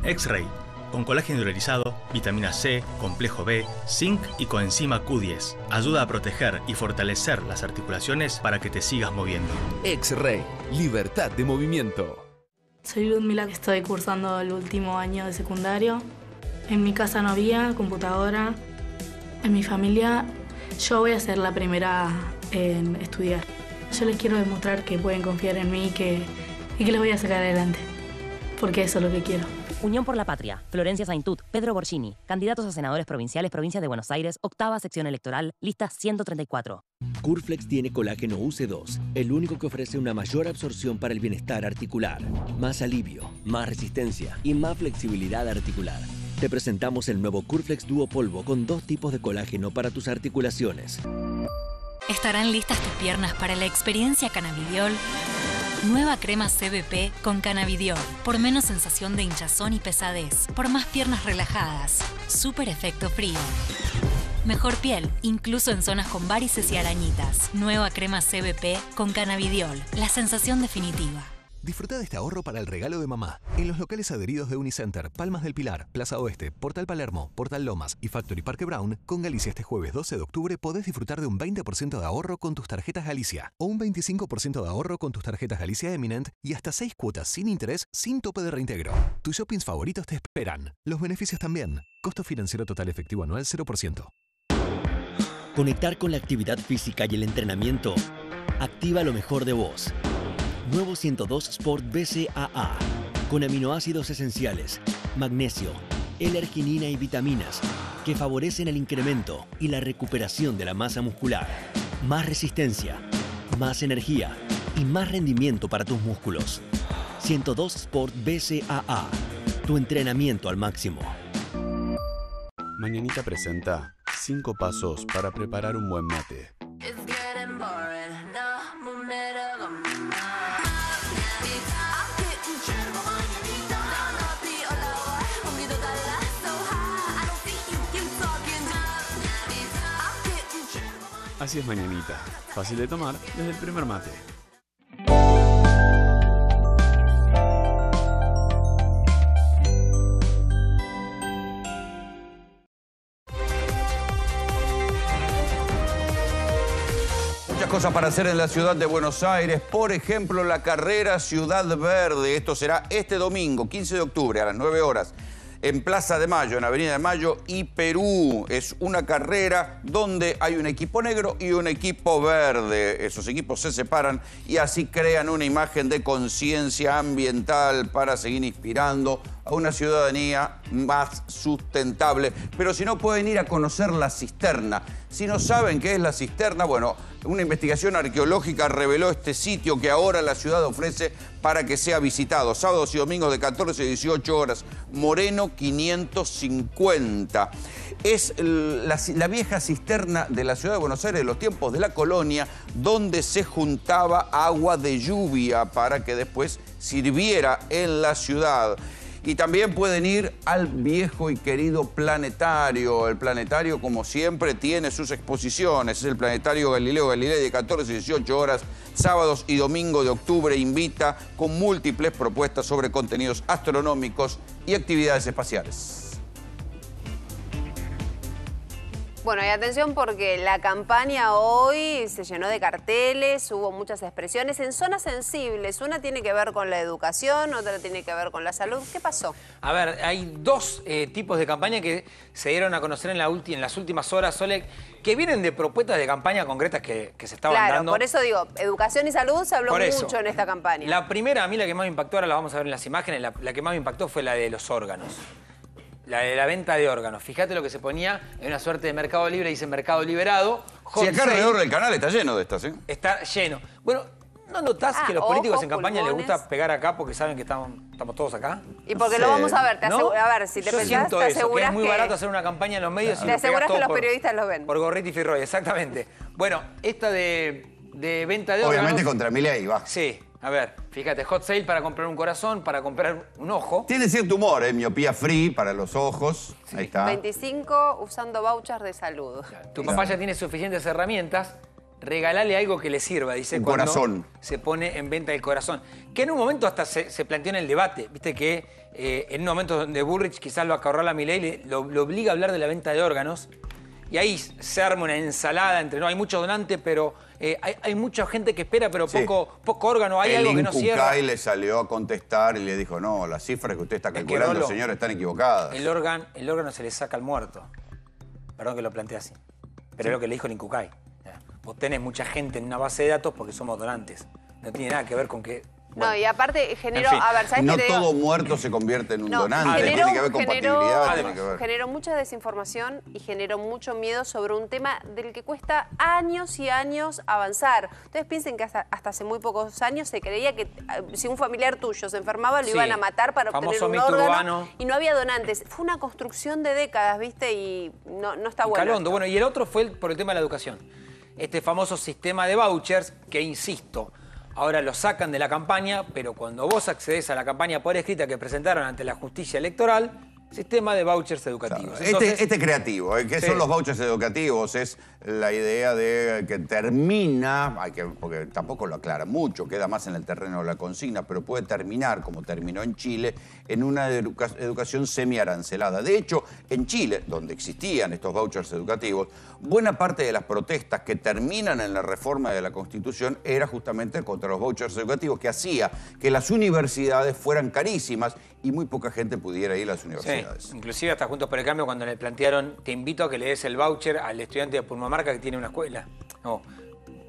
X-Ray, con colágeno hidrolizado, vitamina C, complejo B, zinc y coenzima Q10. Ayuda a proteger y fortalecer las articulaciones para que te sigas moviendo. X-Ray, libertad de movimiento. Soy Ludmila, estoy cursando el último año de secundario. En mi casa no había computadora. En mi familia yo voy a ser la primera en estudiar. Yo les quiero demostrar que pueden confiar en mí y que, y que les voy a sacar adelante. Porque eso es lo que quiero. Unión por la Patria, Florencia Saintut, Pedro Borgini, candidatos a senadores provinciales, provincia de Buenos Aires, octava sección electoral, lista 134. Curflex tiene colágeno UC2, el único que ofrece una mayor absorción para el bienestar articular, más alivio, más resistencia y más flexibilidad articular. Te presentamos el nuevo Curflex Duo Polvo con dos tipos de colágeno para tus articulaciones. ¿Estarán listas tus piernas para la experiencia cannabidiol? Nueva crema CBP con cannabidiol. Por menos sensación de hinchazón y pesadez. Por más piernas relajadas. Super efecto frío. Mejor piel, incluso en zonas con varices y arañitas. Nueva crema CBP con cannabidiol. La sensación definitiva. Disfruta de este ahorro para el regalo de mamá. En los locales adheridos de Unicenter, Palmas del Pilar, Plaza Oeste, Portal Palermo, Portal Lomas y Factory Parque Brown, con Galicia este jueves 12 de octubre podés disfrutar de un 20% de ahorro con tus tarjetas Galicia o un 25% de ahorro con tus tarjetas Galicia Eminent y hasta 6 cuotas sin interés sin tope de reintegro. Tus shoppings favoritos te esperan. Los beneficios también. Costo financiero total efectivo anual 0%. Conectar con la actividad física y el entrenamiento activa lo mejor de vos. Nuevo 102 Sport BCAA, con aminoácidos esenciales, magnesio, L-arginina y vitaminas, que favorecen el incremento y la recuperación de la masa muscular. Más resistencia, más energía y más rendimiento para tus músculos. 102 Sport BCAA, tu entrenamiento al máximo. Mañanita presenta 5 pasos para preparar un buen mate. Así es mañanita, fácil de tomar desde el primer mate. Muchas cosas para hacer en la ciudad de Buenos Aires, por ejemplo la carrera Ciudad Verde. Esto será este domingo, 15 de octubre, a las 9 horas en Plaza de Mayo, en Avenida de Mayo y Perú. Es una carrera donde hay un equipo negro y un equipo verde. Esos equipos se separan y así crean una imagen de conciencia ambiental para seguir inspirando a una ciudadanía más sustentable. Pero si no pueden ir a conocer la cisterna, si no saben qué es la cisterna, bueno, una investigación arqueológica reveló este sitio que ahora la ciudad ofrece para que sea visitado. Sábados y domingos de 14 a 18 horas. Moreno 550. Es la, vieja cisterna de la ciudad de Buenos Aires de los tiempos de la colonia, donde se juntaba agua de lluvia para que después sirviera en la ciudad. Y también pueden ir al viejo y querido planetario. El planetario, como siempre, tiene sus exposiciones. Es el planetario Galileo Galilei de 14 y 18 horas, sábados y domingo de octubre. Invita con múltiples propuestas sobre contenidos astronómicos y actividades espaciales. Bueno, y atención porque la campaña hoy se llenó de carteles, hubo muchas expresiones en zonas sensibles. Una tiene que ver con la educación, otra tiene que ver con la salud. ¿Qué pasó? A ver, hay dos eh, tipos de campaña que se dieron a conocer en, la en las últimas horas, Sole, que vienen de propuestas de campaña concretas que, se estaban claro, dando. por eso digo, educación y salud se habló mucho en esta campaña. La primera, a mí la que más me impactó, ahora la vamos a ver en las imágenes, la que más me impactó fue la de los órganos la de la venta de órganos. Fíjate lo que se ponía en una suerte de mercado libre, dice mercado liberado. Si acá alrededor del canal está lleno de estas, ¿eh? Está lleno. Bueno, ¿no notás Ah, que los políticos en campaña les gusta pegar acá porque saben que estamos, estamos todos acá? Y porque lo vamos a ver, te ¿no? a ver, si te Yo pensás, te eso, que es muy que- barato hacer una campaña en los medios y Te aseguras que los por- periodistas lo ven. Por Gorriti y Firroy, exactamente. Bueno, esta de, de venta de órganos. Obviamente contra Milei, va. Sí, a ver, fíjate, hot sale para comprar un corazón, para comprar un ojo. Tiene cierto humor, ¿eh? Miopía free para los ojos. Ahí está. 25 usando vouchers de salud. Tu papá ya tiene suficientes herramientas. Regalale algo que le sirva, dice Un cuando corazón. se pone en venta el corazón. Que en un momento hasta se, se planteó en el debate. Viste que eh, en un momento donde Burrich quizás lo acorrala a Milei, le- lo, lo obliga a hablar de la venta de órganos. Y ahí se arma una ensalada entre, no, hay mucho donante, pero eh, hay, hay mucha gente que espera, pero Sí. poco, poco órgano. Hay el algo que no cierra. Incucay le salió a contestar y le dijo, no, las cifras que usted está que calculando, señor, están equivocadas. El, órgano, el órgano se le saca al muerto. Perdón que lo plantee así. Pero es lo que le dijo el Incucay. Vos tenés mucha gente en una base de datos porque somos donantes. No tiene nada que ver con que... No, y aparte generó, En fin, a ver, ¿sabes no qué te digo? todo muerto se convierte en un No, donante, generó, tiene que haber generó- compatibilidad, tiene que ver. generó mucha desinformación y generó mucho miedo sobre un tema del que cuesta años y años avanzar. Ustedes piensen que hasta, hasta hace muy pocos años se creía que eh, si un familiar tuyo se enfermaba lo Sí. iban a matar para obtener Famoso un órgano urbano. y no había donantes. Fue una construcción de décadas, ¿viste? Y no, no está Y bueno. Calondo. Bueno, y el otro fue el- por el tema de la educación. Este famoso sistema de vouchers que, insisto, ahora lo sacan de la campaña, pero cuando vos accedes a la campaña por escrita que presentaron ante la justicia electoral, sistema de vouchers educativos. Entonces, este, este es creativo, ¿eh? ¿qué Sí. son los vouchers educativos? Es la idea de que termina, hay que, porque tampoco lo aclara mucho, queda más en el terreno de la consigna, pero puede terminar, como terminó en Chile, en una educa- educación semi-arancelada. De hecho, en Chile, donde existían estos vouchers educativos, buena parte de las protestas que terminan en la reforma de la Constitución era justamente contra los vouchers educativos, que hacía que las universidades fueran carísimas y muy poca gente pudiera ir a las Sí, universidades. inclusive hasta Juntos por el Cambio cuando le plantearon, te invito a que le des el voucher al estudiante de Purmamarca que tiene una escuela. No,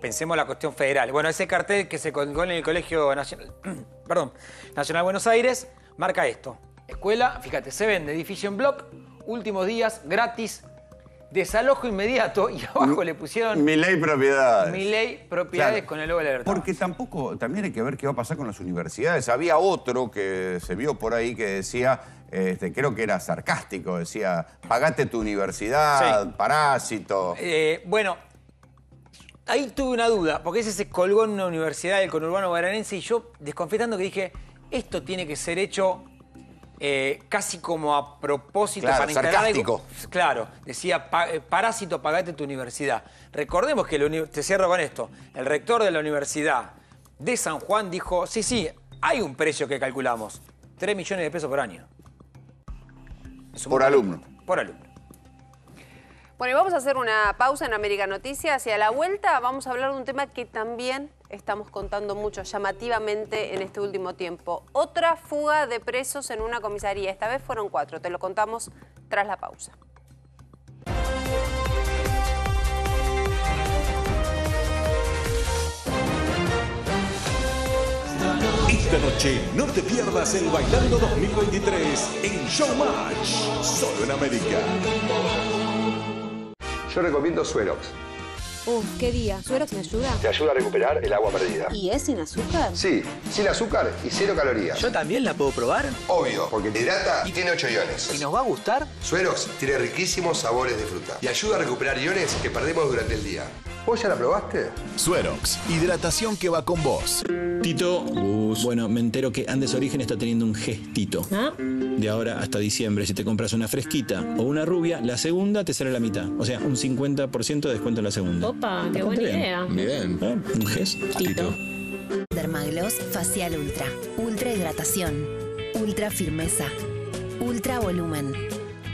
pensemos la cuestión federal. Bueno, ese cartel que se colgó en el Colegio Nacional, perdón, Nacional Buenos Aires marca esto. Escuela, fíjate, se vende edificio en block, últimos días, gratis, desalojo inmediato y abajo le pusieron Mi ley propiedades. mi ley propiedades Claro. con el logo de la libertad. Porque tampoco, también hay que ver qué va a pasar con las universidades. Había otro que se vio por ahí que decía, este, creo que era sarcástico, decía, pagate tu universidad, parásito. Eh, bueno, ahí tuve una duda, porque ese se colgó en una universidad del conurbano guaranense y yo, desconfiando que dije, esto tiene que ser hecho eh, casi como a propósito Claro, para instalar algo. sarcástico. Claro, decía, "Pa- eh, parásito, pagate tu universidad. Recordemos que, la te cierro con esto, el rector de la universidad de San Juan dijo, sí, sí, hay un precio que calculamos, 3 millones de pesos por año. Por alumno. Por alumno. Bueno, y vamos a hacer una pausa en América Noticias y a la vuelta vamos a hablar de un tema que también estamos contando mucho llamativamente en este último tiempo. Otra fuga de presos en una comisaría. Esta vez fueron cuatro. Te lo contamos tras la pausa. Esta noche no te pierdas el Bailando 2023 en Showmatch, solo en América. Yo recomiendo Suerox. Uf, qué día. ¿Suerox me ayuda? Te ayuda a recuperar el agua perdida. ¿Y es sin azúcar? Sí, sin azúcar y cero calorías. ¿Yo también la puedo probar? Obvio, porque te hidrata y tiene 8 iones. ¿Y nos va a gustar? Suerox tiene riquísimos sabores de fruta y ayuda a recuperar iones que perdemos durante el día. ¿Vos ya la probaste? Suerox, hidratación que va con vos. Tito, bueno, me entero que Andes Origen está teniendo un gestito. De ahora hasta diciembre, si te compras una fresquita o una rubia, la segunda te sale la mitad. O sea, un 50% de descuento en la segunda. Opa, qué buena bien. idea. Bien. ¿Eh? Un gestito. Dermagloss Facial Ultra. Ultra hidratación. Ultra firmeza. Ultra volumen.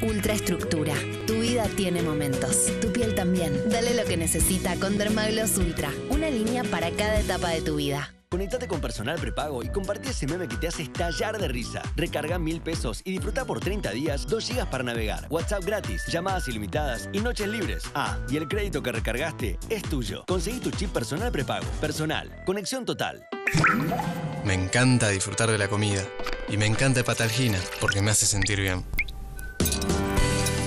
Ultra estructura. Tu vida tiene momentos. Tu piel también. Dale lo que necesita con Dermagloss Ultra. Una línea para cada etapa de tu vida. Conectate con personal prepago y compartí ese meme que te hace estallar de risa. Recarga mil pesos y disfruta por 30 días 2 gigas para navegar, WhatsApp gratis, llamadas ilimitadas y noches libres. Ah, y el crédito que recargaste es tuyo. Conseguí tu chip personal prepago. Personal. Conexión total. Me encanta disfrutar de la comida. Y me encanta Hepatalgina, porque me hace sentir bien.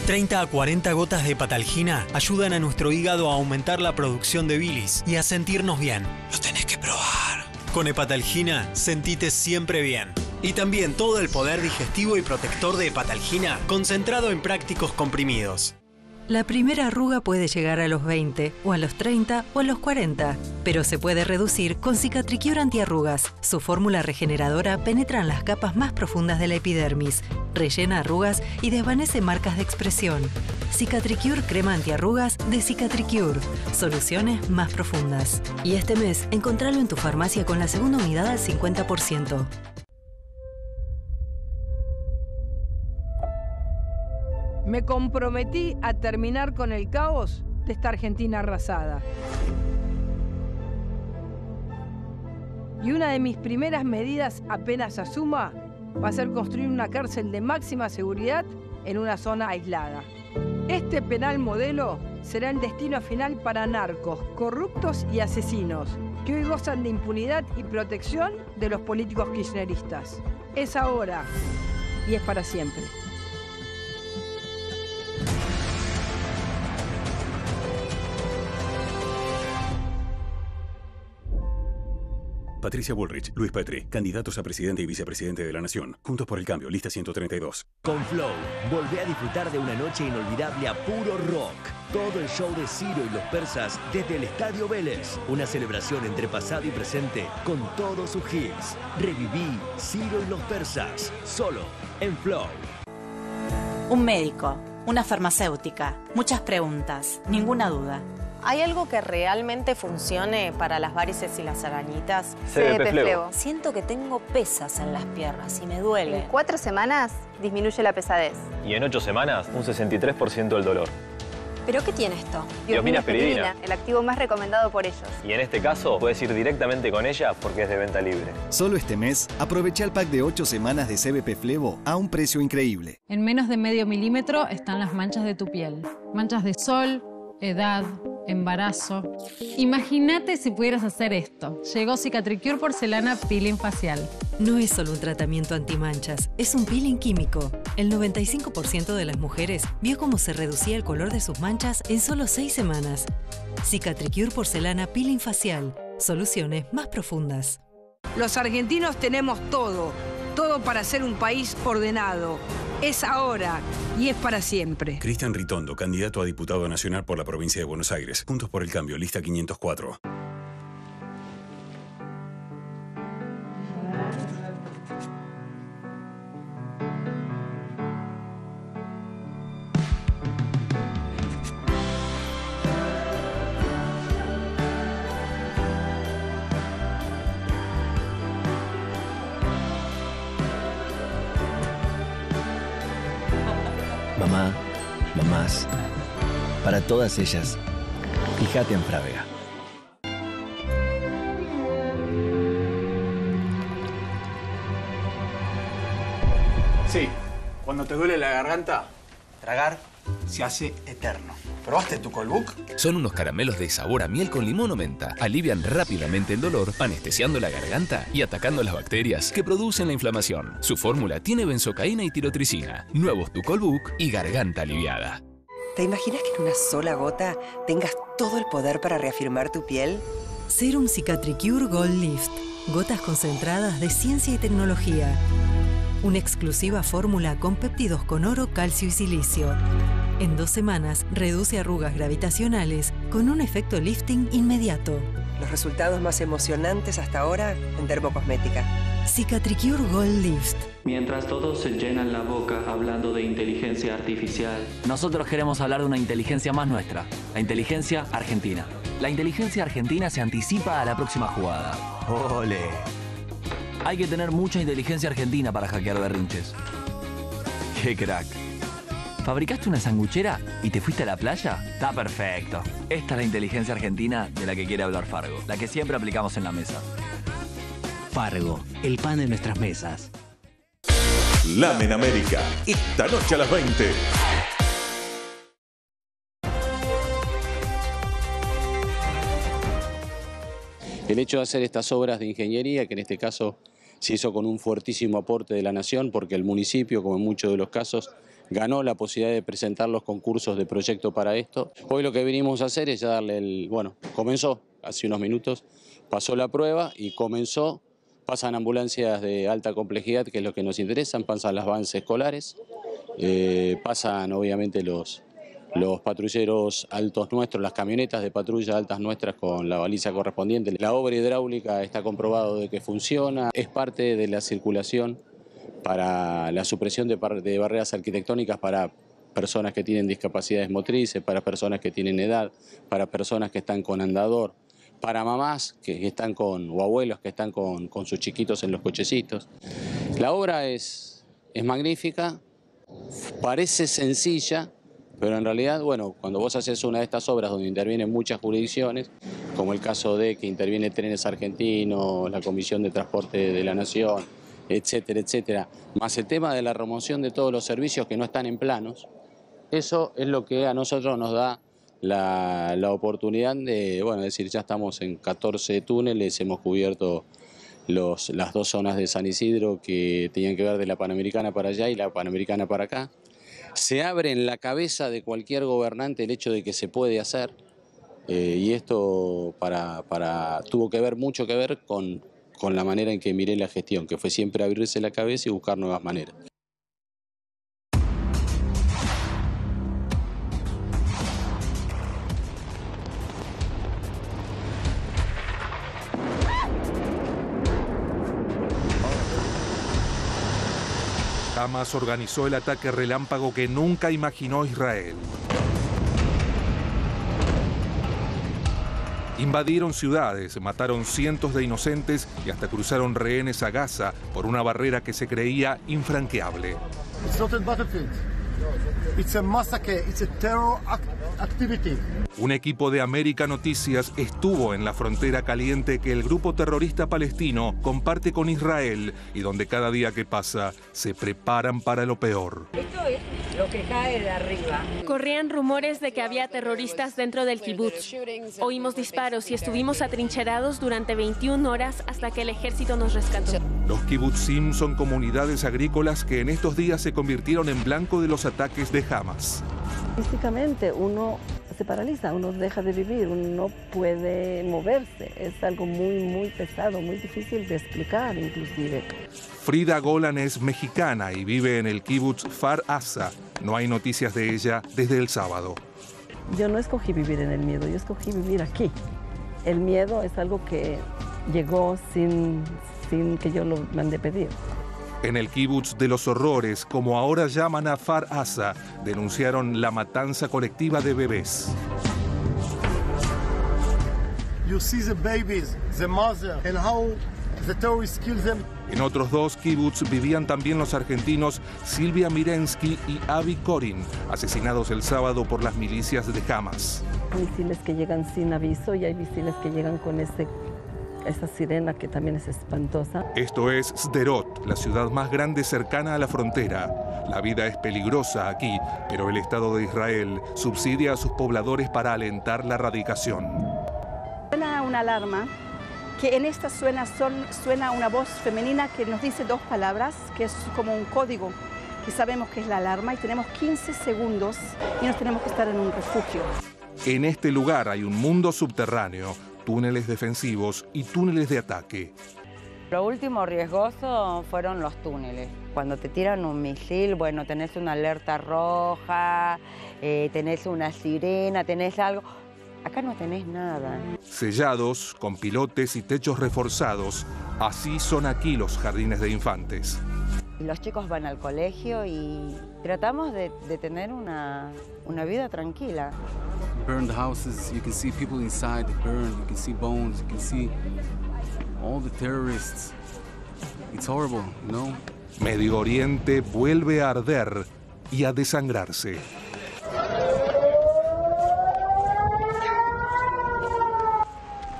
30 a 40 gotas de patalgina ayudan a nuestro hígado a aumentar la producción de bilis y a sentirnos bien. Lo tenés que probar. Con hepatalgina, sentite siempre bien. Y también todo el poder digestivo y protector de hepatalgina concentrado en prácticos comprimidos. La primera arruga puede llegar a los 20, o a los 30, o a los 40, pero se puede reducir con Cicatricure antiarrugas. Su fórmula regeneradora penetra en las capas más profundas de la epidermis, rellena arrugas y desvanece marcas de expresión. Cicatricure crema antiarrugas de Cicatricure. Soluciones más profundas. Y este mes, encontralo en tu farmacia con la segunda unidad al 50%. Me comprometí a terminar con el caos de esta Argentina arrasada. Y una de mis primeras medidas apenas asuma va a ser construir una cárcel de máxima seguridad en una zona aislada. Este penal modelo será el destino final para narcos, corruptos y asesinos, que hoy gozan de impunidad y protección de los políticos kirchneristas. Es ahora y es para siempre. Patricia Bullrich, Luis Petri, candidatos a presidente y vicepresidente de la Nación. Juntos por el cambio, lista 132. Con Flow, volvé a disfrutar de una noche inolvidable a puro rock. Todo el show de Ciro y los persas desde el Estadio Vélez. Una celebración entre pasado y presente con todos sus hits. Reviví Ciro y los persas, solo en Flow. Un médico, una farmacéutica, muchas preguntas, ninguna duda. ¿Hay algo que realmente funcione para las varices y las arañitas? CBP Flevo. Siento que tengo pesas en las piernas y me duele. En cuatro semanas disminuye la pesadez. Y en ocho semanas, un 63% del dolor. ¿Pero qué tiene esto? Diosmina el activo más recomendado por ellos. Y en este caso, puedes ir directamente con ella porque es de venta libre. Solo este mes, aprovecha el pack de 8 semanas de CBP Flevo a un precio increíble. En menos de medio milímetro están las manchas de tu piel. Manchas de sol, edad, embarazo. Imagínate si pudieras hacer esto. Llegó Cicatricure Porcelana Peeling Facial. No es solo un tratamiento antimanchas, es un peeling químico. El 95% de las mujeres vio cómo se reducía el color de sus manchas en solo 6 semanas. Cicatricure Porcelana Peeling Facial. Soluciones más profundas. Los argentinos tenemos todo, todo para ser un país ordenado. Es ahora y es para siempre. Cristian Ritondo, candidato a diputado nacional por la provincia de Buenos Aires. Juntos por el cambio, lista 504. Para todas ellas, fíjate en Frávega. Sí, cuando te duele la garganta, tragar se hace eterno. ¿Probaste tu Colbook? Son unos caramelos de sabor a miel con limón o menta. Alivian rápidamente el dolor, anestesiando la garganta y atacando las bacterias que producen la inflamación. Su fórmula tiene benzocaína y tirotricina. Nuevos Tucolbook y garganta aliviada. ¿Te imaginas que en una sola gota tengas todo el poder para reafirmar tu piel? Serum Cicatricure Gold Lift. Gotas concentradas de ciencia y tecnología. Una exclusiva fórmula con péptidos con oro, calcio y silicio. En dos semanas reduce arrugas gravitacionales con un efecto lifting inmediato. Los resultados más emocionantes hasta ahora en dermocosmética. Cicatricure Gold Lift. Mientras todos se llenan la boca hablando de inteligencia artificial. Nosotros queremos hablar de una inteligencia más nuestra, la inteligencia argentina. La inteligencia argentina se anticipa a la próxima jugada. ¡Ole! Hay que tener mucha inteligencia argentina para hackear berrinches. ¡Qué crack! ¿Fabricaste una sanguchera y te fuiste a la playa? Está perfecto. Esta es la inteligencia argentina de la que quiere hablar Fargo, la que siempre aplicamos en la mesa. Fargo, el pan de nuestras mesas. Lamen América, esta noche a las 20. El hecho de hacer estas obras de ingeniería, que en este caso se hizo con un fuertísimo aporte de la Nación, porque el municipio, como en muchos de los casos, ganó la posibilidad de presentar los concursos de proyecto para esto. Hoy lo que venimos a hacer es ya darle el, bueno, comenzó hace unos minutos, pasó la prueba y comenzó, pasan ambulancias de alta complejidad, que es lo que nos interesa, pasan las avances escolares, eh, pasan obviamente los, los patrulleros altos nuestros, las camionetas de patrulla altas nuestras con la baliza correspondiente. La obra hidráulica está comprobado de que funciona, es parte de la circulación para la supresión de, de barreras arquitectónicas para personas que tienen discapacidades motrices, para personas que tienen edad, para personas que están con andador, para mamás que están con, o abuelos que están con, sus chiquitos en los cochecitos. La obra es, es magnífica, parece sencilla, pero en realidad, bueno, cuando vos haces una de estas obras donde intervienen muchas jurisdicciones, como el caso de que interviene Trenes Argentinos, la Comisión de Transporte de la Nación, etcétera, etcétera, más el tema de la remoción de todos los servicios que no están en planos, eso es lo que a nosotros nos da la, oportunidad de, bueno, decir, ya estamos en 14 túneles, hemos cubierto los, las dos zonas de San Isidro que tenían que ver de la Panamericana para allá y la Panamericana para acá. Se abre en la cabeza de cualquier gobernante el hecho de que se puede hacer eh, y esto para, para, tuvo que ver mucho que ver con, con la manera en que miré la gestión, que fue siempre abrirse la cabeza y buscar nuevas maneras. Hamas organizó el ataque relámpago que nunca imaginó Israel. Invadieron ciudades, mataron cientos de inocentes y hasta cruzaron rehenes a Gaza por una barrera que se creía infranqueable. Un equipo de América Noticias estuvo en la frontera caliente que el grupo terrorista palestino comparte con Israel y donde cada día que pasa se preparan para lo peor. Esto es lo que cae de arriba. Corrían rumores de que había terroristas dentro del kibutz. Oímos disparos y estuvimos atrincherados durante 21 horas hasta que el ejército nos rescató. Los kibbutzim son comunidades agrícolas que en estos días se convirtieron en blanco de los ataques de Hamas. Físicamente uno se paraliza, uno deja de vivir, uno no puede moverse. Es algo muy, muy pesado, muy difícil de explicar inclusive. Frida Golan es mexicana y vive en el kibbutz Far Asa. No hay noticias de ella desde el sábado. Yo no escogí vivir en el miedo, yo escogí vivir aquí. El miedo es algo que llegó sin, sin que yo lo mande pedir. En el kibutz de los horrores, como ahora llaman a Far Asa, denunciaron la matanza colectiva de bebés. En otros dos kibbutz vivían también los argentinos Silvia Mirensky y Avi Korin, asesinados el sábado por las milicias de Hamas. Hay misiles que llegan sin aviso y hay misiles que llegan con ese esa sirena que también es espantosa. Esto es Sderot, la ciudad más grande cercana a la frontera. La vida es peligrosa aquí, pero el Estado de Israel subsidia a sus pobladores para alentar la radicación. Suena una alarma que en esta suena, suena una voz femenina que nos dice dos palabras, que es como un código que sabemos que es la alarma y tenemos 15 segundos y nos tenemos que estar en un refugio. En este lugar hay un mundo subterráneo túneles defensivos y túneles de ataque. Lo último riesgoso fueron los túneles. Cuando te tiran un misil, bueno, tenés una alerta roja, eh, tenés una sirena, tenés algo. Acá no tenés nada. Sellados, con pilotes y techos reforzados, así son aquí los jardines de infantes. Los chicos van al colegio y tratamos de, tener una, una vida tranquila. Burn the houses, you can see people inside burn, you can see bones, you can see all the terrorists. It's horrible, you know? Medio Oriente vuelve a arder y a desangrarse.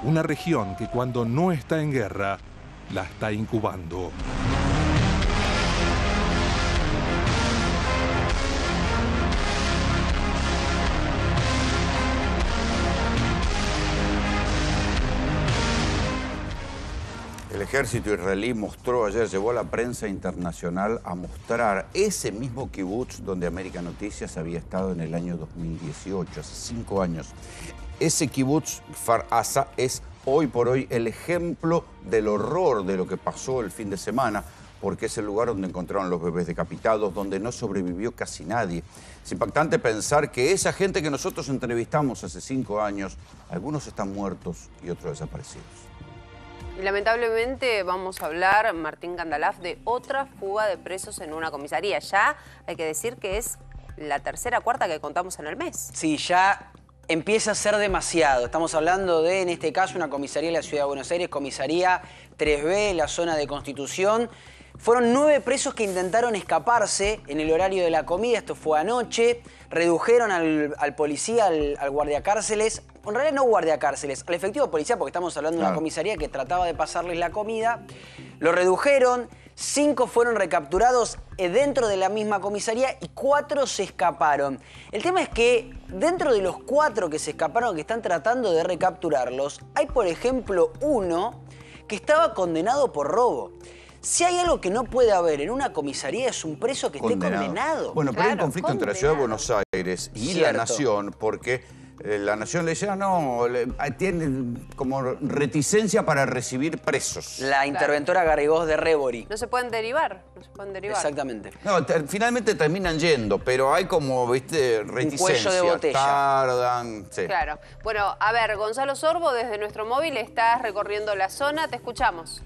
Una región que cuando no está en guerra, la está incubando. Ejército israelí mostró ayer, llevó a la prensa internacional a mostrar ese mismo kibutz donde América Noticias había estado en el año 2018, hace cinco años. Ese kibutz Far Asa es hoy por hoy el ejemplo del horror de lo que pasó el fin de semana porque es el lugar donde encontraron los bebés decapitados, donde no sobrevivió casi nadie. Es impactante pensar que esa gente que nosotros entrevistamos hace cinco años, algunos están muertos y otros desaparecidos. Y lamentablemente vamos a hablar, Martín Candalaf, de otra fuga de presos en una comisaría. Ya hay que decir que es la tercera, cuarta que contamos en el mes. Sí, ya empieza a ser demasiado. Estamos hablando de, en este caso, una comisaría en la Ciudad de Buenos Aires, comisaría 3B, la zona de Constitución. Fueron nueve presos que intentaron escaparse en el horario de la comida, esto fue anoche. Redujeron al, policía, al, al guardiacárceles, en realidad no guardiacárceles, al efectivo policía, porque estamos hablando de una comisaría que trataba de pasarles la comida. Lo redujeron, cinco fueron recapturados dentro de la misma comisaría y cuatro se escaparon. El tema es que dentro de los cuatro que se escaparon, que están tratando de recapturarlos, hay por ejemplo uno que estaba condenado por robo. Si hay algo que no puede haber en una comisaría es un preso que esté condenado. Bueno, pero hay un conflicto entre la Ciudad de Buenos Aires y la Nación porque eh, la Nación le decía, no, tiene como reticencia para recibir presos. La interventora Garrigós de Rebori. No se pueden derivar, no se pueden derivar. Exactamente. No, finalmente terminan yendo, pero hay como, viste, reticencia. Un cuello de botella. Tardan, sí. Claro. Bueno, a ver, Gonzalo Sorbo, desde nuestro móvil estás recorriendo la zona, te escuchamos.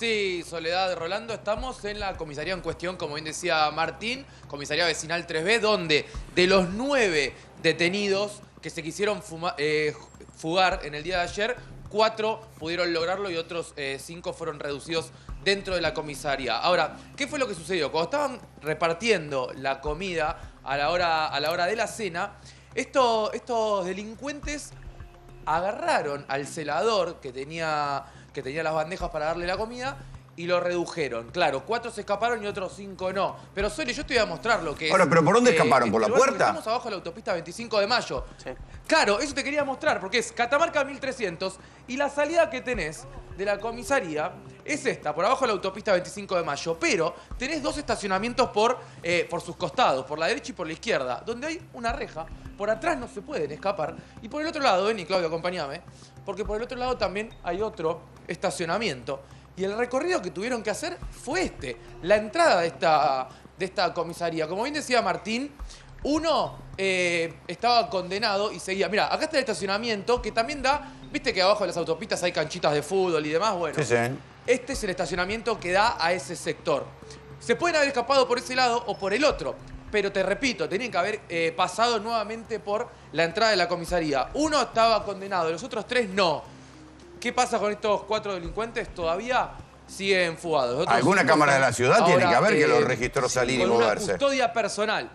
Sí, Soledad Rolando, estamos en la comisaría en cuestión, como bien decía Martín, comisaría vecinal 3B, donde de los nueve detenidos que se quisieron eh, fugar en el día de ayer, cuatro pudieron lograrlo y otros eh, cinco fueron reducidos dentro de la comisaría. Ahora, ¿qué fue lo que sucedió? Cuando estaban repartiendo la comida a la hora, a la hora de la cena, estos delincuentes agarraron al celador que tenía que tenía las bandejas para darle la comida y lo redujeron. Claro, cuatro se escaparon y otros cinco no. Pero Soli, yo te voy a mostrar lo que es. Ahora, ¿pero por dónde escaparon? ¿Por la puerta? Estamos abajo de la autopista 25 de mayo. Claro, eso te quería mostrar, porque es Catamarca 1300 y la salida que tenés de la comisaría es esta, por abajo de la autopista 25 de mayo. Pero tenés dos estacionamientos por, eh, por sus costados, por la derecha y por la izquierda, donde hay una reja. Por atrás no se pueden escapar. Y por el otro lado, vení Claudio, acompáñame, porque por el otro lado también hay otro estacionamiento. Y el recorrido que tuvieron que hacer fue este, la entrada de esta, de esta comisaría. Como bien decía Martín, uno eh, estaba condenado y seguía. Mira, acá está el estacionamiento que también da, viste que abajo de las autopistas hay canchitas de fútbol y demás. Bueno, este es el estacionamiento que da a ese sector. Se pueden haber escapado por ese lado o por el otro. Pero te repito, tenían que haber eh, pasado nuevamente por la entrada de la comisaría. Uno estaba condenado, los otros tres no. ¿Qué pasa con estos cuatro delincuentes? Todavía siguen fugados. ¿Alguna cámara de la ciudad tiene que haber que los registró salir y moverse? Una custodia personal.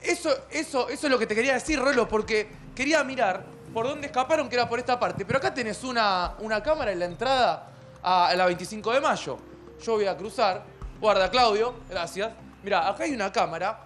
Eso, eso, eso es lo que te quería decir, Rolo, porque quería mirar por dónde escaparon, que era por esta parte. Pero acá tenés una, una cámara en la entrada a la 25 de mayo. Yo voy a cruzar. Guarda, Claudio, gracias. Mira, acá hay una cámara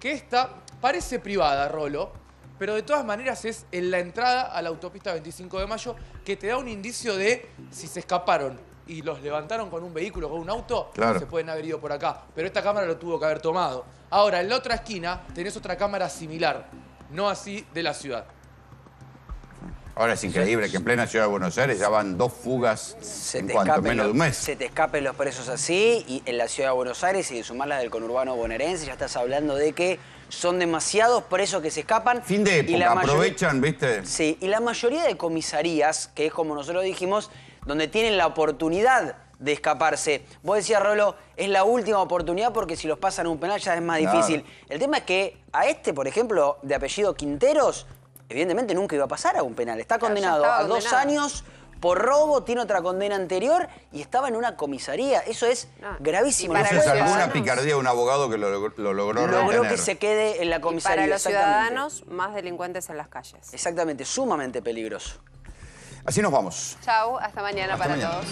que esta parece privada, Rolo, pero de todas maneras es en la entrada a la autopista 25 de mayo que te da un indicio de si se escaparon y los levantaron con un vehículo, con un auto, se pueden haber ido por acá. Pero esta cámara lo tuvo que haber tomado. Ahora, en la otra esquina tenés otra cámara similar, no así de la ciudad. Ahora es increíble que en plena ciudad de Buenos Aires ya van dos fugas en cuanto menos de un mes. Se te escapen los presos así y en la ciudad de Buenos Aires y de sumarla del conurbano bonaerense ya estás hablando de que son demasiados presos que se escapan. Fin de época, aprovechan, ¿viste? Sí, y la mayoría de comisarías, que es como nosotros dijimos, donde tienen la oportunidad de escaparse. Vos decías, Rolo, es la última oportunidad porque si los pasan a un penal ya es más difícil. El tema es que a este, por ejemplo, de apellido Quinteros, evidentemente nunca iba a pasar a un penal. Está condenado a dos años por robo, tiene otra condena anterior y estaba en una comisaría. Eso es gravísimo. No es alguna picardía de un abogado que lo, lo logró Logró que se quede en la comisaría. Y para los ciudadanos, más delincuentes en las calles. Exactamente, sumamente peligroso. Así nos vamos. Chau, hasta mañana para todos.